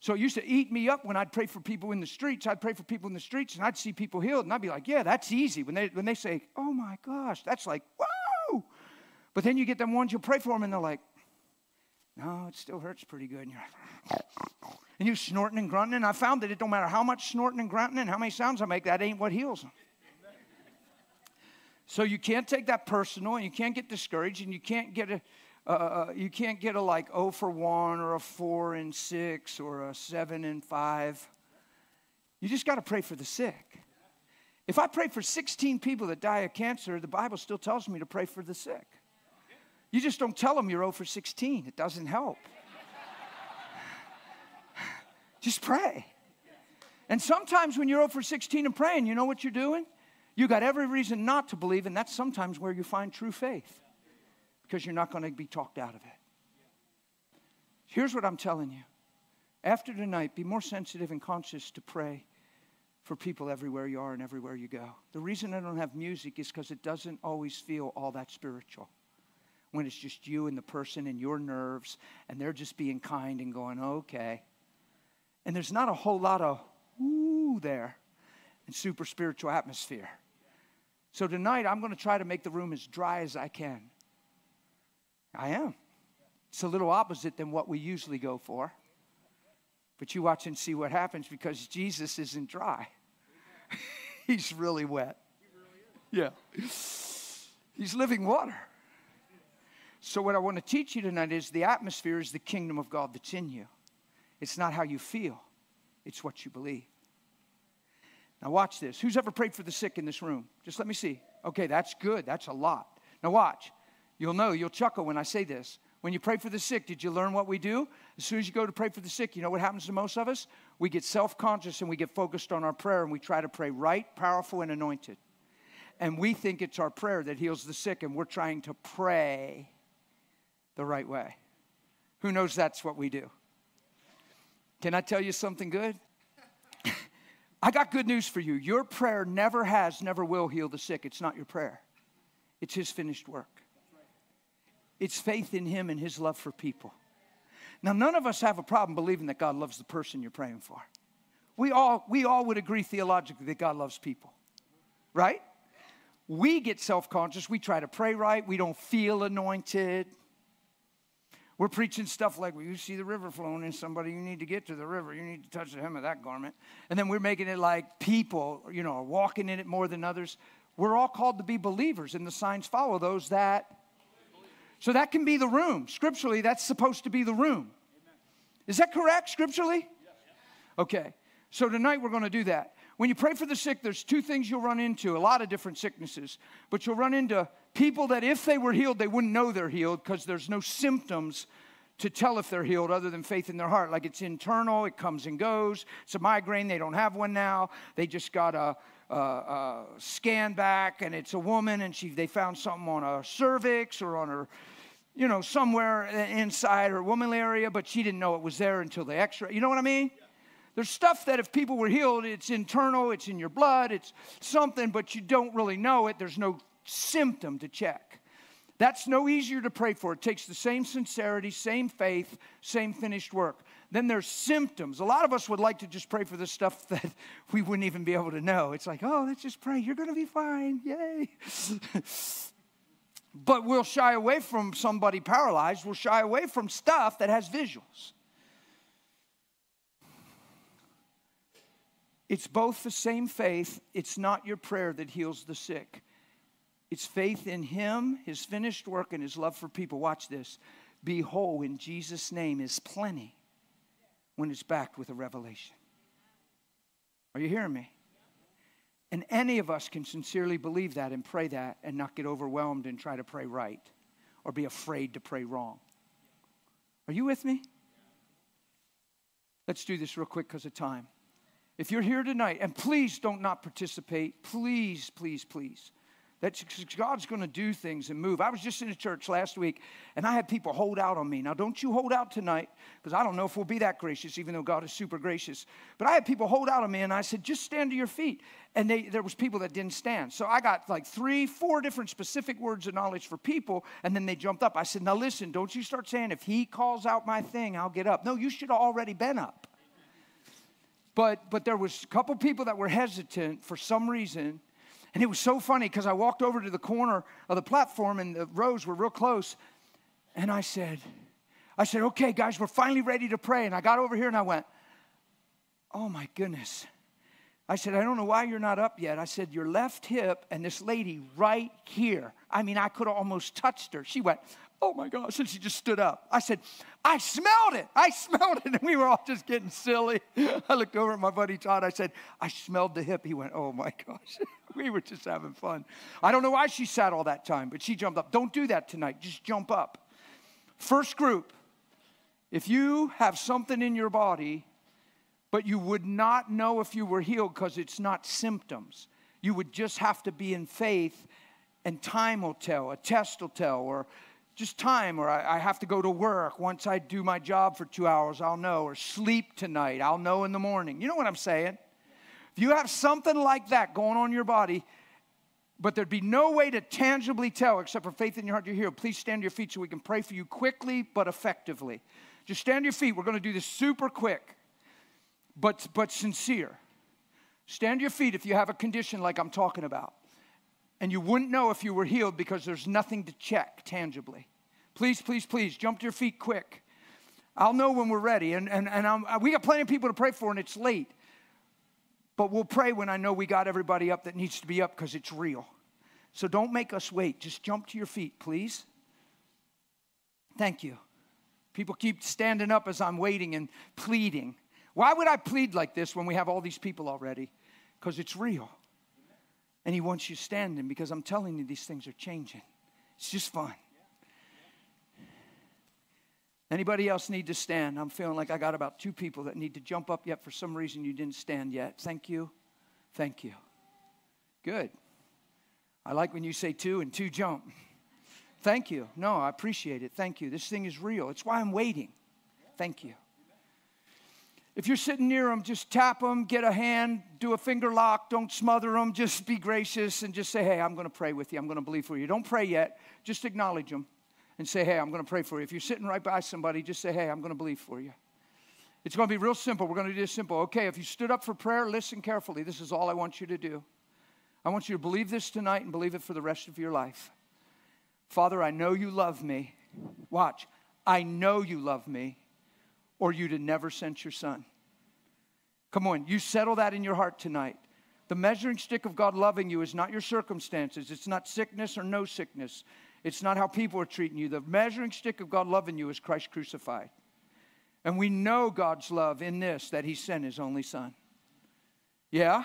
So it used to eat me up when I'd pray for people in the streets. I'd pray for people in the streets and I'd see people healed and I'd be like, yeah, that's easy. When they, when they say, oh my gosh, that's like, whoa. But then you get them ones you pray for them and they're like, no, it still hurts pretty good. And you're like, and you snorting and grunting. And I found that it don't matter how much snorting and grunting and how many sounds I make, that ain't what heals them. So you can't take that personal, and you can't get discouraged, and you can't get a uh, uh you can't get a like 0 for 1 or a 4 and 6 or a 7 and 5. You just got to pray for the sick. If I pray for 16 people that die of cancer, the Bible still tells me to pray for the sick. You just don't tell them you're 0 for 16. It doesn't help. just pray. And sometimes when you're 0 for 16 and praying, you know what you're doing? You got every reason not to believe, and that's sometimes where you find true faith because you're not going to be talked out of it. Here's what I'm telling you. After tonight, be more sensitive and conscious to pray for people everywhere you are and everywhere you go. The reason I don't have music is because it doesn't always feel all that spiritual. When it's just you and the person and your nerves, and they're just being kind and going, okay. And there's not a whole lot of ooh there and super spiritual atmosphere. So tonight, I'm going to try to make the room as dry as I can. I am. It's a little opposite than what we usually go for. But you watch and see what happens because Jesus isn't dry. He's really wet. Yeah. He's living water. So, what I want to teach you tonight is the atmosphere is the kingdom of God that's in you. It's not how you feel, it's what you believe. Now, watch this. Who's ever prayed for the sick in this room? Just let me see. Okay, that's good. That's a lot. Now, watch. You'll know, you'll chuckle when I say this. When you pray for the sick, did you learn what we do? As soon as you go to pray for the sick, you know what happens to most of us? We get self conscious and we get focused on our prayer and we try to pray right, powerful, and anointed. And we think it's our prayer that heals the sick, and we're trying to pray the right way. Who knows that's what we do? Can I tell you something good? I got good news for you. Your prayer never has, never will heal the sick. It's not your prayer, it's His finished work. It's faith in Him and His love for people. Now, none of us have a problem believing that God loves the person you're praying for. We all, we all would agree theologically that God loves people, right? We get self conscious. We try to pray right. We don't feel anointed. We're preaching stuff like, well, you see the river flowing in somebody, you need to get to the river. You need to touch the hem of that garment. And then we're making it like people, you know, are walking in it more than others. We're all called to be believers, and the signs follow those that. So that can be the room. Scripturally, that's supposed to be the room. Is that correct, scripturally? Okay. So tonight we're going to do that. When you pray for the sick, there's two things you'll run into a lot of different sicknesses, but you'll run into people that if they were healed, they wouldn't know they're healed because there's no symptoms to tell if they're healed other than faith in their heart. Like it's internal, it comes and goes. It's a migraine, they don't have one now. They just got a, a, a scan back, and it's a woman, and she they found something on her cervix or on her, you know, somewhere inside her womanly area, but she didn't know it was there until the X-ray. You know what I mean? There's stuff that if people were healed, it's internal, it's in your blood, it's something, but you don't really know it. There's no symptom to check. That's no easier to pray for. It takes the same sincerity, same faith, same finished work. Then there's symptoms. A lot of us would like to just pray for the stuff that we wouldn't even be able to know. It's like, oh, let's just pray. You're going to be fine. Yay. but we'll shy away from somebody paralyzed. We'll shy away from stuff that has visuals. It's both the same faith. It's not your prayer that heals the sick. It's faith in Him, His finished work, and His love for people. Watch this. Be whole in Jesus' name is plenty when it's backed with a revelation. Are you hearing me? And any of us can sincerely believe that and pray that and not get overwhelmed and try to pray right or be afraid to pray wrong. Are you with me? Let's do this real quick because of time. If you're here tonight, and please don't not participate, please, please, please. That God's going to do things and move. I was just in a church last week and I had people hold out on me. Now, don't you hold out tonight because I don't know if we'll be that gracious, even though God is super gracious. But I had people hold out on me and I said, just stand to your feet. And they, there was people that didn't stand. So I got like three, four different specific words of knowledge for people. And then they jumped up. I said, now listen, don't you start saying, if he calls out my thing, I'll get up. No, you should have already been up. But, but there was a couple people that were hesitant for some reason and it was so funny because I walked over to the corner of the platform and the rows were real close. And I said, I said, okay, guys, we're finally ready to pray. And I got over here and I went, oh my goodness. I said, I don't know why you're not up yet. I said, your left hip and this lady right here. I mean, I could have almost touched her. She went, oh my gosh. And she just stood up. I said, I smelled it. I smelled it. And we were all just getting silly. I looked over at my buddy Todd. I said, I smelled the hip. He went, oh my gosh. we were just having fun. I don't know why she sat all that time, but she jumped up. Don't do that tonight. Just jump up. First group, if you have something in your body, but you would not know if you were healed because it's not symptoms, you would just have to be in faith and time will tell, a test will tell, or just time, or I, I, have to go to work. Once I do my job for two hours, I'll know, or sleep tonight, I'll know in the morning. You know what I'm saying? If you have something like that going on in your body, but there'd be no way to tangibly tell except for faith in your heart you're here, please stand to your feet so we can pray for you quickly but effectively. Just stand to your feet. We're going to do this super quick, but, but sincere. Stand to your feet if you have a condition like I'm talking about and you wouldn't know if you were healed because there's nothing to check tangibly. Please, please, please jump to your feet quick. I'll know when we're ready. And, and, and I'm, we got plenty of people to pray for, and it's late. But we'll pray when I know we got everybody up that needs to be up because it's real. So don't make us wait. Just jump to your feet, please. Thank you. People keep standing up as I'm waiting and pleading. Why would I plead like this when we have all these people already? Because it's real. And He wants you standing because I'm telling you, these things are changing. It's just fun. Anybody else need to stand? I'm feeling like I got about two people that need to jump up yet for some reason you didn't stand yet. Thank you. Thank you. Good. I like when you say two and two jump. Thank you. No, I appreciate it. Thank you. This thing is real. It's why I'm waiting. Thank you. If you're sitting near them, just tap them, get a hand, do a finger lock, don't smother them, just be gracious and just say, Hey, I'm going to pray with you. I'm going to believe for you. Don't pray yet, just acknowledge them and say, Hey, I'm going to pray for you. If you're sitting right by somebody, just say, Hey, I'm going to believe for you. It's going to be real simple. We're going to do this simple. Okay, if you stood up for prayer, listen carefully. This is all I want you to do. I want you to believe this tonight and believe it for the rest of your life. Father, I know you love me. Watch. I know you love me or you'd have never sent your son. Come on, you settle that in your heart tonight. The measuring stick of God loving you is not your circumstances, it's not sickness or no sickness, it's not how people are treating you. The measuring stick of God loving you is Christ crucified. And we know God's love in this that He sent His only Son. Yeah?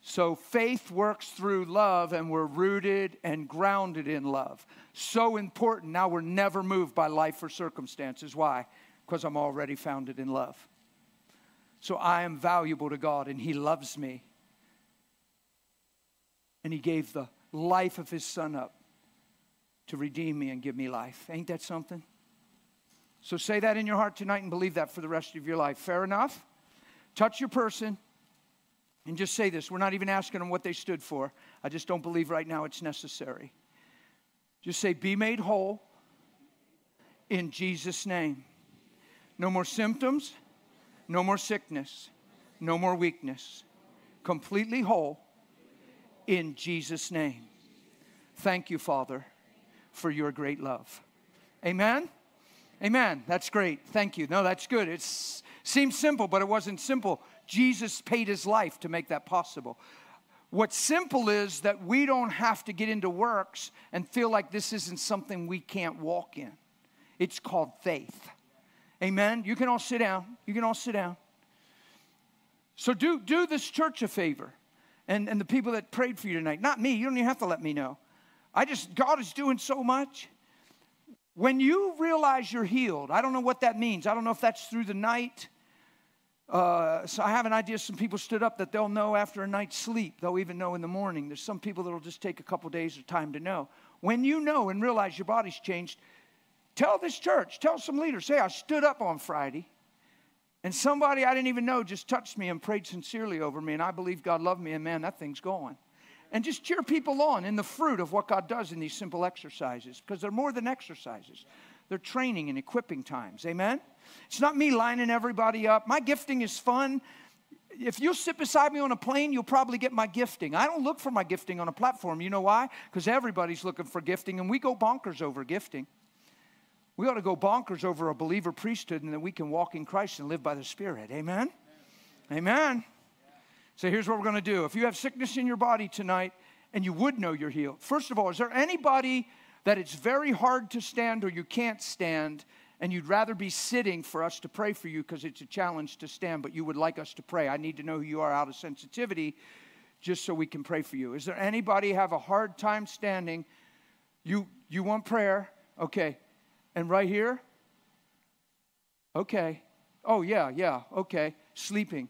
So faith works through love, and we're rooted and grounded in love. So important. Now we're never moved by life or circumstances. Why? Because I'm already founded in love. So I am valuable to God and He loves me. And He gave the life of His Son up to redeem me and give me life. Ain't that something? So say that in your heart tonight and believe that for the rest of your life. Fair enough? touch your person and just say this. We're not even asking them what they stood for. I just don't believe right now it's necessary. Just say, Be made whole in Jesus' name. No more symptoms, no more sickness, no more weakness. Completely whole in Jesus' name. Thank you, Father, for your great love. Amen. Amen. That's great. Thank you. No, that's good. It seems simple, but it wasn't simple. Jesus paid his life to make that possible. What's simple is that we don't have to get into works and feel like this isn't something we can't walk in. It's called faith. Amen. You can all sit down. You can all sit down. So do, do this church a favor and, and the people that prayed for you tonight. Not me. You don't even have to let me know. I just, God is doing so much. When you realize you're healed, I don't know what that means. I don't know if that's through the night. Uh, so I have an idea. Some people stood up that they'll know after a night's sleep. They'll even know in the morning. There's some people that'll just take a couple days of time to know. When you know and realize your body's changed, tell this church, tell some leaders, say, I stood up on Friday. And somebody I didn't even know just touched me and prayed sincerely over me, and I believe God loved me, and man, that thing's going and just cheer people on in the fruit of what God does in these simple exercises because they're more than exercises. They're training and equipping times. Amen? It's not me lining everybody up. My gifting is fun. If you'll sit beside me on a plane, you'll probably get my gifting. I don't look for my gifting on a platform. You know why? Because everybody's looking for gifting, and we go bonkers over gifting. We ought to go bonkers over a believer priesthood, and that we can walk in Christ and live by the Spirit. Amen? Amen. So here's what we're going to do. If you have sickness in your body tonight and you would know you're healed, first of all, is there anybody that it's very hard to stand or you can't stand and you'd rather be sitting for us to pray for you because it's a challenge to stand, but you would like us to pray? I need to know who you are out of sensitivity just so we can pray for you. Is there anybody have a hard time standing? You you want prayer? Okay. And right here? Okay. Oh yeah, yeah. Okay. Sleeping.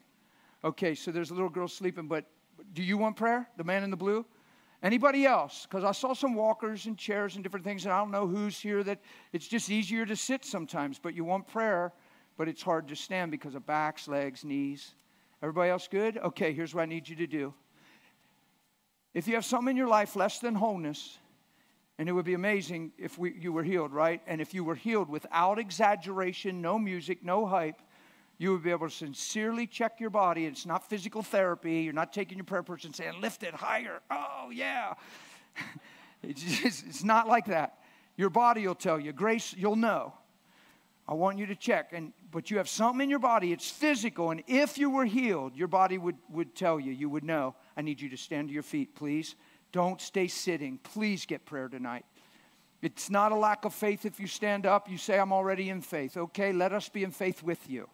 Okay, so there's a little girl sleeping, but do you want prayer? The man in the blue? Anybody else? Because I saw some walkers and chairs and different things, and I don't know who's here that it's just easier to sit sometimes, but you want prayer, but it's hard to stand because of backs, legs, knees. Everybody else good? Okay, here's what I need you to do. If you have something in your life less than wholeness, and it would be amazing if we, you were healed, right? And if you were healed without exaggeration, no music, no hype, you would be able to sincerely check your body. It's not physical therapy. You're not taking your prayer person saying, lift it higher. Oh, yeah. it's, just, it's not like that. Your body will tell you. Grace, you'll know. I want you to check. And, but you have something in your body, it's physical. And if you were healed, your body would, would tell you, you would know. I need you to stand to your feet, please. Don't stay sitting. Please get prayer tonight. It's not a lack of faith if you stand up. You say, I'm already in faith. Okay, let us be in faith with you.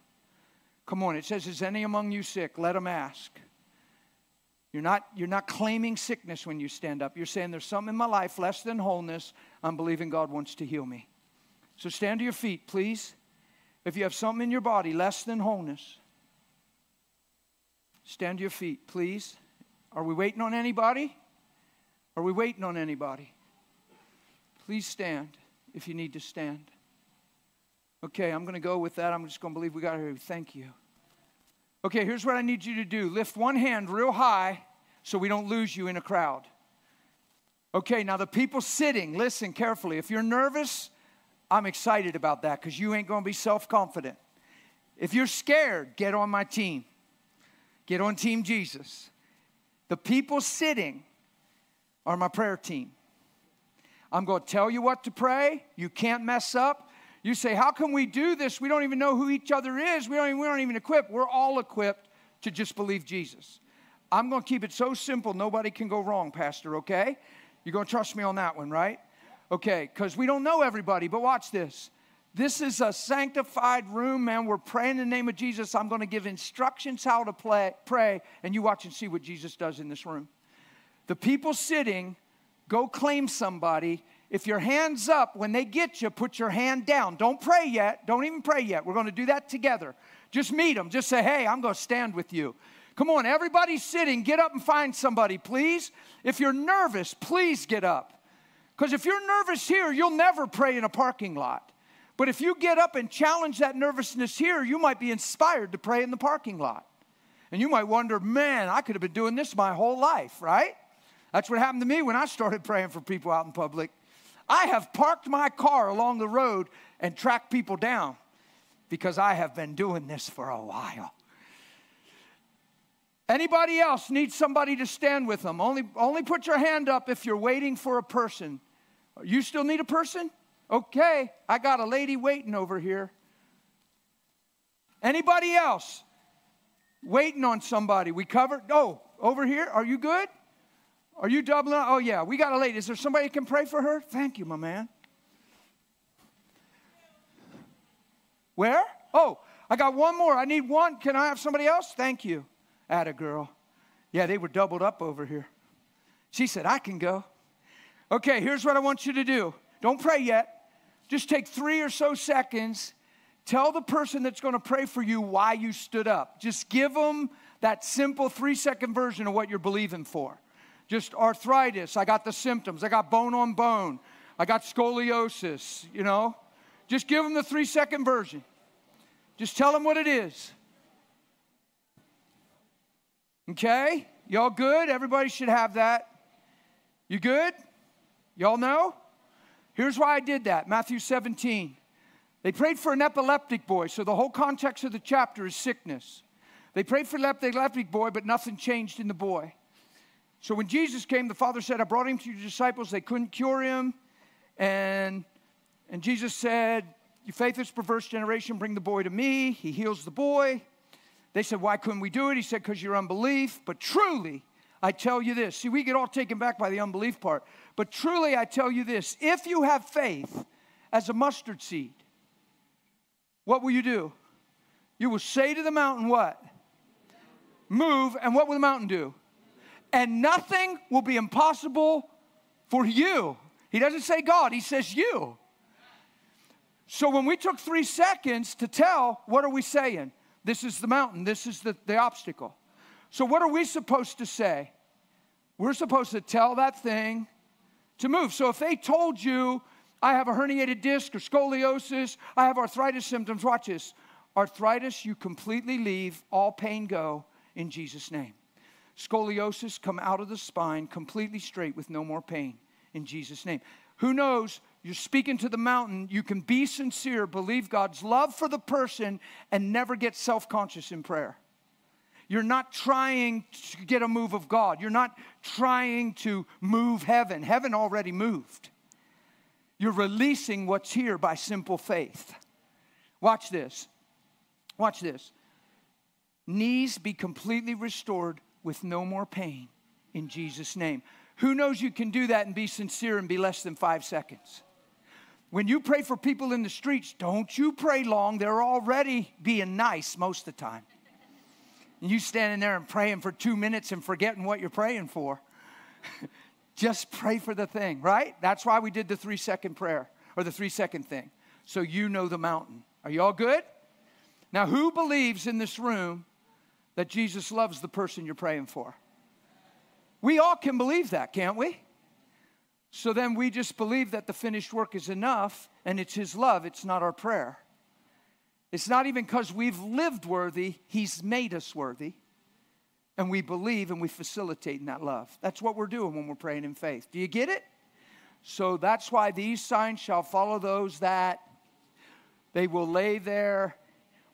Come on, it says, Is any among you sick? Let him ask. You're not, you're not claiming sickness when you stand up. You're saying, There's something in my life less than wholeness. I'm believing God wants to heal me. So stand to your feet, please. If you have something in your body less than wholeness, stand to your feet, please. Are we waiting on anybody? Are we waiting on anybody? Please stand if you need to stand. Okay, I'm going to go with that. I'm just going to believe we got here. Thank you. Okay, here's what I need you to do lift one hand real high so we don't lose you in a crowd. Okay, now the people sitting, listen carefully. If you're nervous, I'm excited about that because you ain't going to be self confident. If you're scared, get on my team. Get on Team Jesus. The people sitting are my prayer team. I'm going to tell you what to pray. You can't mess up. You say, How can we do this? We don't even know who each other is. We don't even, we don't even equip. We're all equipped to just believe Jesus. I'm going to keep it so simple, nobody can go wrong, Pastor, okay? You're going to trust me on that one, right? Okay, because we don't know everybody, but watch this. This is a sanctified room, man. We're praying in the name of Jesus. I'm going to give instructions how to play, pray, and you watch and see what Jesus does in this room. The people sitting, go claim somebody, if your hand's up, when they get you, put your hand down. Don't pray yet. Don't even pray yet. We're going to do that together. Just meet them. Just say, hey, I'm going to stand with you. Come on, everybody's sitting. Get up and find somebody, please. If you're nervous, please get up. Because if you're nervous here, you'll never pray in a parking lot. But if you get up and challenge that nervousness here, you might be inspired to pray in the parking lot. And you might wonder, man, I could have been doing this my whole life, right? That's what happened to me when I started praying for people out in public. I have parked my car along the road and tracked people down because I have been doing this for a while. Anybody else need somebody to stand with them? Only, only put your hand up if you're waiting for a person. You still need a person? Okay, I got a lady waiting over here. Anybody else waiting on somebody? We covered. Oh, over here. Are you good? Are you doubling? Oh, yeah, we got a lady. Is there somebody can pray for her? Thank you, my man. Where? Oh, I got one more. I need one. Can I have somebody else? Thank you. Atta girl. Yeah, they were doubled up over here. She said, I can go. Okay, here's what I want you to do. Don't pray yet. Just take three or so seconds. Tell the person that's going to pray for you why you stood up. Just give them that simple three second version of what you're believing for just arthritis. I got the symptoms. I got bone on bone. I got scoliosis, you know. Just give them the three second version. Just tell them what it is. Okay? Y'all good? Everybody should have that. You good? Y'all know? Here's why I did that Matthew 17. They prayed for an epileptic boy, so the whole context of the chapter is sickness. They prayed for an epileptic boy, but nothing changed in the boy. So when Jesus came, the Father said, I brought him to your disciples. They couldn't cure him. And, and Jesus said, You faithless, perverse generation, bring the boy to me. He heals the boy. They said, Why couldn't we do it? He said, Because your unbelief. But truly, I tell you this. See, we get all taken back by the unbelief part. But truly, I tell you this if you have faith as a mustard seed, what will you do? You will say to the mountain, What? Move, and what will the mountain do? And nothing will be impossible for you. He doesn't say God, he says you. So when we took three seconds to tell, what are we saying? This is the mountain, this is the, the obstacle. So what are we supposed to say? We're supposed to tell that thing to move. So if they told you, I have a herniated disc or scoliosis, I have arthritis symptoms, watch this. Arthritis, you completely leave, all pain go in Jesus' name scoliosis come out of the spine completely straight with no more pain in Jesus' name. Who knows? You're speaking to the mountain. You can be sincere, believe God's love for the person, and never get self conscious in prayer. You're not trying to get a move of God. You're not trying to move heaven. Heaven already moved. You're releasing what's here by simple faith. Watch this. Watch this. Knees be completely restored with no more pain in Jesus' name. Who knows you can do that and be sincere and be less than five seconds? When you pray for people in the streets, don't you pray long. They're already being nice most of the time. And you standing there and praying for two minutes and forgetting what you're praying for. Just pray for the thing, right? That's why we did the three second prayer or the three second thing. So you know the mountain. Are you all good? Now, who believes in this room that Jesus loves the person you're praying for. We all can believe that, can't we? So then we just believe that the finished work is enough and it's His love, it's not our prayer. It's not even because we've lived worthy, He's made us worthy. And we believe and we facilitate in that love. That's what we're doing when we're praying in faith. Do you get it? So that's why these signs shall follow those that they will lay their,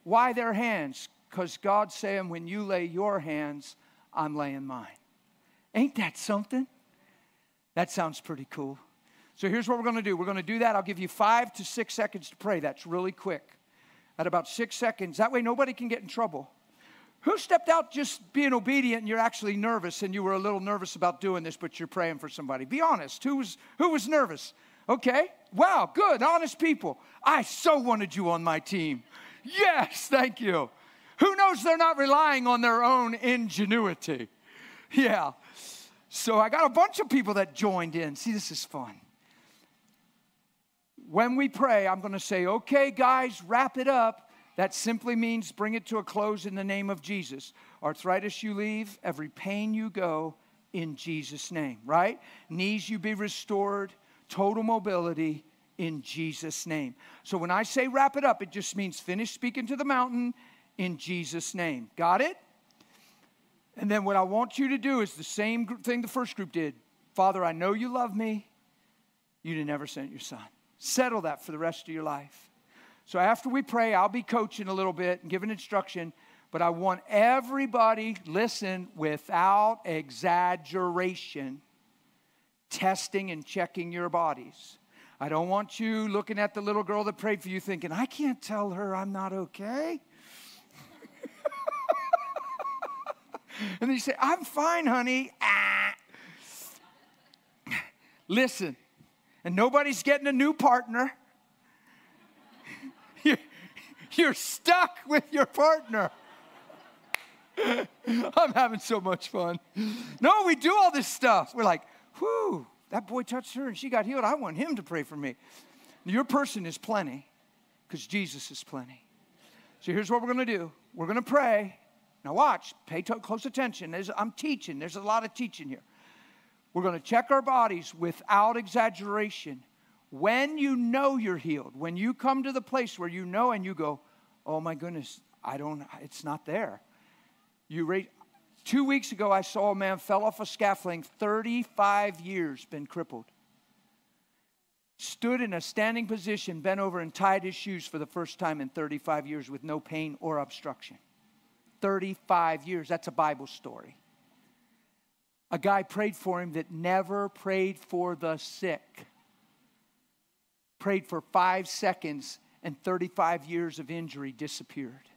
why their hands? Because God's saying, when you lay your hands, I'm laying mine. Ain't that something? That sounds pretty cool. So here's what we're going to do. We're going to do that. I'll give you five to six seconds to pray. That's really quick. At about six seconds. That way, nobody can get in trouble. Who stepped out just being obedient and you're actually nervous and you were a little nervous about doing this, but you're praying for somebody? Be honest. Who was, who was nervous? Okay. Wow, good. Honest people. I so wanted you on my team. Yes, thank you. Who knows they're not relying on their own ingenuity? Yeah. So I got a bunch of people that joined in. See, this is fun. When we pray, I'm going to say, okay, guys, wrap it up. That simply means bring it to a close in the name of Jesus. Arthritis you leave, every pain you go in Jesus' name, right? Knees you be restored, total mobility in Jesus' name. So when I say wrap it up, it just means finish speaking to the mountain in Jesus' name. Got it? And then what I want you to do is the same thing the first group did. Father, I know you love me. You didn't ever send your son. Settle that for the rest of your life. So after we pray, I'll be coaching a little bit and giving instruction, but I want everybody listen without exaggeration, testing and checking your bodies. I don't want you looking at the little girl that prayed for you thinking, I can't tell her I'm not okay. And then you say, I'm fine, honey. Ah. Listen, and nobody's getting a new partner. You're, you're stuck with your partner. I'm having so much fun. No, we do all this stuff. We're like, whew, that boy touched her and she got healed. I want him to pray for me. Your person is plenty because Jesus is plenty. So here's what we're going to do we're going to pray. Now, watch, pay t- close attention. I'm teaching, there's a lot of teaching here. We're going to check our bodies without exaggeration. When you know you're healed, when you come to the place where you know and you go, oh my goodness, I don't, it's not there. You rate, two weeks ago, I saw a man fell off a scaffolding, 35 years, been crippled. Stood in a standing position, bent over and tied his shoes for the first time in 35 years with no pain or obstruction. 35 years, that's a Bible story. A guy prayed for him that never prayed for the sick. Prayed for five seconds, and 35 years of injury disappeared.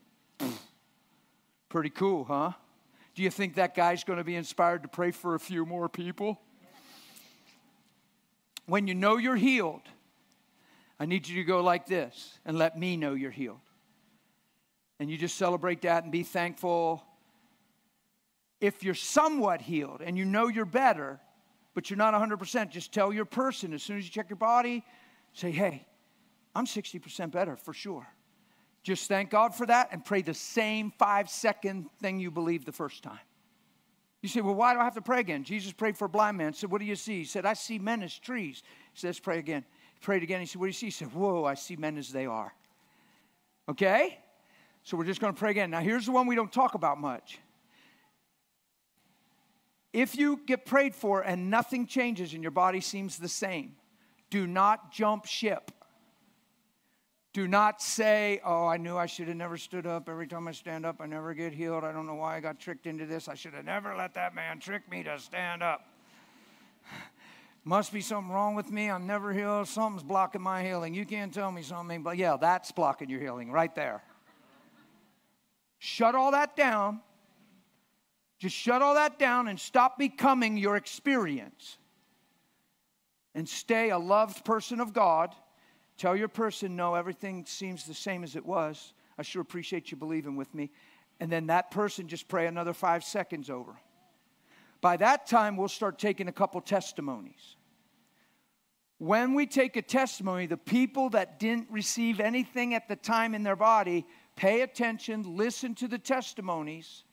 Pretty cool, huh? Do you think that guy's going to be inspired to pray for a few more people? When you know you're healed, I need you to go like this and let me know you're healed. And you just celebrate that and be thankful. If you're somewhat healed and you know you're better, but you're not 100%, just tell your person as soon as you check your body, say, hey, I'm 60% better for sure. Just thank God for that and pray the same five second thing you believed the first time. You say, well, why do I have to pray again? Jesus prayed for a blind man. said, what do you see? He said, I see men as trees. He says, pray again. He prayed again. He said, what do you see? He said, whoa, I see men as they are. Okay? So we're just going to pray again. Now, here's the one we don't talk about much. If you get prayed for and nothing changes and your body seems the same, do not jump ship. Do not say, Oh, I knew I should have never stood up. Every time I stand up, I never get healed. I don't know why I got tricked into this. I should have never let that man trick me to stand up. Must be something wrong with me. I'm never healed. Something's blocking my healing. You can't tell me something, but yeah, that's blocking your healing right there. Shut all that down. Just shut all that down and stop becoming your experience. And stay a loved person of God Tell your person, no, everything seems the same as it was. I sure appreciate you believing with me. And then that person just pray another five seconds over. By that time, we'll start taking a couple testimonies. When we take a testimony, the people that didn't receive anything at the time in their body, pay attention, listen to the testimonies,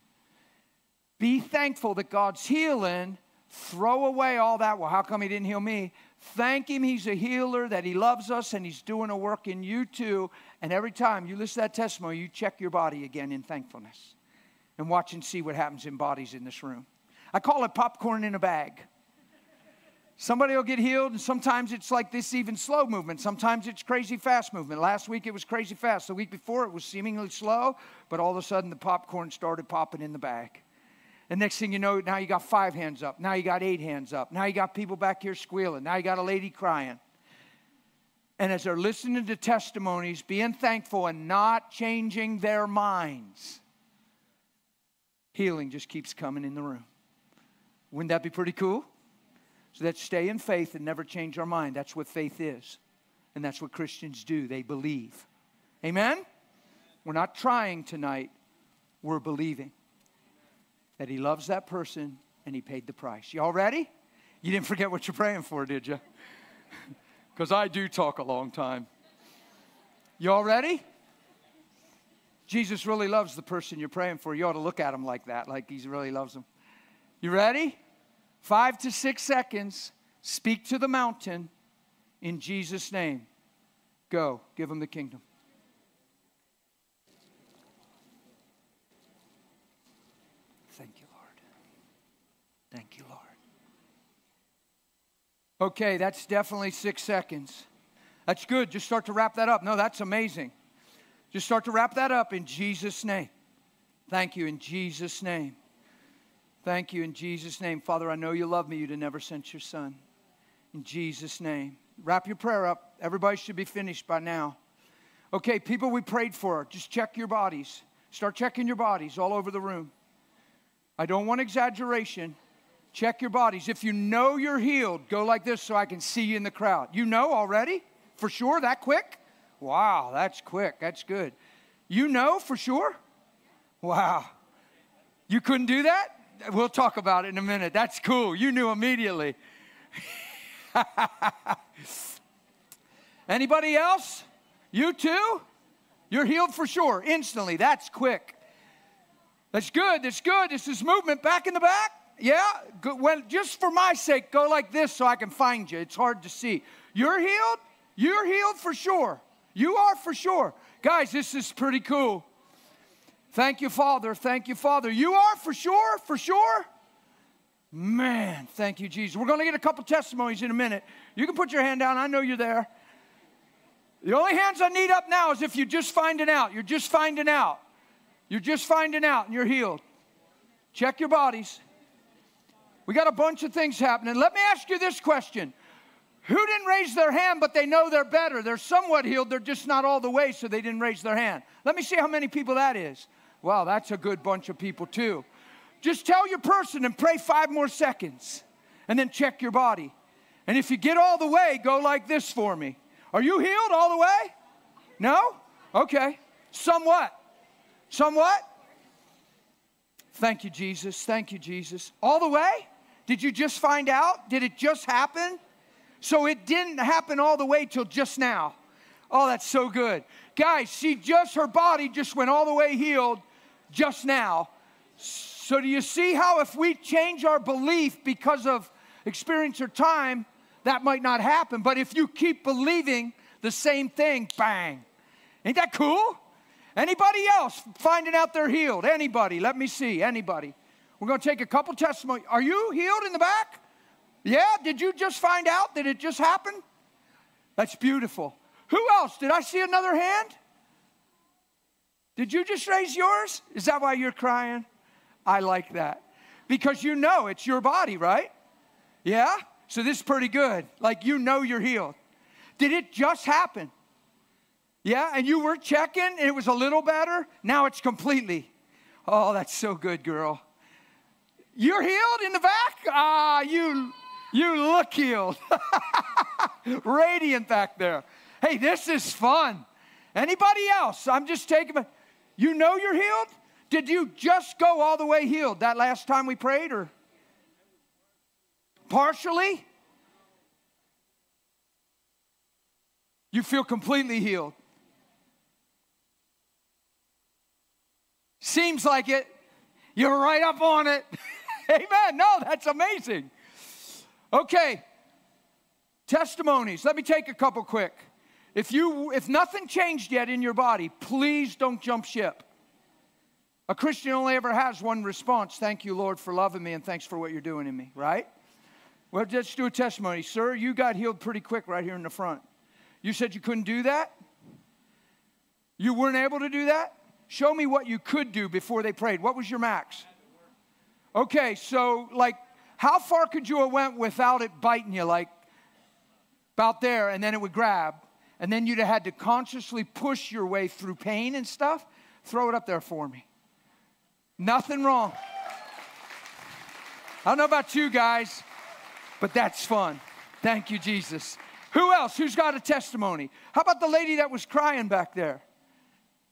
be thankful that God's healing, throw away all that. Well, how come He didn't heal me? Thank Him, He's a healer, that He loves us, and He's doing a work in you too. And every time you listen to that testimony, you check your body again in thankfulness and watch and see what happens in bodies in this room. I call it popcorn in a bag. Somebody will get healed, and sometimes it's like this even slow movement. Sometimes it's crazy fast movement. Last week it was crazy fast. The week before it was seemingly slow, but all of a sudden the popcorn started popping in the back. And next thing you know, now you got five hands up. Now you got eight hands up. Now you got people back here squealing. Now you got a lady crying. And as they're listening to testimonies, being thankful and not changing their minds, healing just keeps coming in the room. Wouldn't that be pretty cool? So stay in faith and never change our mind. That's what faith is. And that's what Christians do. They believe. Amen? We're not trying tonight, we're believing that He loves that person and He paid the price. Y'all ready? You didn't forget what you're praying for, did you? Because I do talk a long time. Y'all ready? Jesus really loves the person you're praying for. You ought to look at him like that, like he really loves him. You ready? five to six seconds, speak to the mountain in Jesus' name. Go, give them the kingdom. Thank you, Lord. Thank you, Lord. Okay, that's definitely six seconds. That's good. Just start to wrap that up. No, that's amazing. Just start to wrap that up in Jesus' name. Thank you, in Jesus' name. Thank you in Jesus' name. Father, I know you love me. You'd have never sent your son. In Jesus' name. Wrap your prayer up. Everybody should be finished by now. Okay, people we prayed for, just check your bodies. Start checking your bodies all over the room. I don't want exaggeration. Check your bodies. If you know you're healed, go like this so I can see you in the crowd. You know already? For sure? That quick? Wow, that's quick. That's good. You know for sure? Wow. You couldn't do that? We'll talk about it in a minute. That's cool. You knew immediately. Anybody else? You too? You're healed for sure, instantly. That's quick. That's good. That's good. This is movement back in the back. Yeah. Good. Just for my sake, go like this so I can find you. It's hard to see. You're healed? You're healed for sure. You are for sure. Guys, this is pretty cool. Thank you, Father. Thank you, Father. You are for sure, for sure. Man, thank you, Jesus. We're going to get a couple testimonies in a minute. You can put your hand down. I know you're there. The only hands I need up now is if you're just finding out. You're just finding out. You're just finding out and you're healed. Check your bodies. We got a bunch of things happening. Let me ask you this question Who didn't raise their hand, but they know they're better? They're somewhat healed, they're just not all the way, so they didn't raise their hand. Let me see how many people that is. Wow, that's a good bunch of people, too. Just tell your person and pray five more seconds, and then check your body. And if you get all the way, go like this for me. Are you healed all the way? No? Okay. Somewhat. Somewhat? Thank you, Jesus. Thank you, Jesus. All the way? Did you just find out? Did it just happen? So it didn't happen all the way till just now. Oh, that's so good. Guys, she just, her body just went all the way healed just now. So do you see how if we change our belief because of experience or time, that might not happen. But if you keep believing the same thing, bang. Ain't that cool? Anybody else finding out they're healed? Anybody? Let me see. Anybody? We're going to take a couple testimonies. Are you healed in the back? Yeah? Did you just find out? Did it just happen? That's beautiful. Who else? Did I see another hand? Did you just raise yours? Is that why you're crying? I like that. Because you know it's your body, right? Yeah? So this is pretty good. Like you know you're healed. Did it just happen? Yeah, and you were checking and it was a little better. Now it's completely. Oh, that's so good, girl. You're healed in the back? Ah, you you look healed. Radiant back there. Hey, this is fun. Anybody else? I'm just taking my, you know you're healed? Did you just go all the way healed that last time we prayed or partially? You feel completely healed. Seems like it. You're right up on it. Amen. No, that's amazing. Okay. Testimonies. Let me take a couple quick. If you if nothing changed yet in your body, please don't jump ship. A Christian only ever has one response. Thank you, Lord, for loving me and thanks for what you're doing in me, right? Well, let's do a testimony. Sir, you got healed pretty quick right here in the front. You said you couldn't do that? You weren't able to do that? Show me what you could do before they prayed. What was your max? Okay, so like how far could you have went without it biting you like about there and then it would grab and then you'd have had to consciously push your way through pain and stuff? Throw it up there for me. Nothing wrong. I don't know about you guys, but that's fun. Thank you, Jesus. Who else? Who's got a testimony? How about the lady that was crying back there?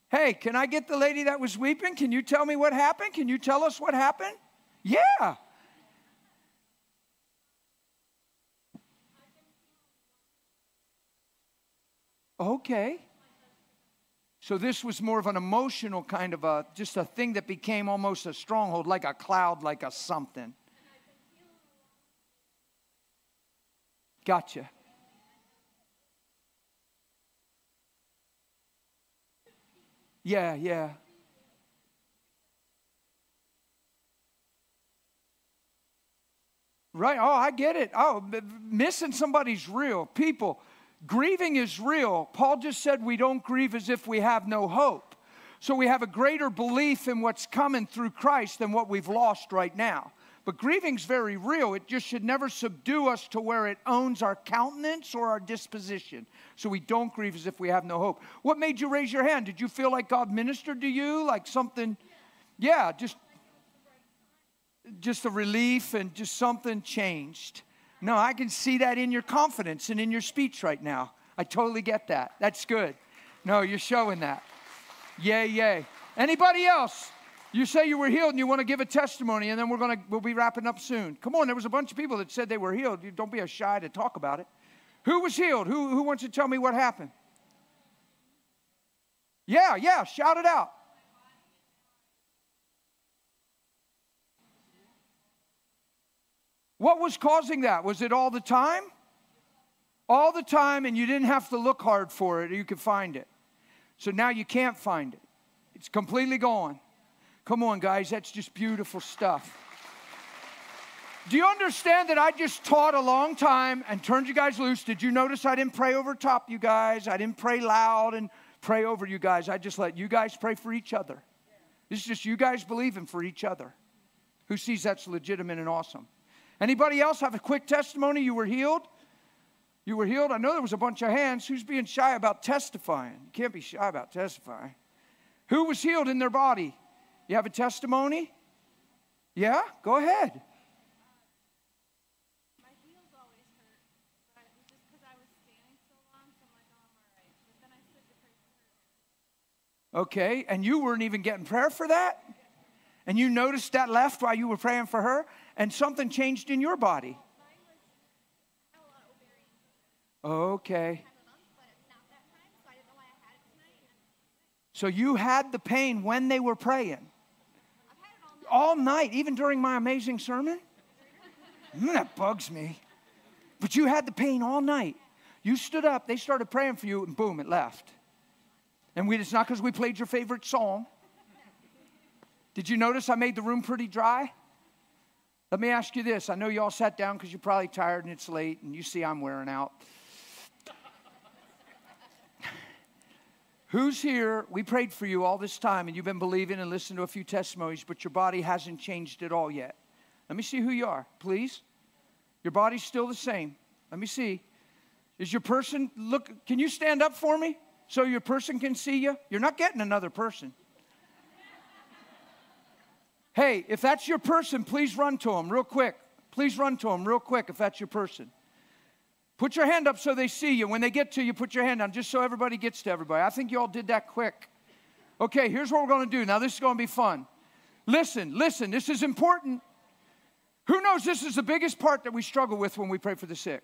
Hey, can I get the lady that was weeping? Can you tell me what happened? Can you tell us what happened? Yeah. Okay. So this was more of an emotional kind of a, just a thing that became almost a stronghold, like a cloud, like a something. Gotcha. Yeah, yeah. Right? Oh, I get it. Oh, missing somebody's real. People, grieving is real. Paul just said we don't grieve as if we have no hope. So we have a greater belief in what's coming through Christ than what we've lost right now. But grieving's very real. It just should never subdue us to where it owns our countenance or our disposition. So we don't grieve as if we have no hope. What made you raise your hand? Did you feel like God ministered to you? Like something? Yeah, just just a relief and just something changed. No, I can see that in your confidence and in your speech right now. I totally get that. That's good. No, you're showing that. Yay, yay. Anybody else? You say you were healed and you want to give a testimony, and then we're gonna we'll be wrapping up soon. Come on, there was a bunch of people that said they were healed. You don't be shy to talk about it. Who was healed? Who who wants to tell me what happened? Yeah, yeah, shout it out. What was causing that? Was it all the time? All the time, and you didn't have to look hard for it, you could find it. So now you can't find it. It's completely gone. Come on, guys, that's just beautiful stuff. Do you understand that I just taught a long time and turned you guys loose? Did you notice I didn't pray over top you guys? I didn't pray loud and pray over you guys. I just let you guys pray for each other. This is just you guys believing for each other. Who sees that's legitimate and awesome? Anybody else have a quick testimony? You were healed? You were healed? I know there was a bunch of hands. Who's being shy about testifying? You can't be shy about testifying. Who was healed in their body? You have a testimony? Yeah? Go ahead. My heels always hurt. Just because I was standing on the floor. Okay, and you weren't even getting prayer for that? And you noticed that left while you were praying for her? And something changed in your body. Okay. So you had the pain when they were praying? All night, even during my amazing sermon? Mm, that bugs me. But you had the pain all night. You stood up, they started praying for you, and boom, it left. And we, it's not because we played your favorite song. Did you notice I made the room pretty dry? Let me ask you this. I know you all sat down because you're probably tired and it's late, and you see I'm wearing out. Who's here? We prayed for you all this time, and you've been believing and listened to a few testimonies, but your body hasn't changed at all yet. Let me see who you are, please. Your body's still the same. Let me see. Is your person, look, can you stand up for me so your person can see you? You're not getting another person. Hey, if that's your person, please run to them real quick. Please run to them real quick if that's your person. Put your hand up so they see you. When they get to you, put your hand down just so everybody gets to everybody. I think you all did that quick. Okay, here's what we're going to do. Now, this is going to be fun. Listen, listen, this is important. Who knows this is the biggest part that we struggle with when we pray for the sick?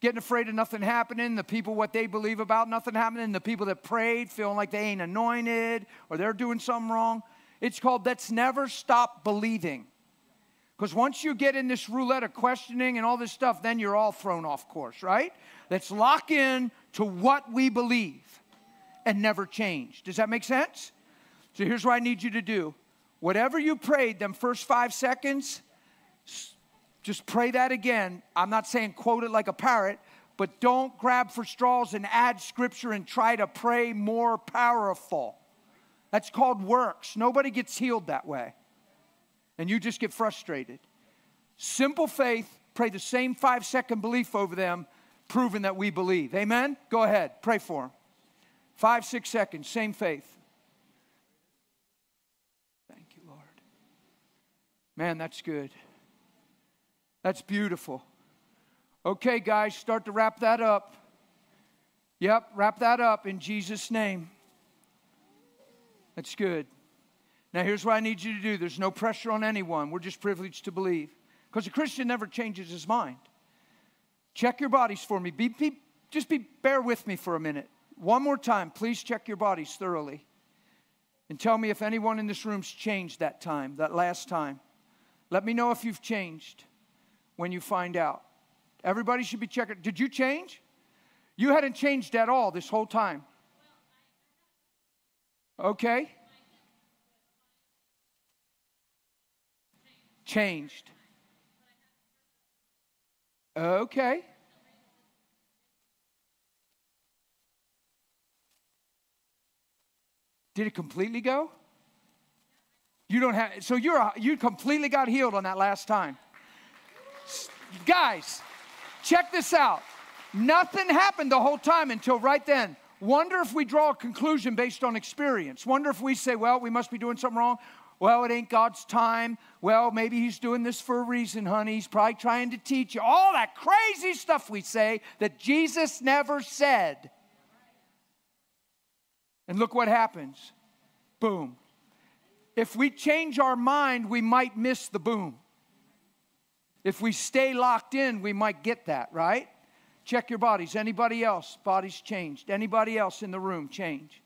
Getting afraid of nothing happening, the people what they believe about nothing happening, the people that prayed feeling like they ain't anointed or they're doing something wrong. It's called Let's Never Stop Believing. Because once you get in this roulette of questioning and all this stuff, then you're all thrown off course, right? Let's lock in to what we believe and never change. Does that make sense? So here's what I need you to do. Whatever you prayed them first five seconds, just pray that again. I'm not saying quote it like a parrot, but don't grab for straws and add scripture and try to pray more powerful. That's called works. Nobody gets healed that way. And you just get frustrated. Simple faith, pray the same five second belief over them, proving that we believe. Amen? Go ahead, pray for them. Five, six seconds, same faith. Thank you, Lord. Man, that's good. That's beautiful. Okay, guys, start to wrap that up. Yep, wrap that up in Jesus' name. That's good. Now, here's what I need you to do there's no pressure on anyone. We're just privileged to believe. Because a Christian never changes his mind. Check your bodies for me. Be, be, just be, bear with me for a minute. One more time, please check your bodies thoroughly. And tell me if anyone in this room's changed that time, that last time. Let me know if you've changed when you find out. Everybody should be checking. Did you change? You hadn't changed at all this whole time. Okay? Changed. Okay. Did it completely go? You don't have, so you're, you completely got healed on that last time. Guys, check this out. Nothing happened the whole time until right then. Wonder if we draw a conclusion based on experience. Wonder if we say, well, we must be doing something wrong. Well, it ain't God's time. Well, maybe He's doing this for a reason, honey. He's probably trying to teach you. All that crazy stuff we say that Jesus never said. And look what happens boom. If we change our mind, we might miss the boom. If we stay locked in, we might get that, right? Check your bodies. Anybody else? Bodies changed. Anybody else in the room change?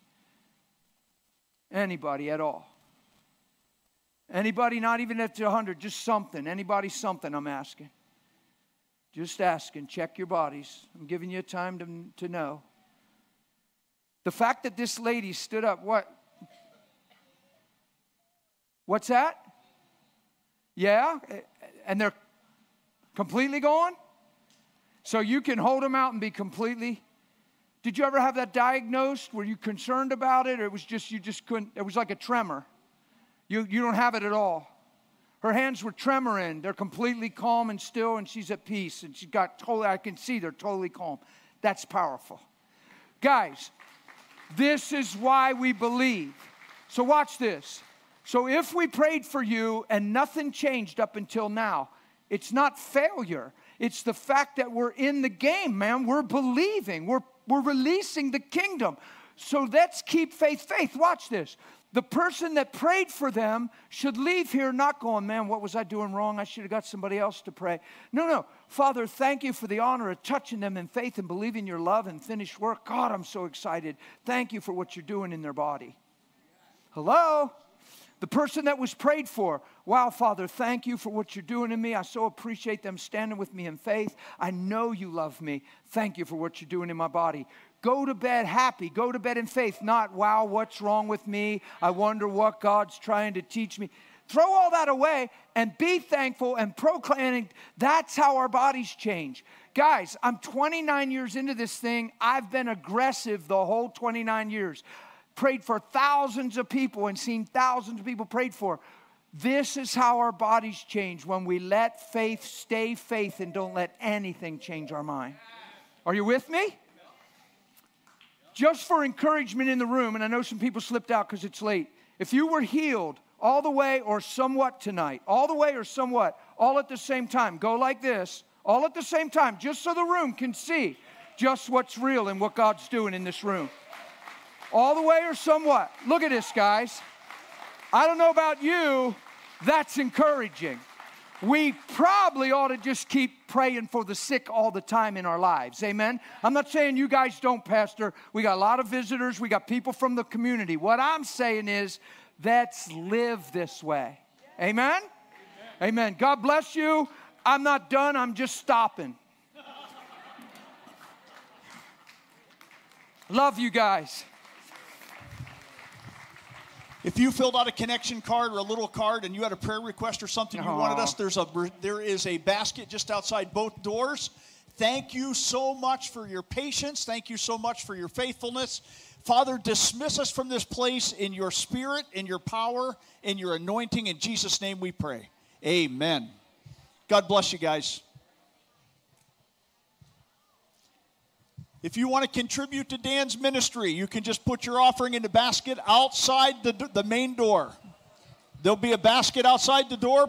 Anybody at all? Anybody not even at 100, just something. Anybody something, I'm asking. Just asking. Check your bodies. I'm giving you time to, to know. The fact that this lady stood up, what? What's that? Yeah? And they're completely gone? So you can hold them out and be completely. Did you ever have that diagnosed? Were you concerned about it? Or it was just, you just couldn't, it was like a tremor. You, you don't have it at all. Her hands were tremoring. They're completely calm and still, and she's at peace. And she's got totally, I can see they're totally calm. That's powerful. Guys, this is why we believe. So watch this. So if we prayed for you and nothing changed up until now, it's not failure. It's the fact that we're in the game, man. We're believing, we're, we're releasing the kingdom. So let's keep faith. Faith, watch this. The person that prayed for them should leave here not going, man, what was I doing wrong? I should have got somebody else to pray. No, no. Father, thank you for the honor of touching them in faith and believing your love and finished work. God, I'm so excited. Thank you for what you're doing in their body. Hello? The person that was prayed for, wow, Father, thank you for what you're doing in me. I so appreciate them standing with me in faith. I know you love me. Thank you for what you're doing in my body. Go to bed happy. Go to bed in faith, not, wow, what's wrong with me? I wonder what God's trying to teach me. Throw all that away and be thankful and proclaiming that's how our bodies change. Guys, I'm 29 years into this thing. I've been aggressive the whole 29 years prayed for thousands of people and seen thousands of people prayed for. This is how our bodies change when we let faith stay faith and don't let anything change our mind. Are you with me? Just for encouragement in the room, and I know some people slipped out because it's late. If you were healed all the way or somewhat tonight, all the way or somewhat, all at the same time, go like this, all at the same time, just so the room can see just what's real and what God's doing in this room. All the way or somewhat. Look at this, guys. I don't know about you, that's encouraging. We probably ought to just keep praying for the sick all the time in our lives. Amen. I'm not saying you guys don't, Pastor. We got a lot of visitors, we got people from the community. What I'm saying is, let's live this way. Amen. Amen. God bless you. I'm not done, I'm just stopping. Love you guys. If you filled out a connection card or a little card and you had a prayer request or something you wanted us, there's a there is a basket just outside both doors. Thank you so much for your patience. Thank you so much for your faithfulness. Father, dismiss us from this place in your spirit, in your power, in your anointing. In Jesus' name we pray. Amen. God bless you guys. If you want to contribute to Dan's ministry, you can just put your offering in the basket outside the, the main door. There'll be a basket outside the door.